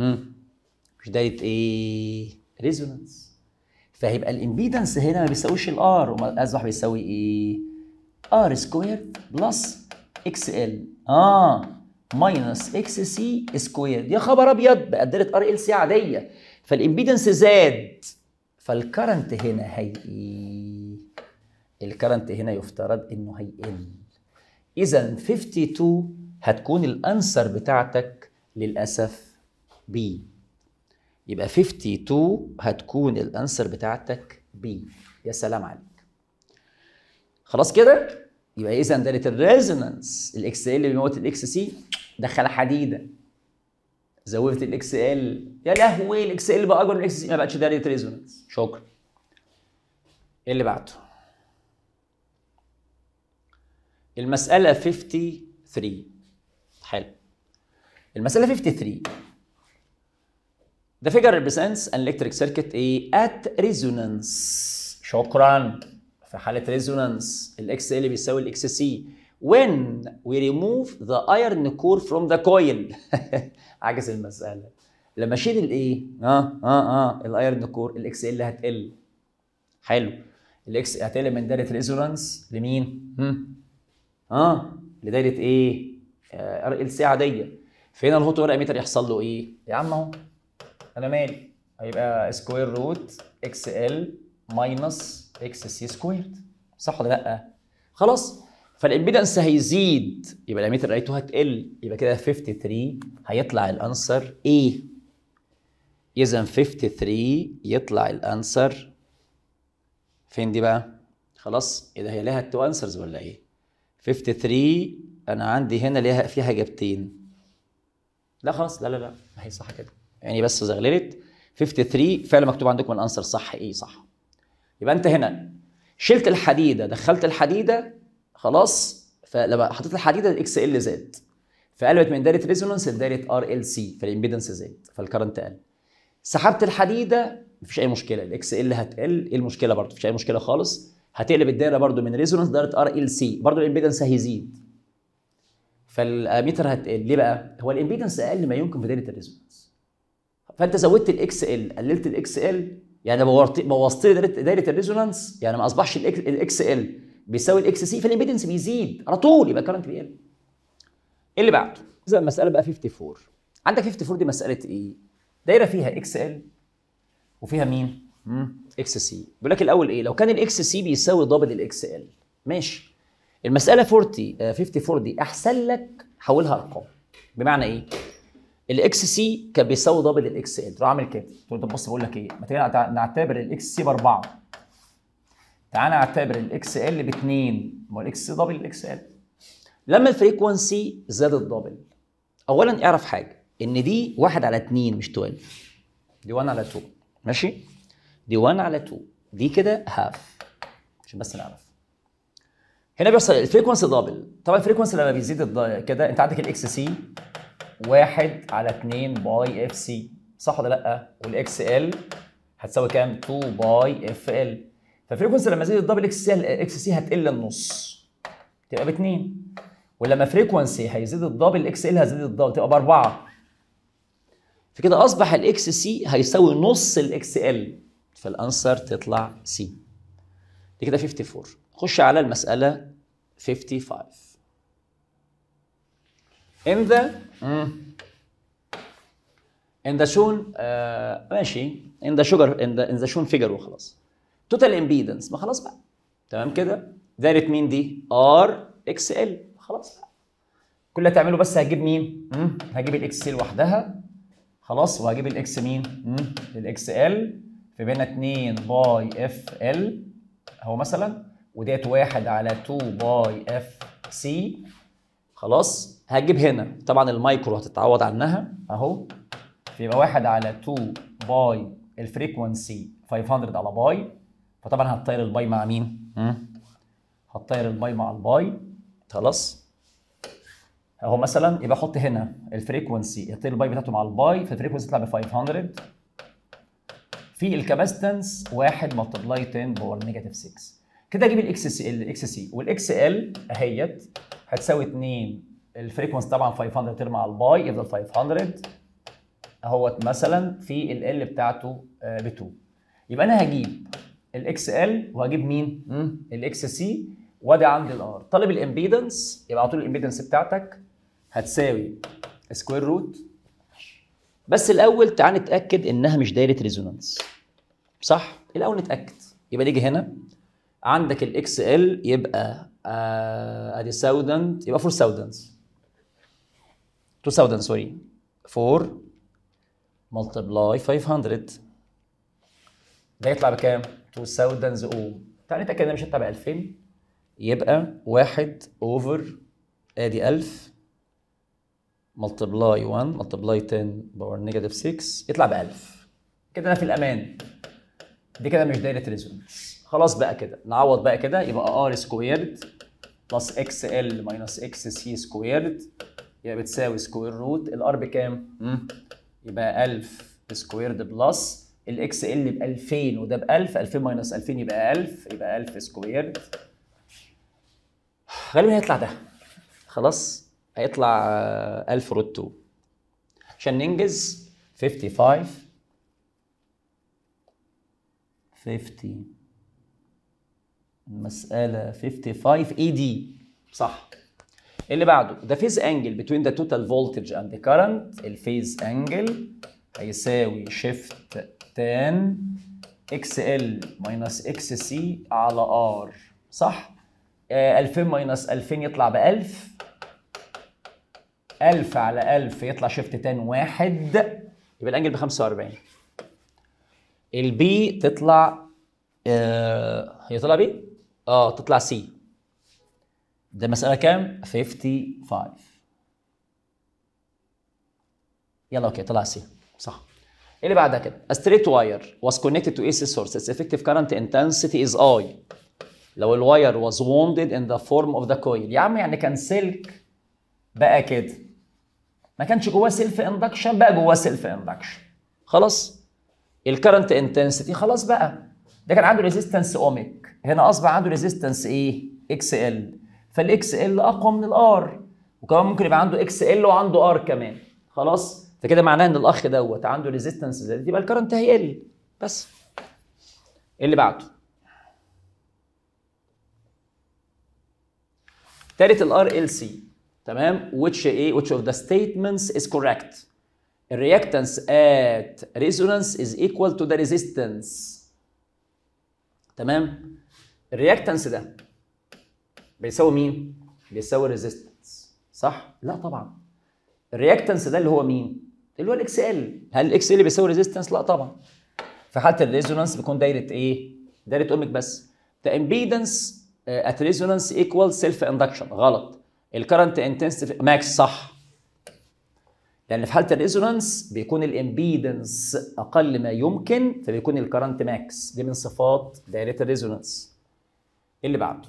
امم مش دايرة إيه؟ resonance فهيبقى ال impedance هنا ما بيساويش ال R اصبح بيساوي إيه؟ R square plus X L آه. minus X C square يا خبر أبيض! بقى دايرة R L C عادية. فال impedance زاد فال current هنا هي إيه؟ ال current هنا يفترض إنه هيقل اذا 52 هتكون ال answer بتاعتك للأسف B يبقى 52 هتكون ال answer بتاعتك B يا سلام عليك. خلاص كده؟ يبقى إذا دايره ال resonance ال X L اللي بيموت ال X C دخل حديدة. زودت ال X L يا لهوي ال X L بقى أكبر من ال X C ما بقتش دايره resonance شكرا. إيه اللي بعده؟ المسألة 53 حلو. المسألة 53 The figure represents an electric circuit A at resonance. شكرا في حالة resonance. ال X L بيساوي ال X C when we remove the iron core from the coil. عجز المسألة. لما أشيل الايه؟ آه آه آه ال iron core ال X L هتقل. حلو. ال X هتقل من دايرة resonance لمين؟ هم؟ آه لدايرة إيه؟ ال عاديه فين ال hot ammeter يحصل له إيه؟ يا عم أهو أنا مالي هيبقى square root X L minus X C squared صح ولا لأ؟ خلاص فال impedance هيزيد يبقى الأميتر reading ه هتقل يبقى كده 53 هيطلع ال answer إيه؟ إذا 53 يطلع ال answer فين دي بقى؟ خلاص إيه ده هي لها two answers ولا إيه؟ 53 أنا عندي هنا ليها فيها إجابتين. لا خلاص لا لا لا هي صح كده. يعني بس زغللت 53 فعلا مكتوب عندكم ال answer صح. إيه صح. يبقى أنت هنا. شلت الحديدة دخلت الحديدة خلاص. فلما حطيت الحديدة ال X L زاد. فقلبت من دايرة resonance لدايرة R L C فال impedance زاد فال current قل. سحبت الحديدة مفيش أي مشكلة. ال X L هتقل. إيه المشكلة برضه؟ مفيش أي مشكلة خالص. هتقلب الدايرة برضو من resonance دايره R L C. برضو ال impedance هيزيد. فالاميتر هتقل ليه بقى؟ هو ال impedance أقل ما يمكن في دايره ال resonance فأنت زودت ال X L قللت ال X L يعني بوظت لي دايره ال resonance يعني ما أصبحش ال X L بيساوي ال X C فال impedance بيزيد. على طول يبقى ال current بيقل. إيه اللي بعده؟ إذا المسألة بقى 54 عندك 54 دي مسألة إيه؟ دايرة فيها X L وفيها مين؟ X C. بيقول لك الأول إيه؟ لو كان ال X C بيساوي double ال X L. ماشي. المسألة 40 آه 54 دي أحسن لك حولها أرقام. بمعنى إيه؟ ال X C كان بيساوي double ال X L تروح عامل كده. تقول طب بص بقول لك إيه؟ ما نع- نعتبر ال X C بأربعة. تعالى نعتبر ال X L باثنين ما هو ال X C دبل الاكس إل. لما ال frequency زادت double اولا اعرف حاجة إن دي 1 على 2 مش 12 دي 1 على 2 ماشي؟ دي 1 على 2 دي كده half. عشان بس نعرف. هنا بيحصل ال frequency double طبعا ال frequency لما بيزيد كده انت عندك ال X C 1 على 2 pi F C صح ولا لأ؟ وال X L هتساوي كام؟ 2 pi F L فال frequency لما يزيد ال double X C ال X C هتقل النص. تبقى باتنين. ولما frequency هيزيد ال double ال X L هيزيد ال double تبقى بأربعة. فكده أصبح ال X C هيساوي نص ال X L فال answer تطلع C دي كده 54 خش على المسألة 55 in the in the shown آه ماشي. In the sugar in the in the shown figure وخلاص total impedance. ما خلاص بقى. تمام كده؟ دايره مين دي R X L خلاص بقى. كل اللي هتعمله بس هجيب مين؟ مم. هجيب ال X C لوحدها خلاص؟ وهجيب ال X مين. ال X L في بينها 2 pi F L اهو مثلا وديت 1 على 2 pi F C خلاص؟ هجيب هنا. طبعا المايكرو هتتعوض عنها. أهو. فيبقى 1 على 2 pi ال frequency 500 على pi. فطبعا هتطير ال pi مع مين؟ هتطير ال pi مع ال pi. خلاص. أهو مثلا. يبقى أحط هنا ال frequency. يطير ال pi بتاعته مع ال pi. فال frequency يطلع ب 500 في ال capacitance 1 multiply 10 power negative 6 كده أجيب ال X C ال X C وال X L اهيت هتساوي 2 ال frequency طبعا 500 تطير مع ال pi يفضل 500 اهوت مثلا في ال L بتاعته ب 2 يبقى أنا هجيب ال X L وهجيب مين؟ ال X C وأدي عندي ال R طالب ال impedance يبقى على طول ال impedance بتاعتك هتساوي square root بس الأول تعال نتأكد إنها مش دايرة resonance صح؟ الأول نتأكد. يبقى نيجي هنا. عندك ال X L يبقى آه، أدي thousand يبقى 4000 2000 sorry 4 multiply 500 ده يطلع بكام؟ 2000 اوم تعال نتاكد انها مش هتطلع ب 2000 يبقى 1 over أدي 1000 multiply 1 multiply 10 power negative 6 يطلع ب 1000 كده أنا في الأمان. دي كده مش دايرة resonance خلاص بقى كده. نعوض بقى كده. يبقى R squared plus XL minus XC squared يبقى بتساوي square root ال R بكام؟ يبقى 1000 squared plus ال XL ب 2000 وده ب 1000 2000 minus 2000 يبقى 1000 يبقى 1000 squared غالبا هيطلع ده. خلاص. هيطلع آه، 1000 root 2 عشان ننجز 55 50 مسألة 55 اي D صح. اللي بعده phase angle between the total voltage and the current. ال phase angle هيساوي shift tan XL minus XC على R. صح؟ آه 2000 minus 2000 يطلع ب 1000 1000 على 1000 يطلع shift tan واحد. يبقى ال angle ب 45 ال B تطلع آه هي طلع B؟ آه تطلع C ده مسألة كام؟ 55 يلا okay طلع C صح إيه اللي بعدها كده؟ A straight wire was connected to AC source. Its effective current intensity is I. لو ال wire was wounded in the form of the coil. يا عم يعني كان سلك بقى كده. ما كانش جواه self induction بقى جواه self induction. خلاص؟ ال current intensity خلاص بقى. ده كان عنده resistance ohmic. هنا اصبح عنده resistance إيه؟ XL. فال XL أقوى من ال R. وكمان ممكن يبقى عنده XL وعنده R كمان. خلاص؟ فكده معناه إن الأخ دوت عنده resistance زادت يبقى ال current هيقل بس اللي بعده تالت ال RLC تمام which إيه which of the statements is correct ال reactance at resonance is equal to the resistance تمام ال reactance ده بيساوي مين؟ بيساوي ال resistance. صح؟ لا طبعا. ال reactance ده اللي هو مين؟ اللي هو ال XL. هل ال XL بيساوي resistance لا طبعا. في حالة ال resonance بيكون دايرة إيه؟ دايرة ohmic بس. Impedance uh, at resonance equals self induction غلط ال current intensity max صح. لأن في حالة ال resonance بيكون ال impedance أقل ما يمكن فبيكون ال current max دي من صفات دائره ال resonance. اللي بعده.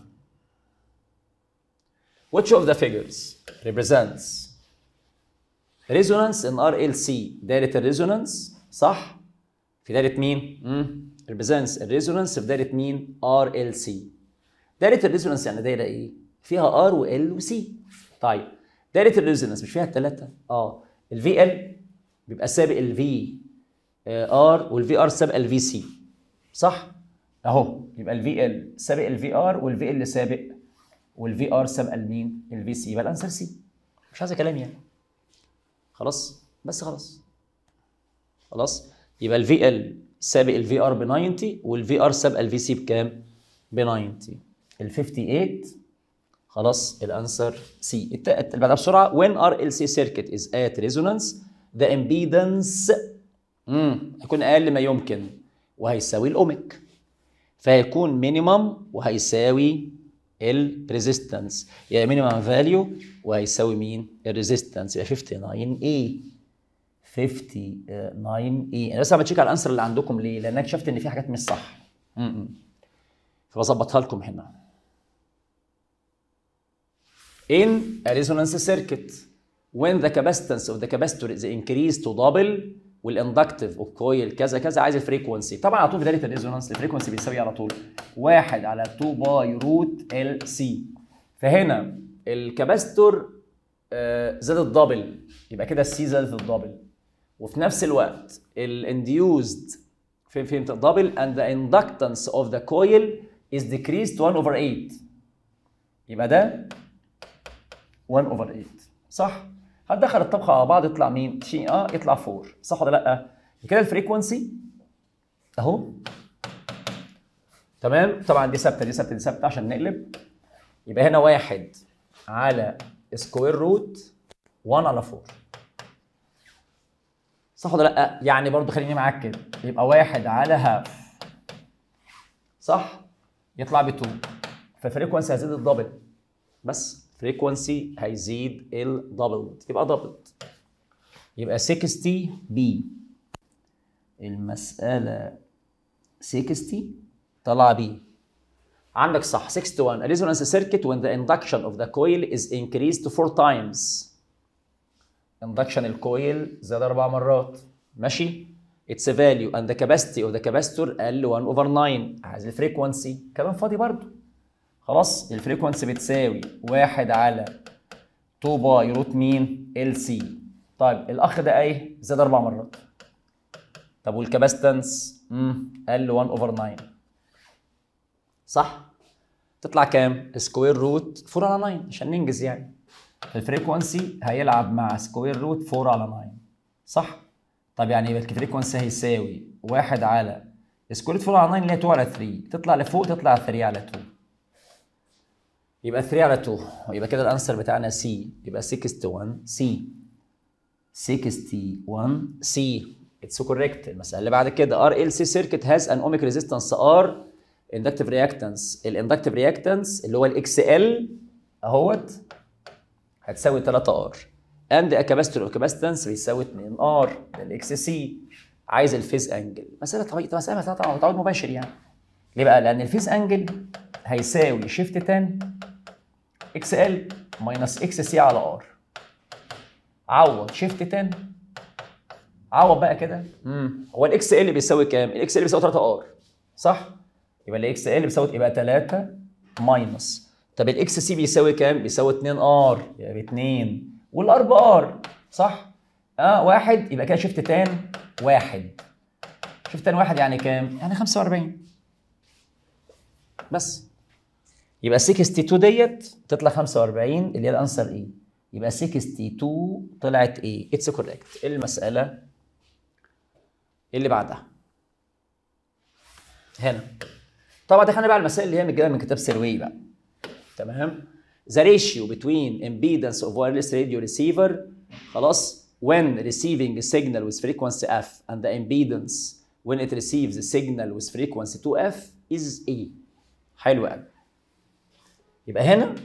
Which of the figures represents resonance in RLC دائره ال resonance صح؟ في دائره مين؟ امم represents ال resonance في دائره مين؟ RLC دائره ال resonance يعني دايرة إيه؟ فيها R و C. طيب دائره ال resonance مش فيها الثلاثه آه. ال بيبقى سابق ال VR وال VR سابق ال VC صح؟ أهو يبقى ال VL سابق ال VR وال VL سابق. وال VR سابقة لمين؟ ال VC يبقى ال answer C مش عايز كلام يعني. خلاص؟ بس خلاص. خلاص؟ يبقى ال VL سابق ال VR ب 90 وال VR سابقة ال VC بكام؟ ب 90 ال 58 خلاص؟ ال answer C اللي بعدها بسرعة. When RLC circuit is at resonance the impedance امم هيكون أقل ما يمكن وهيساوي ال ohmic. فهيكون minimum وهيساوي ال resistance يعني minimum value وهيساوي مين؟ ال resistance يبقى 59 A 59 A أنا بس ب check على ال answer اللي عندكم ليه؟ لأن أنا اكتشفت إن في حاجات مش صح. فبظبطها لكم هنا. In a resonance circuit when the capacitance of the capacitor is increased to double وال inductive of coil كذا كذا عايز ال frequency طبعا على طول في ال resonance ال frequency بيساوي على طول 1 على 2 pi root LC فهنا ال capacitor آه زاد ال double. يبقى كده ال C زادت ال double. وفي نفس الوقت ال induced فهمت؟ ال double and the inductance of the coil is decreased 1 over 8 يبقى ده 1 over 8 صح؟ هتدخل الطبخة على بعض يطلع مين؟ شيء آه يطلع 4 صح ولا لأ؟ كده ال frequency أهو. تمام؟ طبعا دي ثابتة دي ثابتة دي ثابتة عشان نقلب. يبقى هنا واحد على square root 1 على 4 صح ولا لأ؟ يعني برضو خليني معاك كده. يبقى واحد على half صح؟ يطلع ب 2 فال frequency هيزيد ال double. بس. frequency هيزيد ال double يبقى double يبقى 60 B المسألة 60 طلع بي عندك صح 61 a resonance circuit when the induction of the coil is increased to 4 times induction ال coil زاد أربع مرات ماشي its value and the capacity of the capacitor قل 1 over 9 عايز ال frequency كلام فاضي برضو خلاص؟ ال frequency بتساوي 1 على 2 باي root مين LC. طيب الأخ ده إيه زاد أربع مرات. طب وال capacitance؟ امم قل 1 over 9 صح؟ تطلع كام؟ square root 4 على 9 عشان ننجز يعني. ال frequency هيلعب مع square root 4 على 9 صح؟ طب يعني يبقى ال frequency هيساوي 1 على square root 4 على 9 اللي هي 2 على 3 تطلع لفوق تطلع 3 على 2 يبقى 3 على 2 يبقى كده ال answer بتاعنا C يبقى 61 C 61 C it's correct المسألة اللي بعد كده. RLC circuit has an ohmic resistance R inductive reactance ال inductive reactance اللي هو ال XL أهوت هتساوي 3 R and capacitor of بيساوي 2 R ده ال XC عايز ال phase angle مسألة طويلة. مسألة تعود مباشر يعني. ليه بقى؟ لأن ال phase angle هيساوي shift tan XL minus XC على R عوض. shift tan عوض بقى كده. هو ال XL بيساوي كام؟ ال XL بيساوي 3 R صح؟ يبقى ال XL بيساوي يبقى 3 minus طب ال XC بيساوي كام؟ بيساوي 2 R يبقى ب 2 وال R ب R صح؟ آه واحد. يبقى كده shift tan واحد. shift tan واحد يعني كام؟ يعني 45 بس. يبقى 62 ديت تطلع 45 اللي هي ال answer A. A؟ يبقى 62 طلعت A it's correct المسألة؟ اللي بعدها؟ هنا. طبعا دخلنا بقى على المسائل اللي هي من من كتاب سيروي بقى. تمام؟ the ratio between impedance of wireless radio receiver خلاص when receiving a signal with frequency f and the impedance when it receives a signal with frequency 2f is a حلو قوي يبقى هنا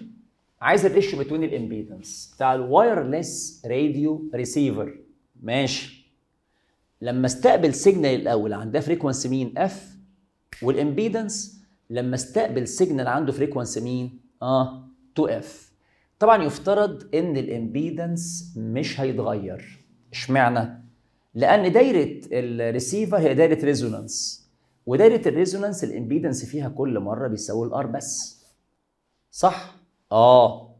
عايز ال ratio بين ال impedance بتاع ال wireless radio receiver ماشي. لما استقبل signal الأول عندها frequency مين؟ F وال impedance لما استقبل signal عنده frequency مين؟ آه 2 F طبعا يفترض إن ال impedance مش هيتغير. اشمعنى؟ لأن دايرة الريسيفر هي دايرة resonance ودايرة ال resonance ال impedance فيها كل مرة بيساوي ال R بس. صح؟ آه.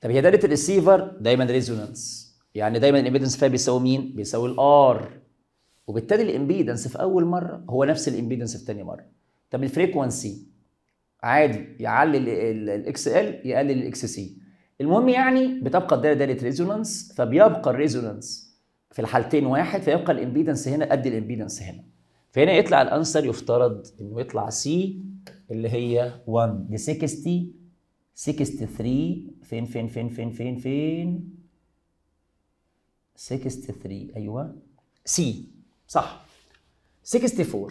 طب هي دايره الريسيفر دايما resonance يعني دايما ال impedance فيها بيساوي مين؟ بيساوي ال R وبالتالي ال impedance في أول مرة هو نفس ال impedance في ثاني مرة. طب ال frequency عادي. يعلي ال XL يقلل ال XC المهم يعني بتبقى الدايره دايره resonance فبيبقى ال resonance في الحالتين واحد فيبقى ال impedance هنا قد ال impedance هنا. فهنا يطلع ال answer يفترض إنه يطلع C اللي هي 1 دي 60 63 فين فين فين فين فين فين؟ 63 أيوه. C صح. 64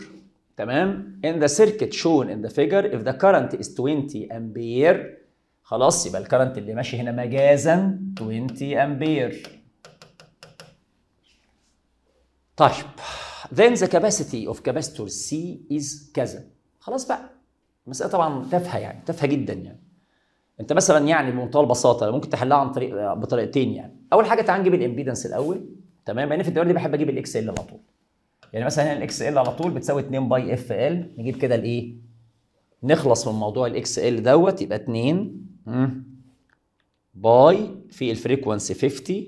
تمام. In the circuit shown in the figure if the current is 20 امبير خلاص يبقى ال current اللي ماشي هنا مجازا 20 امبير طيب. Then the capacity of capacitor C is كذا. خلاص بقى. المسألة طبعا تافهة يعني تافهة جدا يعني. أنت مثلا يعني بمنتهى البساطة ممكن تحلها عن طريق بطريقتين يعني. أول حاجة تعال نجيب ال impedance الأول تمام؟ لأن في الدواير دي بحب أجيب ال XL على طول. يعني مثلا هنا ال XL على طول بتساوي 2 باي FL. نجيب كده الإيه؟ نخلص من موضوع ال XL دوت يبقى 2 باي في ال frequency 50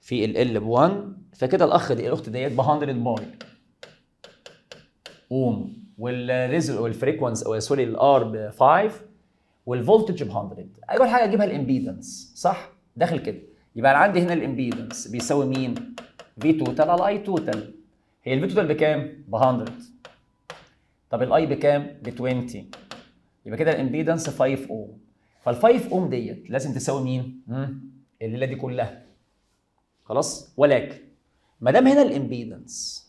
في L ب 1 فكده الأخ دي الأخت ديت ب 100 باي. اوم وال res... وال frequency sorry ال R ب 5 وال voltage ب 100 أول حاجة أجيبها ال impedance صح؟ داخل كده. يبقى أنا عندي هنا ال impedance بيساوي مين؟ V total على I total هي ال V total بكام؟ ب 100 طب ال I بكام؟ ب 20 يبقى كده ال impedance 5 اوم فال 5 اوم ديت لازم تساوي مين؟ الليلة دي كلها. خلاص؟ ولكن ما دام هنا ال impedance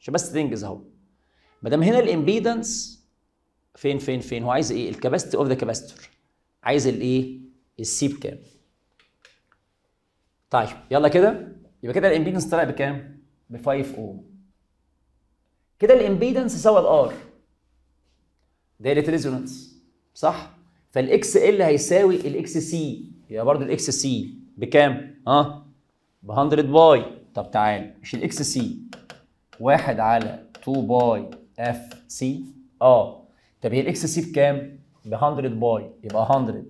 عشان بس تنجز أهو. ما دام هنا ال impedance فين فين فين؟ هو عايز إيه؟ ال capacity of the capacitor عايز الايه ال C بكام طيب يلا كده؟ يبقى كده ال impedance طلع بكام؟ ب 5 أوم. كده ال impedance سوى ال R دايره resonance صح؟ فال XL هيساوي ال XC يبقى برضه ال XC بكام؟ آه ب 100 باي. طب تعال مش ال XC واحد على 2 باي. FC آه طب هي ال XC بكام؟ ب 100 باي يبقى 100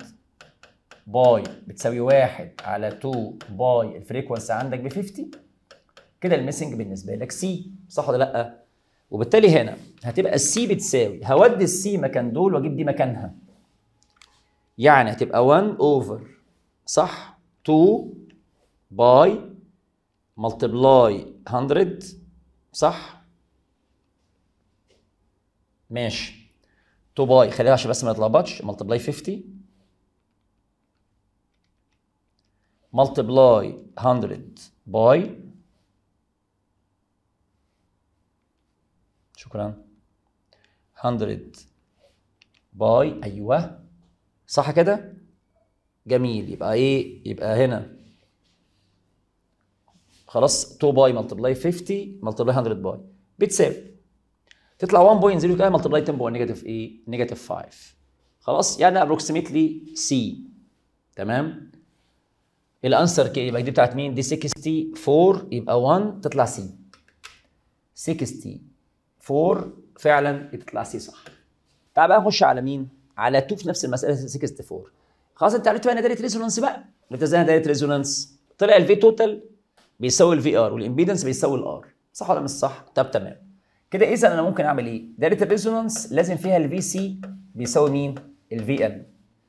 باي بتساوي واحد على 2 باي ال frequency عندك ب 50 كده ال missing بالنسبة لك C صح ولا لأ؟ وبالتالي هنا هتبقى ال C بتساوي هودي ال C مكان دول وأجيب دي مكانها. يعني هتبقى 1 over صح؟ 2 pi multiply 100 صح؟ ماشي. 2 pi خليها عشان بس ما نتلخبطش multiply 50 multiply 100 pi. شكرا. 100 pi. أيوه. صح كده؟ جميل. يبقى إيه؟ يبقى هنا. خلاص 2 pi multiply 50 multiply 100 pi. بتساوي تطلع 1.0 كده multiply 10 power negative إيه negative 5 خلاص؟ يعني approximately C تمام؟ ال answer كده يبقى دي بتاعت مين؟ دي 64 يبقى 1 تطلع C 64 فعلا تطلع C صح. تعال بقى نخش على مين؟ على 2 في نفس المسألة 64 خلاص انت عرفت بقى دايره resonance بقى. عرفت إزاي دايره resonance طلع ال V total بيساوي ال VR وال impedance بيساوي ال R صح ولا مش صح؟ طب تمام. كده إذا أنا ممكن أعمل إيه؟ دايره ال resonance لازم فيها ال VC بيساوي مين؟ ال VL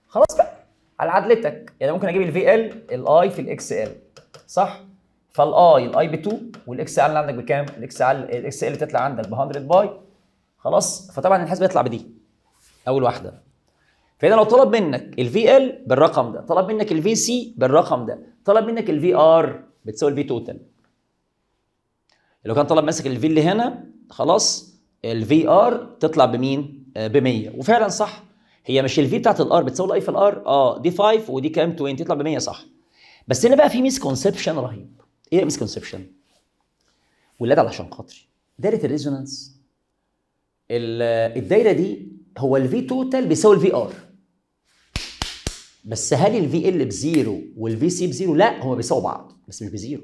خلاص بقى. على عدلتك. يعني ممكن أجيب ال VL ال I في ال XL صح؟ فال I ال I ب 2 وال XL اللي عندك بكام؟ ال XL ال XL تطلع عندك ب 100 pi. خلاص؟ فطبعا الحسبة يطلع بدي. أول واحدة. فهنا لو طلب منك ال VL بالرقم ده طلب منك ال VC بالرقم ده طلب منك ال VR بتساوي ال V total لو كان طلب ماسك ال V اللي هنا خلاص ال VR تطلع بمين؟ ب 100 وفعلا صح. هي مش الفي بتاعت الار بتساوي الاي في الار آه دي 5 ودي كام؟ 20 تطلع ب 100 صح. بس هنا بقى في misconception رهيب. إيه misconception ولاد علشان خاطري. دايره ال resonance الدايرة دي هو ال V total بيساوي ال VR بس هل ال VL ب zero وال VC ب zero؟ لا هما بيساووا بعض بس مش ب zero.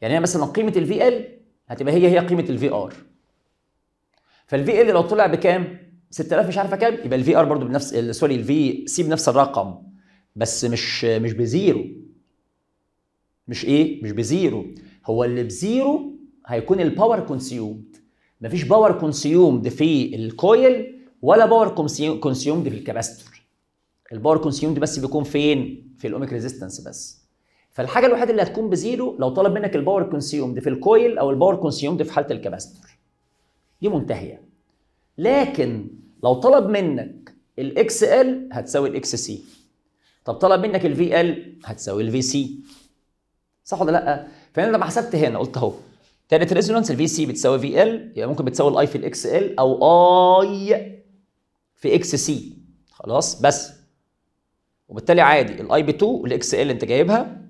يعني هي مثلا قيمة ال VL هتبقى هي هي قيمة ال VR. فال VL لو طلع بكام؟ 6000 مش عارفة كام يبقى ال VR برضه بنفس sorry ال VC بنفس الرقم بس مش مش ب zero. مش إيه؟ مش ب zero. هو اللي ب zero هيكون ال power consumed. مفيش power consumed في ال coil ولا power consumed في ال capacitor. ال power consumed بس بيكون فين؟ في ال ohmic resistance بس. فالحاجة الوحيدة اللي هتكون ب zero لو طلب منك ال power consumed في ال coil أو ال power consumed في حالة ال capacitor. دي منتهية. لكن لو طلب منك ال XL هتساوي ال XC. طب طلب منك ال VL هتساوي ال VC. صح ولا لأ؟ فانا لما حسبت هنا قلت أهو حالة resonance ال VC بتساوي VL يبقى ممكن بتساوي ال I في ال XL أو I في XC خلاص بس وبالتالي عادي ال I ب 2 وال XL أنت جايبها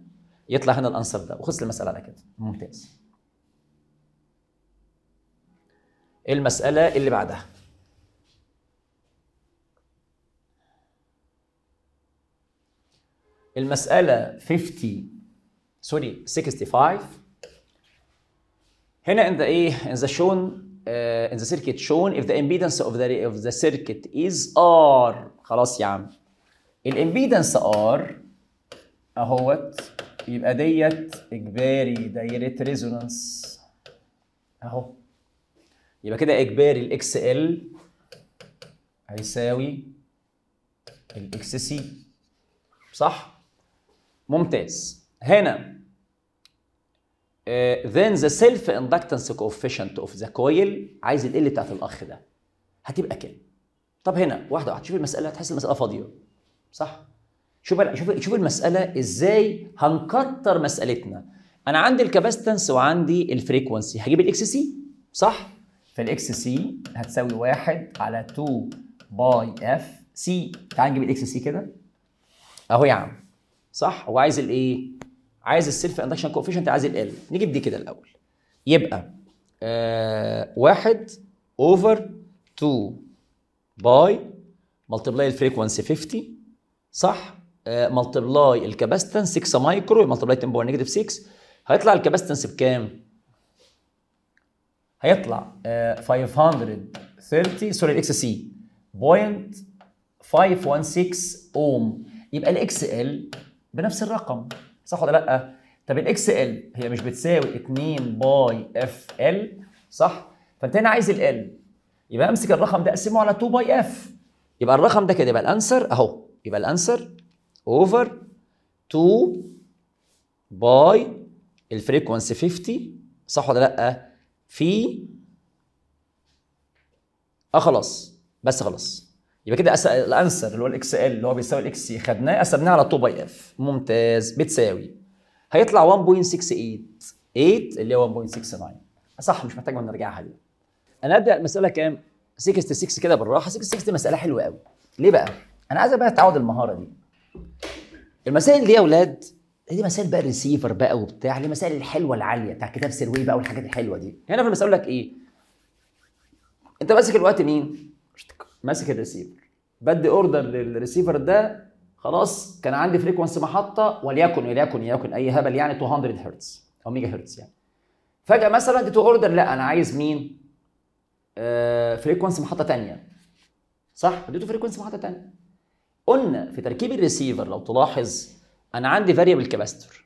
يطلع هنا ال answer ده. وخلص المسألة على كده. ممتاز. المسألة اللي بعدها. المسألة 50 sorry 65 هنا in the إيه in the shown uh, in the circuit shown if the impedance of the of the circuit is R. خلاص يا عم. ال impedance R أهوت يبقى ديت إجباري دايرة resonance. أهو. يبقى كده اجباري ال XL هيساوي ال XC. صح؟ ممتاز. هنا. uh, then the self inductance coefficient of the coil عايز ال L بتاعت الأخ ده. هتبقى كام طب هنا واحدة واحدة. شوف المسألة تحس المسألة فاضية. صح؟ شوف شوف شوف المسألة إزاي هنكتر مسألتنا. أنا عندي ال capacitance وعندي ال frequency. هجيب ال XC صح. فالاكس سي هتساوي 1 على 2 باي اف سي تعال نجيب ال XC كده. أهو يا عم. صح. هو عايز الايه عايز ال self induction coefficient عايز ال L نجيب دي كده الأول. يبقى آه واحد over 2 pi multiply ال frequency 50 صح. multiply ال capacitance 6 micro multiply 10 power negative 6 هيطلع ال capacitance بكام؟ هيطلع آه 530 sorry ال XC point 516 اوم يبقى ال XL بنفس الرقم صح ولا لأ؟ طب ال XL هي مش بتساوي 2 pi FL صح؟ فأنت هنا عايز ال L يبقى أمسك الرقم ده أقسمه على 2 pi F يبقى الرقم ده كده يبقى ال answer أهو يبقى ال answer over 2 pi ال frequency 50 صح ولا لأ؟ في آه خلاص. بس خلاص. يبقى كده. ال answer اللي هو ال XL اللي هو بيساوي ال XC خدناه قسمناه على 2 pi F ممتاز. بتساوي. هيطلع 1.68 8 اللي هو 1.69 صح مش محتاج نرجعها دي. أنا أبدأ المسألة كام؟ 66 كده بالراحة. 66 دي مسألة حلوة قوي ليه بقى؟ أنا عايز بقى اتعود المهارة دي. المسائل دي يا أولاد دي مسائل بقى الريسيفر بقى وبتاع المسائل الحلوة العالية بتاع كتاب Serway بقى والحاجات الحلوة دي. هنا في المساله لك إيه؟ أنت ماسك الوقت مين؟ ماسك الريسيفر بدي order لل receiver ده خلاص كان عندي frequency محطة وليكن وليكن وليكن أي هبل يعني 200 هرتز أو ميجا هرتز يعني. فجأة مثلا اديته order لا أنا عايز مين؟ آه frequency محطة ثانية صح؟ اديته frequency محطة ثانية قلنا في تركيب الريسيفر لو تلاحظ أنا عندي variable capacitor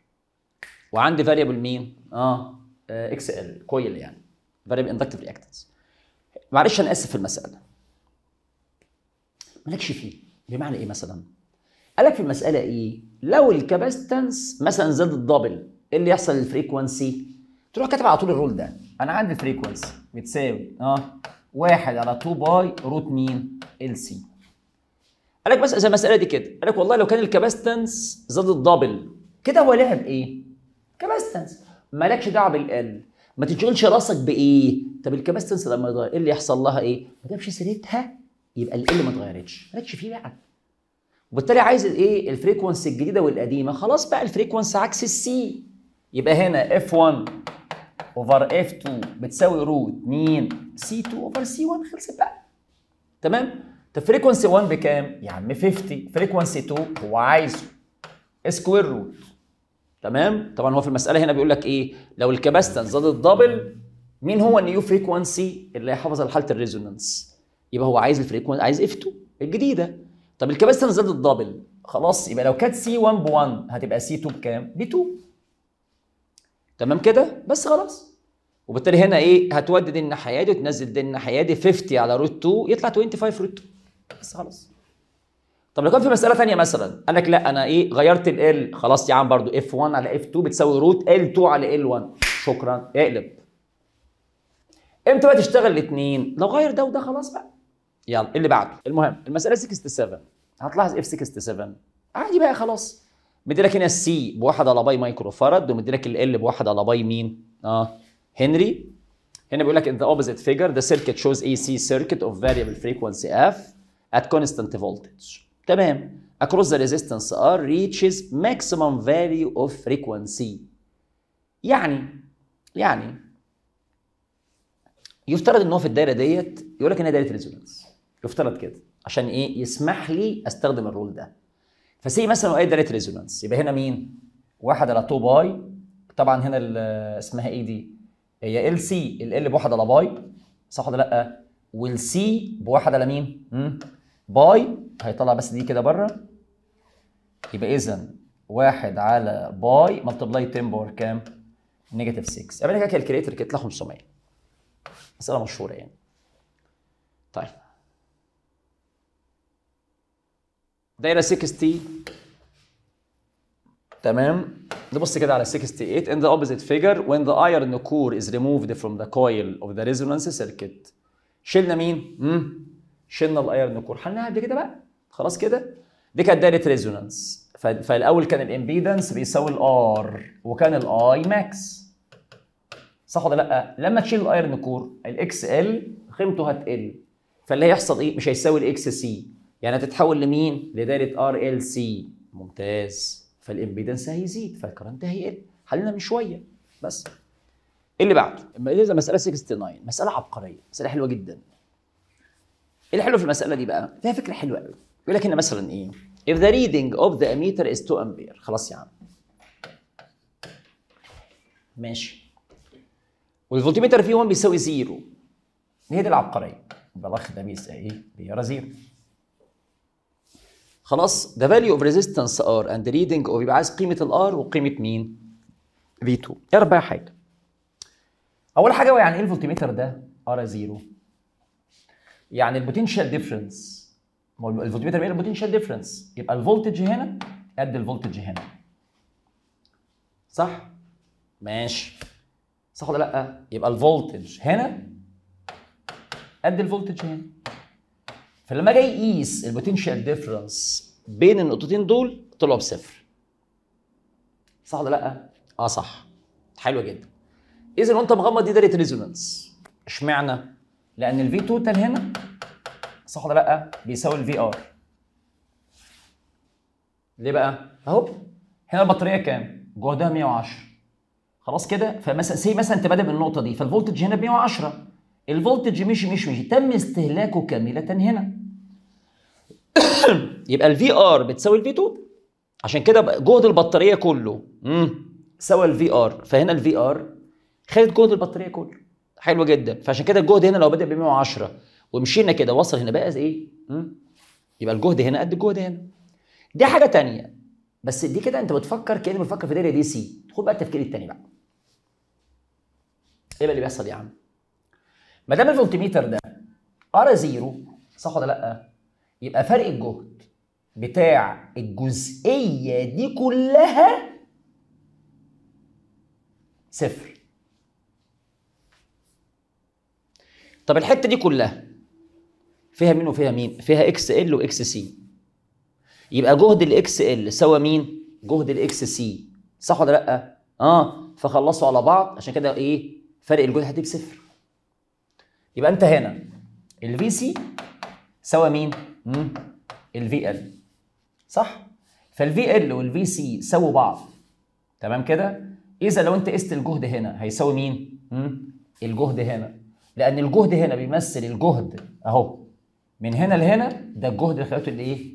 وعندي variable مين؟ آه XL coil يعني. variable inductive reactance معلش أنا آسف في المسألة. مالكش فيه؟ بمعنى إيه مثلا؟ قال لك في المسألة إيه؟ لو ال capacitance مثلا زاد ال double إيه اللي يحصل لل frequency تروح كاتب على طول ال rule ده. أنا عندي ال frequency بتساوي آه واحد على 2 pi root مين؟ LC قال لك بس زي المسألة دي كده قال لك والله لو كان ال capacitance زاد ال double كده هو لعب إيه؟ capacitance مالكش دعوة بال L ما تشغلش راسك بإيه؟ طب ال capacitance لما يتغير إيه اللي يحصل لها إيه؟ ما جابش سيرتها يبقى L ما اتغيرتش. مالكش فيه بقى. وبالتالي عايز الايه ال frequency الجديدة والقديمة. خلاص بقى ال frequency عكس ال C يبقى هنا F1 over F2 بتساوي root مين C2 over C1 خلصت بقى. تمام؟ طب frequency 1 بكام يا عم 50 frequency 2 هو عايزه. square root تمام؟ طبعا هو في المسألة هنا بيقول لك إيه؟ لو ال capacitance زادت double مين هو ال new frequency اللي هيحافظ على حالة ال resonance؟ يبقى هو عايز ال frequency عايز F 2 الجديدة. طب ال capacitance زادت double خلاص يبقى لو كانت C 1 ب 1 هتبقى C 2 بكام؟ ب 2 تمام كده؟ بس خلاص. وبالتالي هنا إيه؟ هتودي دي الناحية دي وتنزل دي الناحية دي 50 على root 2 يطلع 25 root 2 بس خلاص. طب لو كان في مسألة ثانية مثلا قال لك لا أنا إيه غيرت L خلاص يا عم برضو F 1 على F 2 بتساوي root L 2 على L 1 شكرا. اقلب إمتى بقى تشتغل الاثنين لو غير ده وده خلاص بقى. يلا اللي بعده. المهم المسألة 67 هتلاحظ F 67 عادي بقى خلاص. مدي لك هنا ال C بواحد على pi micro farad ومدي لك L بواحد على pi مين؟ آه هنري. هنا بيقول لك in the opposite figure the circuit shows AC circuit of variable frequency F. at constant voltage. تمام. Across the resistance R reaches maximum value of frequency. يعني يعني يفترض ان هو في الدايرة ديت يقول لك انها دايرة resonance يفترض كده عشان إيه؟ يسمح لي أستخدم ال rule ده. ف say مثلا إيه دايرة resonance يبقى هنا مين؟ واحد على 2 pi. طبعا هنا اسمها إيه دي؟ هي LC L بواحد على pi. صح ولا لأ؟ وال C بواحد على مين. pi هيطلع بس دي كده بره. يبقى اذا واحد على pi multiply 10 power كام؟ negative 6 يبقى كده calculator كده 500 مسألة مشهورة يعني. طيب. دايرة 60 تمام. نبص كده على 68 in the opposite figure when the iron core is removed from the coil of the resonance circuit. شلنا مين؟ امم شلنا ال iron core حلناها قبل كده بقى؟ خلاص كده؟ دي كانت دايرة resonance. فالأول كان ال impedance بيساوي ال R وكان ال I max صح ولا لأ؟ لما تشيل ال iron core ال XL قيمته هتقل. فاللي هيحصل إيه؟ مش هيساوي ال XC. يعني هتتحول لمين؟ لدايرة RLC ممتاز. فال impedance هيزيد فال current هيقل. حلنا من شوية. بس. اللي بعده. مسألة 69 مسألة عبقرية مسألة حلوة جدا. الحلو في المسألة دي بقى فيها فكرة حلوة. قوي يقول لك هنا مثلا إيه؟ If the reading of the ammeter is 2 امبير خلاص يا عم. ماشي. والفولتميتر V 1 بيساوي zero. هي دي العبقرية. البلاخ ده بيساوي إيه؟ بيقرا zero. خلاص the value of resistance R and the reading of يبقى عايز قيمة الار وقيمة مين؟ V2 اعرف بقى حاجة أول حاجة هو يعني إيه الفولتميتر ده؟ R zero. يعني ال potential difference الفولتميتر بيقول ال potential difference يبقى ال voltage هنا قد ال voltage هنا. صح؟ ماشي. صح ولا لأ؟ يبقى ال voltage هنا قد ال voltage هنا. فلما أجي يقيس ال potential difference بين النقطتين دول طلعوا بصفر. صح ولا لأ؟ آه صح. حلوة جدا. اذا وأنت مغمض دي دايره resonance إشمعنى؟ لأن ال V total هنا. صح ولا لأ؟ بيساوي ال VR ليه بقى؟ أهو. هنا البطارية كام؟ جهدها 110 خلاص كده؟ فمثلا say مثلا أنت بادئ بالنقطة دي فال voltage هنا ب 110 ال voltage مشي مشي مشي تم استهلاكه كاملة هنا. يبقى ال VR بتساوي ال V 2 عشان كده جهد البطارية كله. امم سوى ال VR فهنا ال VR خدت جهد البطارية كله. حلو جدا. فعشان كده الجهد هنا لو بدأ ب 110 ومشينا كده وصل هنا بقى إيه. يبقى الجهد هنا قد الجهد هنا. دي حاجة تانية. بس دي كده أنت بتفكر كانك بتفكر في دايرة DC. خد بقى التفكير التاني بقى. إيه بقى اللي بيحصل يا عم؟ ما دام الفولتميتر ده قرا zero صح ولا لأ؟ يبقى فرق الجهد بتاع الجزئية دي كلها صفر. طب الحتة دي كلها فيها مين وفيها مين؟ فيها XL و XC. يبقى جهد ال XL سوى مين؟ جهد ال XC. صح ولا لأ؟ آه. فخلصوا على بعض. عشان كده إيه؟ فرق الجهد هتبقى صفر. يبقى أنت هنا. ال VC سوى مين؟ الفي ال صح؟ فال VL وال VC سووا بعض. تمام كده؟ إذا لو أنت قست الجهد هنا هيساوي مين؟ الجهد هنا. لأن الجهد هنا بيمثل الجهد أهو. من هنا لهنا ده الجهد اللي خلقته الإيه؟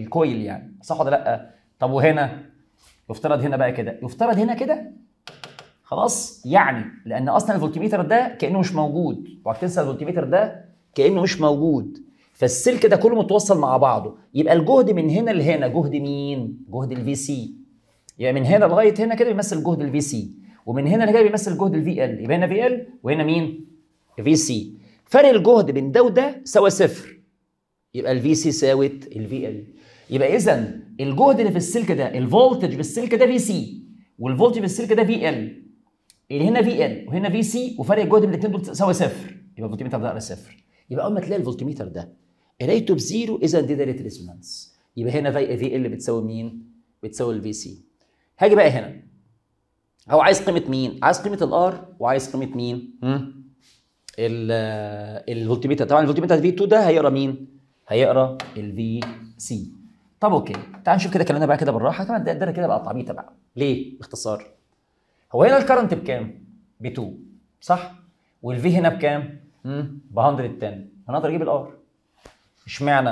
ال coil يعني. صح ولا لأ؟ طب وهنا؟ يفترض هنا بقى كده. يفترض هنا كده؟ خلاص. يعني لأن أصلا الفولتميتر ده كأنه مش موجود. وهتنسى الفولتميتر ده كأنه مش موجود. فالسلك ده كله متوصل مع بعضه. يبقى الجهد من هنا لهنا جهد مين؟ جهد ال VC يبقى من هنا لغاية هنا كده بيمثل جهد ال VC ومن هنا لكده بيمثل جهد ال VL يبقى هنا VL وهنا مين؟ VC فرق الجهد بين ده وده سوى صفر. يبقى ال VC ساوت ال VL يبقى اذا الجهد اللي في السلك ده ال voltage في السلك ده VC وال voltage في السلك ده VL اللي هنا VL وهنا VC وفرق الجهد بين الاثنين دول ساوي صفر. يبقى الفولتميتر ده على صفر. يبقى أول ما تلاقي الفولتميتر ده قرايته ب zero اذا دي دايره resonance يبقى هنا VL بتساوي مين؟ بتساوي ال VC هاجي بقى هنا. هو عايز قيمة مين؟ عايز قيمة ال R وعايز قيمة مين؟ الفولتميتر طبعا الفولتميتر V 2 ده هيقرأ مين؟ هيقرأ ال VC طب okay تعال نشوف كده كلامنا بقى كده بالراحة طبعا ده ده كده بقى تعبيطه بقى ليه؟ باختصار هو هنا ال current بكام؟ ب 2 صح؟ وال V هنا بكام؟ ب 110 هنقدر أجيب ال R اشمعنى؟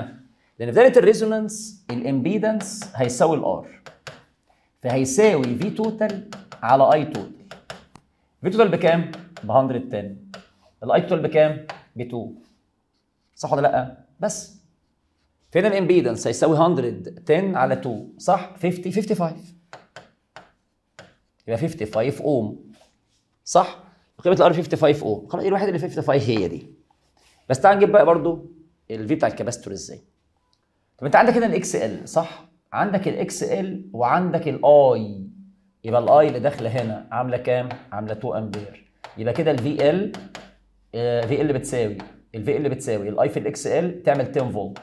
لأن في دايرة ال resonance ال impedance هيساوي ال R فهيساوي V total على I total V total بكام؟ ب 110 ال I total بكام؟ ب 2 صح ولا لأ؟ بس. فين ال impedance هيساوي 110 على 2 صح؟ 50 55 يبقى 55 اوم صح؟ قيمة ال R 55 اوم خلاص إيه الواحد اللي 55 هي دي؟ بس تعال نجيب بقى برضو ال V بتاع ال capacitor إزاي؟ طب أنت عندك هنا ال XL صح؟ عندك ال XL وعندك ال I يبقى ال I اللي داخله هنا عاملة كام؟ عاملة 2 أمبير. يبقى كده ال VL VL بتساوي. ال VL بتساوي. ال I في ال XL تعمل 10 فولت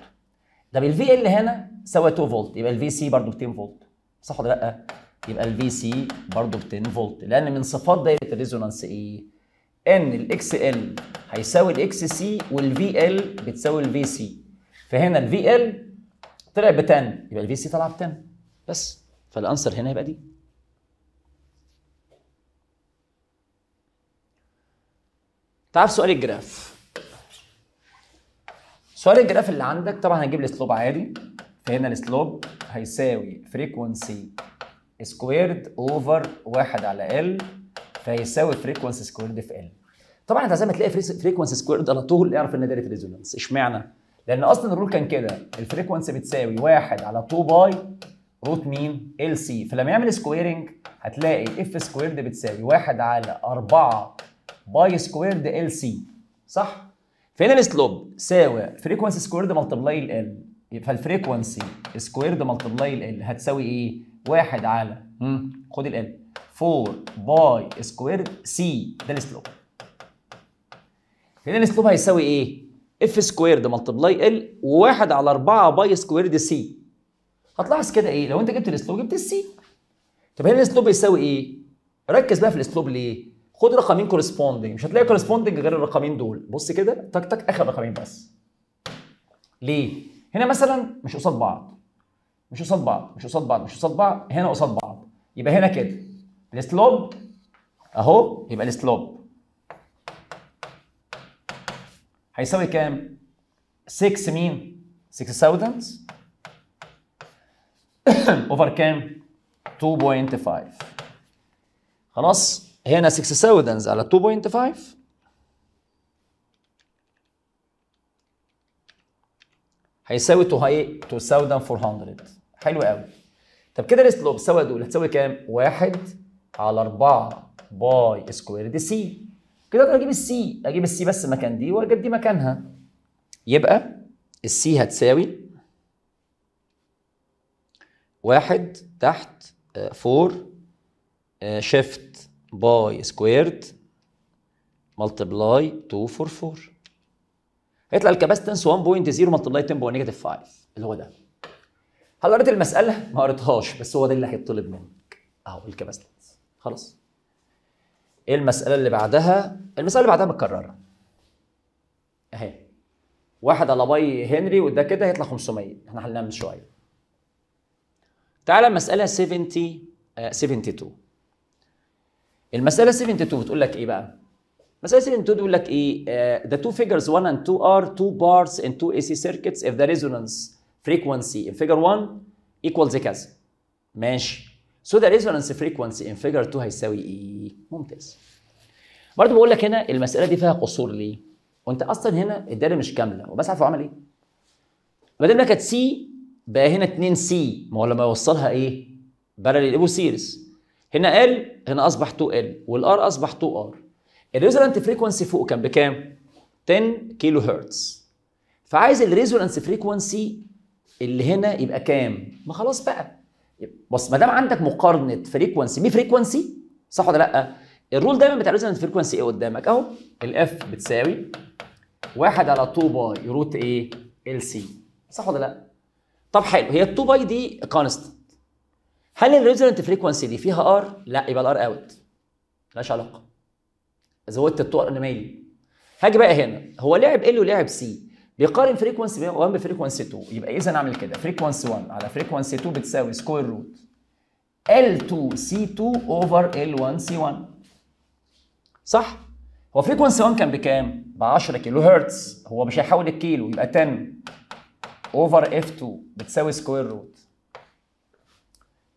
طب ال VL هنا سوى 2 فولت يبقى ال VC برضه ب 10 فولت صح ولا لأ؟ يبقى ال VC برضه ب 10 فولت لأن من صفات دايرة ال resonance إيه؟ إن ال XL هيساوي ال XC وال VL بتساوي ال VC. فهنا ال VL طلع ب 10 يبقى ال VC طلع ب 10 بس. فال answer هنا يبقى D. تعال سؤال ال graph. سؤال ال graph اللي عندك طبعا هنجيب ال slope عادي. فهنا ال slope هيساوي frequency squared over 1 على L فهيساوي frequency squared في L طبعا أنت زي ما تلاقي frequency squared على طول اعرف إن دايره resonance إشمعنى؟ لأن أصلا ال rule كان كده. ال frequency بتساوي 1 على 2 π root مين؟ LC. فلما يعمل squaring هتلاقي F squared بتساوي 1 على 4 π squared LC. صح؟ فين ال slope ساوى frequency squared multiply ال L فال frequency squared multiply ال L هتساوي إيه؟ 1 على. خد ال L 4 π squared C ده ال slope هنا ال slope هيساوي إيه؟ F squared multiply L و1 على 4 π squared C هتلاحظ كده إيه؟ لو أنت جبت ال slope جبت ال C طب هنا ال slope بيساوي إيه؟ ركز بقى في ال slope ليه؟ خد رقمين corresponding مش هتلاقي corresponding غير الرقمين دول. بص كده تك تك آخر رقمين بس. ليه؟ هنا مثلا مش قصاد بعض. مش قصاد بعض مش قصاد بعض مش قصاد بعض هنا قصاد بعض. يبقى هنا كده. ال slope أهو يبقى ال slope هيساوي كام؟ 6 مين؟ 6 thousands over كام؟ 2.5 خلاص هنا 6 thousands على 2.5 هيساوي 2400 حلو قوي طب كده الاسلوب سوا دول هتساوي كام؟ 1 على 4 pi square دي C كده أقدر أجيب ال C أجيب ال C بس مكان دي وأجيب دي مكانها. يبقى ال C هتساوي واحد تحت 4 shift pi squared multiply 2 four 4 هيطلع ال capacitance 1.0 multiply 10 by negative 5 اللي هو ده. هل قريت المسألة؟ ما قريتهاش بس هو ده اللي هيطلب منك. أهو ال capacitance خلاص. إيه المسألة اللي بعدها؟ المسألة اللي بعدها متكررة أهي واحد على pi henry وده كده هيطلع 500 إحنا حلناها من شوية تعالى المسألة 70 آه 72 المسألة 72 بتقول لك إيه بقى؟ مسألة 72 بيقول لك إيه؟ uh, the two figures 1 and 2 are two bars in two AC circuits if the resonance frequency in figure 1 equals كذا. ماشي. So the resonance frequency in figure 2 هيساوي إيه؟ ممتاز. برضه بقول لك هنا المسألة دي فيها قصور ليه؟ وانت أصلا هنا الدايرة مش كاملة وبس عارف عمل إيه؟ ما كانت C بقى هنا 2 C ما هو لما يوصلها إيه؟ parallel يبقوا series. هنا L هنا أصبح 2 L وال R أصبح 2 R. ال resonant frequency فوق كان بكام؟ 10 كيلو هرتز فعايز ال resonance frequency اللي هنا يبقى كام؟ ما خلاص بقى بص ما دام عندك مقارنة frequency ب frequency صح ولا لأ؟ ال rule دايما بتاع ال resonant frequency إيه قدامك أهو ال F بتساوي 1 على 2 pi root إيه؟ LC صح ولا لأ؟ طب حلو هي ال 2 pi دي constant هل ال resonant frequency دي فيها R؟ لأ يبقى ال R out ملهاش علاقة زودت الطرق أنا مالي هاجي بقى هنا هو لعب L ولعب C بيقارن frequency 1 ب frequency 2 يبقى إذا أعمل كده frequency 1 على frequency 2 بتساوي square root L2 C2 over L1 C1 صح؟ هو frequency 1 كان بكام؟ ب 10 كيلو هرتز هو مش هيحول الكيلو يبقى 10 over F2 بتساوي square root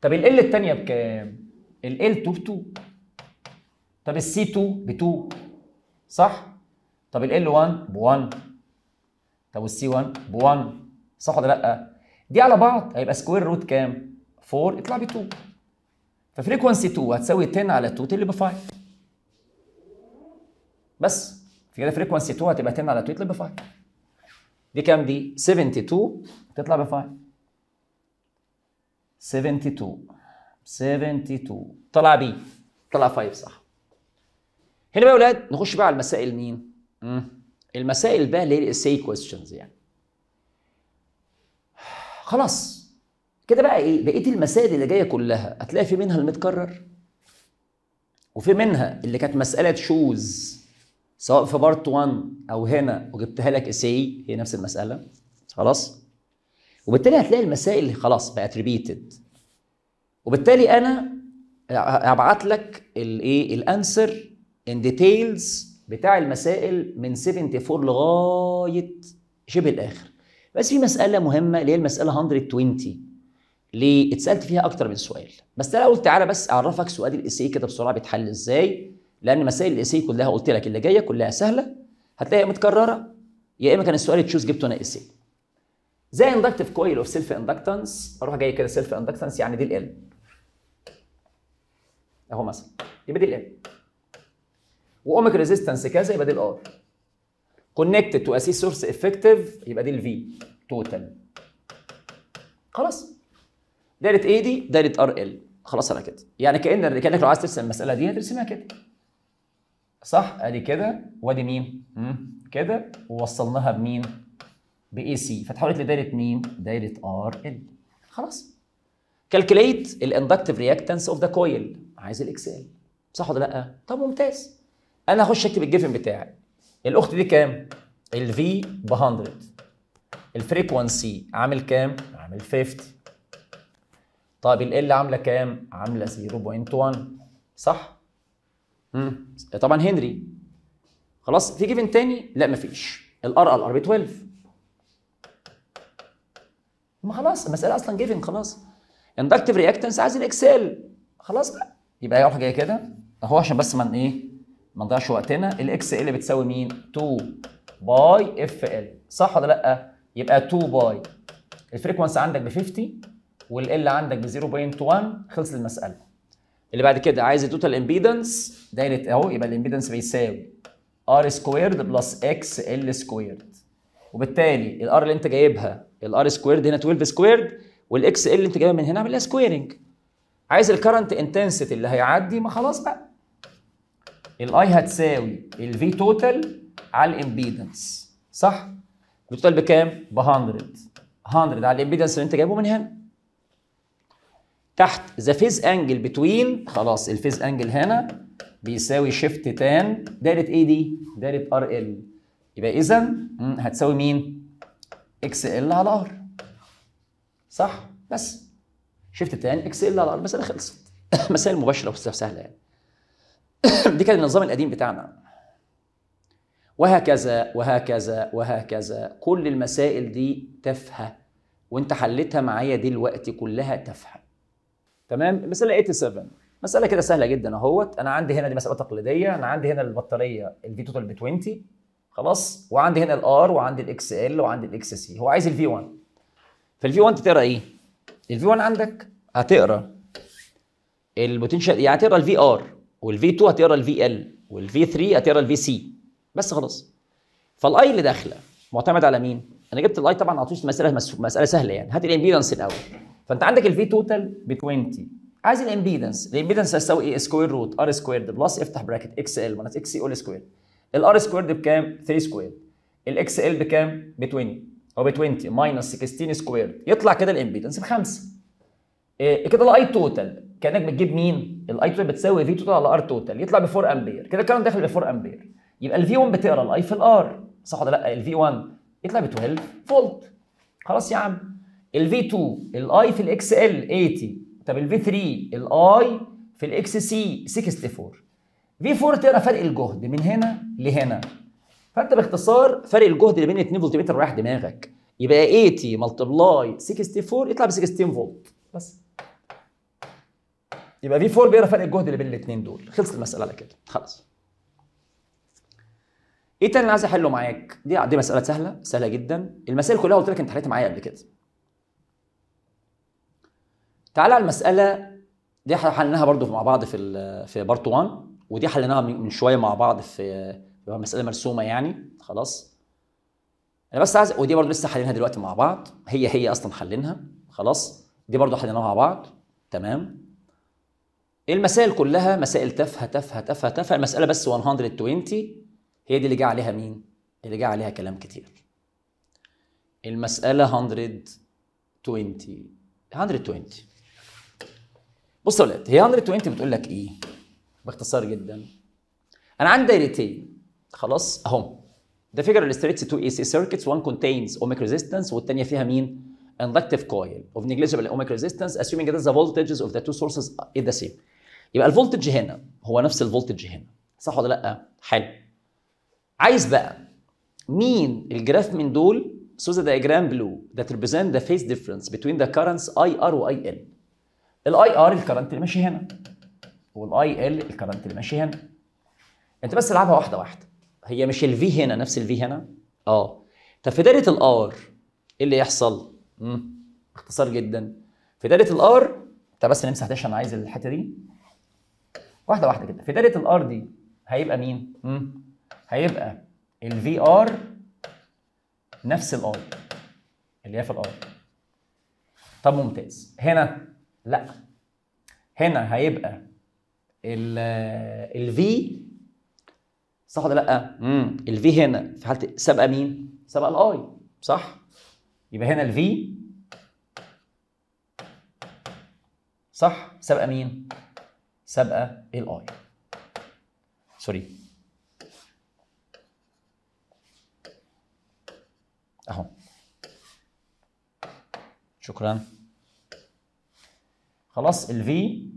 طب ال L الثانية بكام؟ ال L2 ب 2 طب ال C 2 ب 2 صح؟ طب L 1 ب 1 طب وال C 1 ب 1 صح ولا لأ؟ دي على بعض. هيبقى square root كام؟ 4 يطلع ب 2 ف frequency 2 هتساوي 10 على 2 تقلب ب 5 بس. في كده frequency 2 هتبقى 10 على 2 تقلب ب 5 دي كام دي؟ 72 تطلع ب 5 72 72 طلع بي طلع 5 صح. هنا بقى يا أولاد نخش بقى على المسائل مين؟ مم. المسائل بقى اللي هي ال essay questions يعني. خلاص كده بقى إيه؟ بقية المسائل اللي جاية كلها هتلاقي في منها المتكرر وفي منها اللي كانت مسألة choose سواء في part 1 أو هنا وجبتها لك essay هي نفس المسألة خلاص؟ وبالتالي هتلاقي المسائل خلاص بقت repeated وبالتالي أنا هبعت لك الايه ال answer in details بتاع المسائل من 74 لغاية شبه الآخر. بس في مسألة مهمة اللي هي المسألة 120 ليه؟ اتسألت فيها أكتر من سؤال. بس أنا قلت تعالى بس أعرفك سؤال ال essay كده بسرعة بيتحل إزاي. لأن مسائل ال essay كلها قلت لك اللي جاية كلها سهلة. هتلاقيها متكررة. يا إما كان السؤال choose جبته أنا essay زي inductive coil of self inductance أروح جاي كده self inductance يعني دي ال L أهو مثلا. يبقى دي ال L و ohmic resistance كذا يبقى دي ال R connected to AC source effective يبقى دي ال V total خلاص. دايرة إيه دي دايرة RL خلاص على كده. يعني كان كأنك لو عايز ترسم المسألة دي هترسمها كده. صح؟ أدي كده. وأدي مين كده. ووصلناها بمين ب AC فتحولت لدايرة مين دايرة RL خلاص. calculate ال inductive reactance of the coil عايز ال XL صح ولا لأ؟ طب ممتاز. أنا هخش اكتب ال given بتاعي. ال effective دي كام؟ ال V ب 100 ال frequency عامل كام؟ عامل 50 طيب ال L عاملة كام؟ عاملة 0.1 صح؟ امم طبعا هنري. خلاص في given تاني؟ لا مفيش. ال R ال R ب 12 ما خلاص المسألة أصلا given خلاص. inductive reactance عايز ال XL. خلاص بقى. يبقى يروح جاي كده. اهو عشان بس من إيه؟ ما نضيعش وقتنا. ال XL بتساوي مين؟ 2 pi F L صح ولا لأ؟ يبقى 2 pi ال frequency عندك ب 50 وال L عندك ب 0.1 خلص المسألة. اللي بعد كده عايز ال total impedance دايرة أهو يبقى ال impedance بيساوي R squared plus XL squared وبالتالي ال R اللي انت جايبها ال R squared هنا 12 squared وال X L اللي انت جايبها من هنا اعمل لها squaring عايز ال current intensity اللي هيعدي ما خلاص بقى. ال I هتساوي ال V total على ال impedance صح؟ ال total بكام؟ ب 100 100 على ال impedance اللي انت جايبه من هنا تحت the phase angle between خلاص ال phase angle هنا بيساوي shift tan دايرة إيه دي؟ دايرة R L يبقى اذا هتساوي مين؟ X L على R صح؟ بس shift tan X L على R المساله خلصت مسائل مباشرة وسهلة يعني دي كان النظام القديم بتاعنا. وهكذا وهكذا وهكذا. كل المسائل دي تافهة وانت حلتها معايا دلوقتي كلها تافهة. تمام؟ المساله 87 مسألة كده سهلة جدا أهوت. أنا عندي هنا دي مسألة تقليدية أنا عندي هنا البطارية ال V total ب 20 خلاص؟ وعندي هنا ال R وعندي ال X L وعندي ال X C هو عايز ال V 1 فال V 1 تقرأ إيه؟ ال V 1 عندك؟ هتقرأ. ال potential يعني هتقرأ ال V R. وال V 2 هتقرا ال V L وال V 3 هتقرا ال V C. بس خلاص. فال I اللي داخلة معتمد على مين؟ أنا جبت ال I طبعا اعطيش مسألة مسألة سهلة يعني. هات ال impedance الأول. فأنت عندك ال V total ب 20 عايز ال impedance. ال impedance هتساوي إيه؟ square root R squared plus افتح bracket X L minus X C all square ال R squared بكام؟ 3 square ال X L بكام؟ ب 20 هو ب 20 minus 16 square يطلع كده ال impedance بخمسة. كده ال I total كأنك بتجيب مين؟ ال I total بتساوي V total على R total يطلع ب 4 أمبير. كده الكلام داخل ب 4 أمبير. يبقى ال V 1 بتقرا ال I في ال R صح ولا لأ؟ ال V 1 يطلع ب 12 فولت خلاص يا عم. ال V 2 ال I في ال X L 80 طب ال V 3 ال I في الاكس سي 64 في 4 تقرا فرق الجهد من هنا لهنا. فأنت باختصار فرق الجهد اللي بين 2 فولتمتر رايح دماغك. يبقى 80 multiply 64 يطلع ب 16 فولت بس. يبقى V 4 بيقرا فرق الجهد اللي بين الاثنين دول. خلصت المسألة على كده. خلاص. إيه تاني اللي عايز أحله معاك؟ دي دي مسألة سهلة سهلة جدا. المسائل كلها قلت لك انت حليتها معايا قبل كده. تعالى على المسألة دي حليناها برضو مع بعض في في بارت 1 ودي حليناها من شوية مع بعض في مسألة مرسومة يعني. خلاص. أنا بس عايز ودي برضو لسه حليناها دلوقتي مع بعض. هي هي أصلا حلينها. خلاص. دي برضو حليناها مع بعض. تمام. المسائل كلها مسائل تافهة تافهة تافهة تافهة. المسألة بس 120 هي دي اللي جه عليها مين؟ اللي جه عليها كلام كتير. المسألة 120 120 بص يا ولاد هي 120 بتقول لك إيه؟ باختصار جدا. أنا عندي دايرتين. خلاص اهم ده figure illustrates two AC circuits. One contains ohmic resistance. والتانية فيها مين؟ inductive coil of negligible ohmic resistance. Assuming that the voltages of the two sources the same. يبقى الفولتج هنا هو نفس الفولتج هنا صح ولا لأ؟ حلو. عايز بقى مين ال graph من دول؟ so the diagram below that represent the phase difference between the currents IR و IL ال I R ال current اللي ماشي هنا وال I L ال current اللي ماشي هنا. انت بس العبها واحدة واحدة. هي مش ال V هنا نفس ال V هنا؟ آه. طب في دايرة ال R إيه اللي يحصل؟ امم اختصار جدا. في دايرة ال R انت بس نمسح ده عشان عايز الحتة دي. واحدة واحدة كده في دايره ال R دي هيبقى مين امم هيبقى ال V R نفس ال I اللي هي في ال R طب ممتاز هنا لا هنا هيبقى ال V صح ولا لأ؟ امم ال V هنا في حالة سابقة مين؟ سابقة ال I صح؟ يبقى هنا ال V صح؟ سابقة مين؟ سابقة ال I sorry أهو شكرا خلاص ال V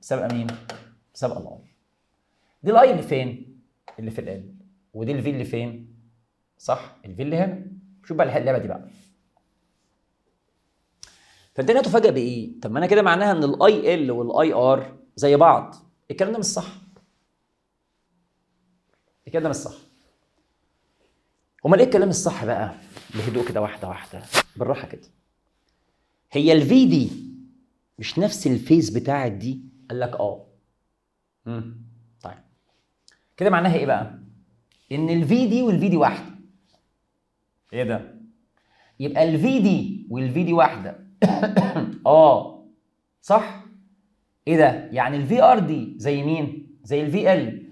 سابقة مين؟ سابقة ال I دي ال I اللي فين؟ اللي في L ودي ال V اللي فين؟ صح؟ ال V اللي هنا شوف بقى اللعبة دي بقى فانت هنا تفاجئ بإيه؟ طب ما أنا كده معناها إن ال I L وال I R زي بعض. الكلام ده مش صح. الكلام ده مش صح. امال إيه الكلام الصح بقى؟ بهدوء كده واحدة واحدة. بالراحة كده. هي ال V دي مش نفس ال phase بتاعت دي؟ قال لك آه. امم طيب. كده معناها إيه بقى؟ إن ال V دي وال V دي واحدة. إيه ده؟ يبقى ال V دي وال V دي واحدة. آه. صح؟ إيه ده؟ يعني ال V R دي زي مين؟ زي ال V L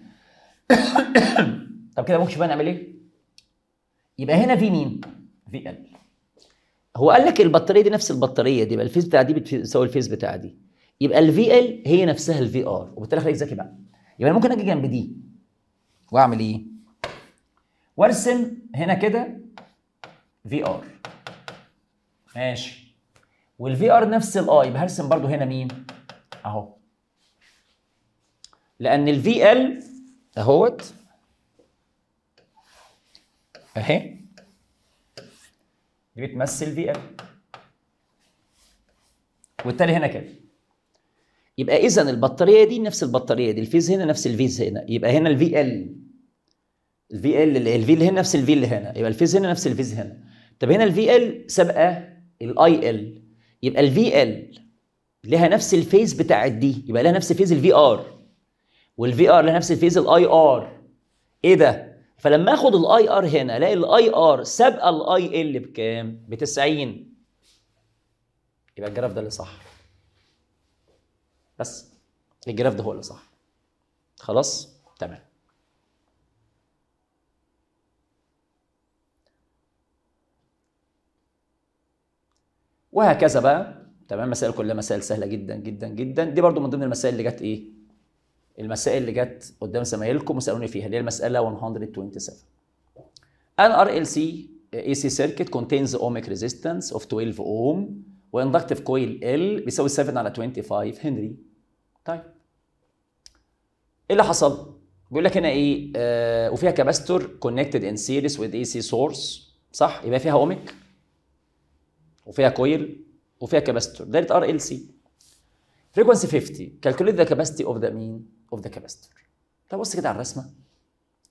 طب كده ممكن شوفها نعمل إيه؟ يبقى هنا في مين؟ V L هو قال لك البطارية دي نفس البطارية دي يبقى ال phase بتاع دي بتساوي ال phase بتاع دي. يبقى ال V L هي نفسها ال V R وبالتالي خليك ذكي بقى. يبقى أنا ممكن أجي جنب دي وأعمل إيه؟ وأرسم هنا كده V R ماشي. وال V R نفس ال I يبقى هرسم برضو هنا مين؟ أهو. لأن ال V L أهوت. أهي. دي بتمثل V L وبالتالي هنا كده. يبقى اذا البطارية دي نفس البطارية دي. ال phase هنا نفس ال phase هنا. يبقى هنا ال V L ال V L ال V اللي هنا نفس ال V اللي هنا. يبقى ال phase هنا نفس ال phase هنا. طب هنا ال V L سابقة ال I L يبقى ال V L لها نفس ال phase بتاعت دي يبقى لها نفس phase ال V R وال V R لها نفس ال phase ال I R إيه ده؟ فلما اخد ال I R هنا الاقي ال I R سابقة ال I L بكام؟ ب 90 يبقى الجراف ده اللي صح. بس الجراف ده هو اللي صح. خلاص؟ تمام. وهكذا بقى. تمام؟ مسائل كلها مسائل سهلة جدا جدا جدا. دي برضو من ضمن المسائل اللي جت إيه؟ المسائل اللي جت قدام زمايلكم وسألوني فيها اللي هي المسألة 127 An RLC AC circuit contains ohmic resistance of 12 ohm و inductive coil L بيساوي 7 على 25 هنري طيب. إيه اللي حصل؟ بيقول لك هنا إيه؟ آه وفيها capacitor connected in series with AC source صح؟ يبقى فيها ohmic وفيها coil وفيها capacitor دايره RLC frequency 50 calculate the capacity of the مين of the capacitor طب بص كده على الرسمة.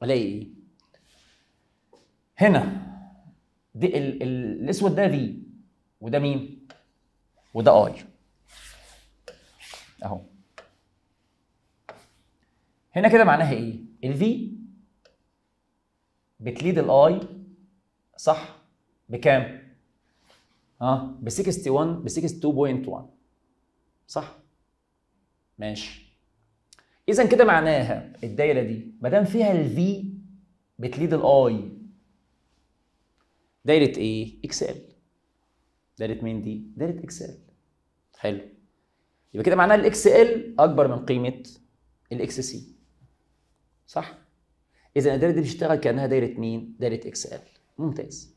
ألاقي إيه؟ هنا. دي ال ال الأسود ده V وده مين وده اي أهو. هنا كده معناها إيه؟ ال V بت lead ال I صح؟ بكام؟ ها؟ ب 61 ب 62.1 صح؟ ماشي. اذا كده معناها الدايرة دي ما دام فيها ال V بت lead ال I دايرة إيه XL. دايرة مين دي؟ دايرة XL. حلو. يبقى كده معناها ال XL أكبر من قيمة ال XC. صح؟ اذا الدايرة دي بتشتغل كأنها دايرة مين؟ دايرة XL. ممتاز.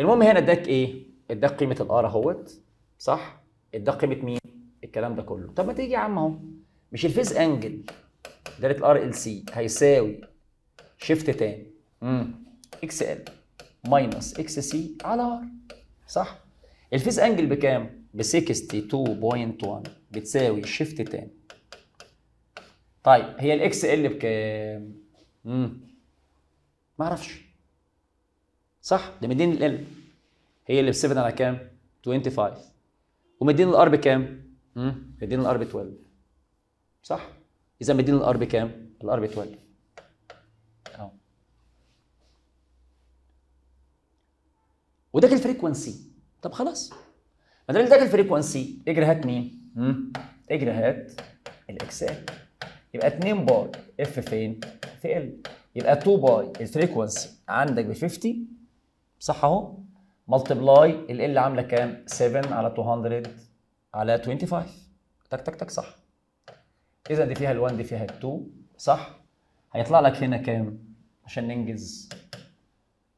المهم هنا اداك إيه؟ اداك قيمة ال R اهوت صح؟ اداك قيمة مين؟ الكلام ده كله. طب ما تيجي يا عم اهو. مش ال phase angle دايره ال RLC هيساوي shift tan. امم XL minus XC على R صح؟ ال phase angle بكام؟ ب 62.1 بتساوي shift tan. طيب هي ال XL بكام؟ امم ما أعرفش. صح؟ ده مديني ال L. هي اللي ب 7 على كام؟ 25 ومديني ال R بكام مديني ال R ب 12 صح؟ إذا مديني ال R بكام ال R ب 12 أهو. وده ال frequency طب خلاص. ما دام ده ال frequency اجري هات مين؟ اجري هات ال XL يبقى 2 π F فين؟ في L يبقى 2 π ال frequency عندك ب 50 صح أهو؟ multiply ال L عاملة كام؟ 7 على 200 على 25 تك تك تك صح. إذا دي فيها ال1 دي فيها ال2 صح. هيطلع لك هنا كام؟ عشان ننجز.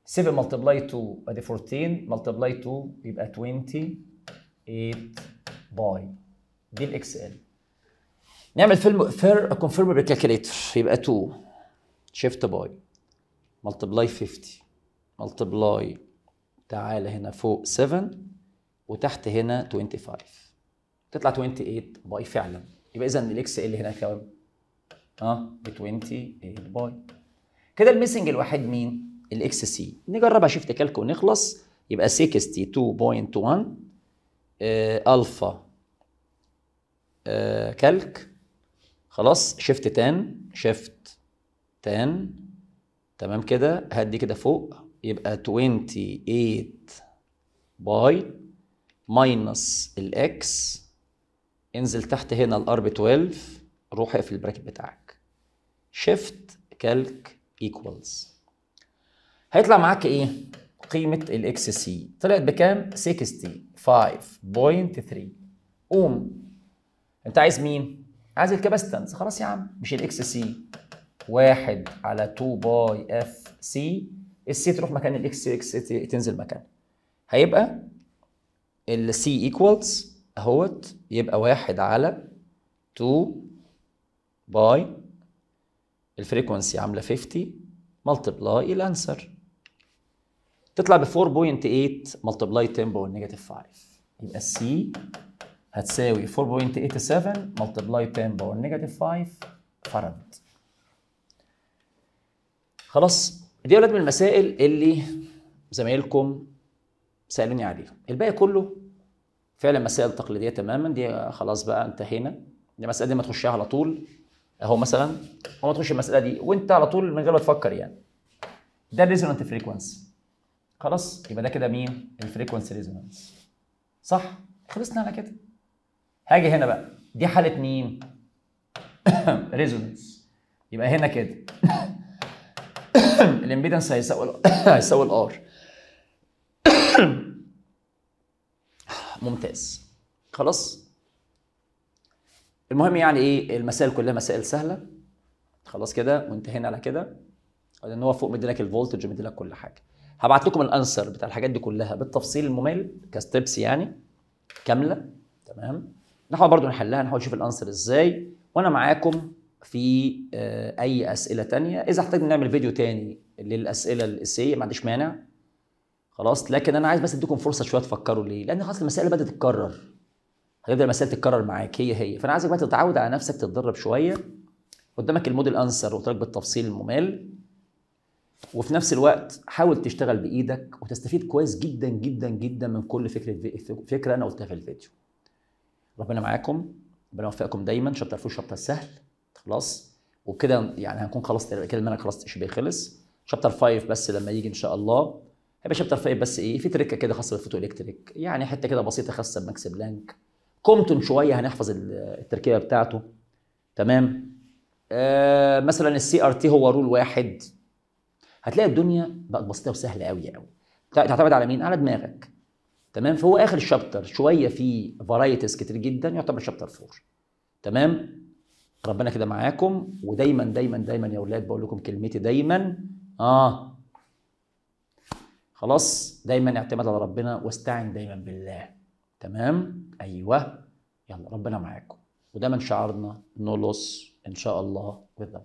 7 multiply 2 أدي 14 multiply 2 يبقى 28 π دي ال XL نعمل فيلم فير confirm بال calculator يبقى 2 shift π multiply 50 multiply تعالى هنا فوق 7 وتحت هنا 25 تطلع 28 π فعلا. يبقى اذا ال XL هنا كام؟ آه ب 28 π. كده ال missing الوحيد مين؟ ال XC نجربها shift calc ونخلص. يبقى 62.1 آه الفا آه calc. خلاص shift tan shift tan تمام كده؟ هدي كده فوق. يبقى 28 π minus ال X انزل تحت هنا ال R ب 12 روح اقفل ال bracket بتاعك. shift calc equals هيطلع معاك إيه؟ قيمة ال XC طلعت بكام؟ 65.3 أوم. انت عايز مين؟ عايز ال capacitance خلاص يا عم. مش ال XC واحد على 2 π F C ال C تروح مكان ال X X تنزل مكان. هيبقى ال C equals اهوت يبقى واحد على 2 π ال frequency عاملة 50 multiply ال answer تطلع ب 4.8 multiply 10 power negative 5 يبقى ال C هتساوي 4.87 multiply 10 power negative 5 فرد. خلاص. دي أولاد من المسائل اللي زمايلكم سألوني عليها. الباقي كله فعلا مسائل تقليدية تماما. دي خلاص بقى انتهينا. دي المساله دي ما تخشها على طول. أهو مثلا هو ما تخش المسألة دي وأنت على طول من غير ما تفكر يعني. ده ال resonant frequency خلاص؟ يبقى ده كده مين؟ ال frequency resonance صح؟ خلصنا على كده. هاجي هنا بقى. دي حالة مين؟ resonance يبقى هنا كده. ال impedance هيساوي هيساوي ال R ممتاز. خلاص؟ المهم يعني إيه؟ المسائل كلها مسائل سهلة. خلاص كده؟ وانتهينا على كده. لأن هو فوق مديلك ال voltage ومديلك كل حاجة. هبعت لكم ال answer بتاع الحاجات دي كلها بالتفصيل الممل ك steps يعني كاملة. تمام؟ نحاول برضو نحلها نحاول نشوف ال answer إزاي. وأنا معاكم في آه، أي أسئلة تانية. إذا احتاجنا نعمل فيديو تاني للأسئلة الأساسية ما عنديش مانع. خلاص لكن أنا عايز بس أديكم فرصة شوية تفكروا ليه؟ لأن خلاص المسائل بدأت تتكرر. هتبدأ المسائل تتكرر معاك هي هي. فأنا عايزك بقى تتعود على نفسك تتدرب شوية. قدامك الموديل أنسر وقلت لك بالتفصيل الممل. وفي نفس الوقت حاول تشتغل بإيدك وتستفيد كويس جدا جدا جدا من كل فكرة فكرة أنا قلتها في الفيديو. ربنا معاكم. ربنا يوفقكم دايما. شابتر فور شابتر سهل. خلاص. وكده يعني هنكون خلصت كده المنهج خلاص شبه خلص شابتر 5 بس لما يجي إن شاء الله. هيبقى chapter 5 بس إيه؟ في تريكة كده خاصه بال photoelectric يعني حتة كده بسيطة خاصة بماكس بلانك. كومتون شوية هنحفظ التركيبة بتاعته. تمام؟ آه مثلا ال CRT هو rule واحد. هتلاقي الدنيا بقت بسيطة وسهلة قوي قوي تعتمد على مين؟ على دماغك. تمام؟ فهو آخر ال chapter شوية فيه varieties كتير جدا يعتبر chapter 4 تمام؟ ربنا كده معاكم. ودايما دايما دايما يا أولاد بقول لكم كلمتي دايما. آه. خلاص دايما اعتمد على ربنا واستعن دايما بالله. تمام؟ أيوه. يلا ربنا معاكم. ودايما شعارنا. نو لوس إن شاء الله with the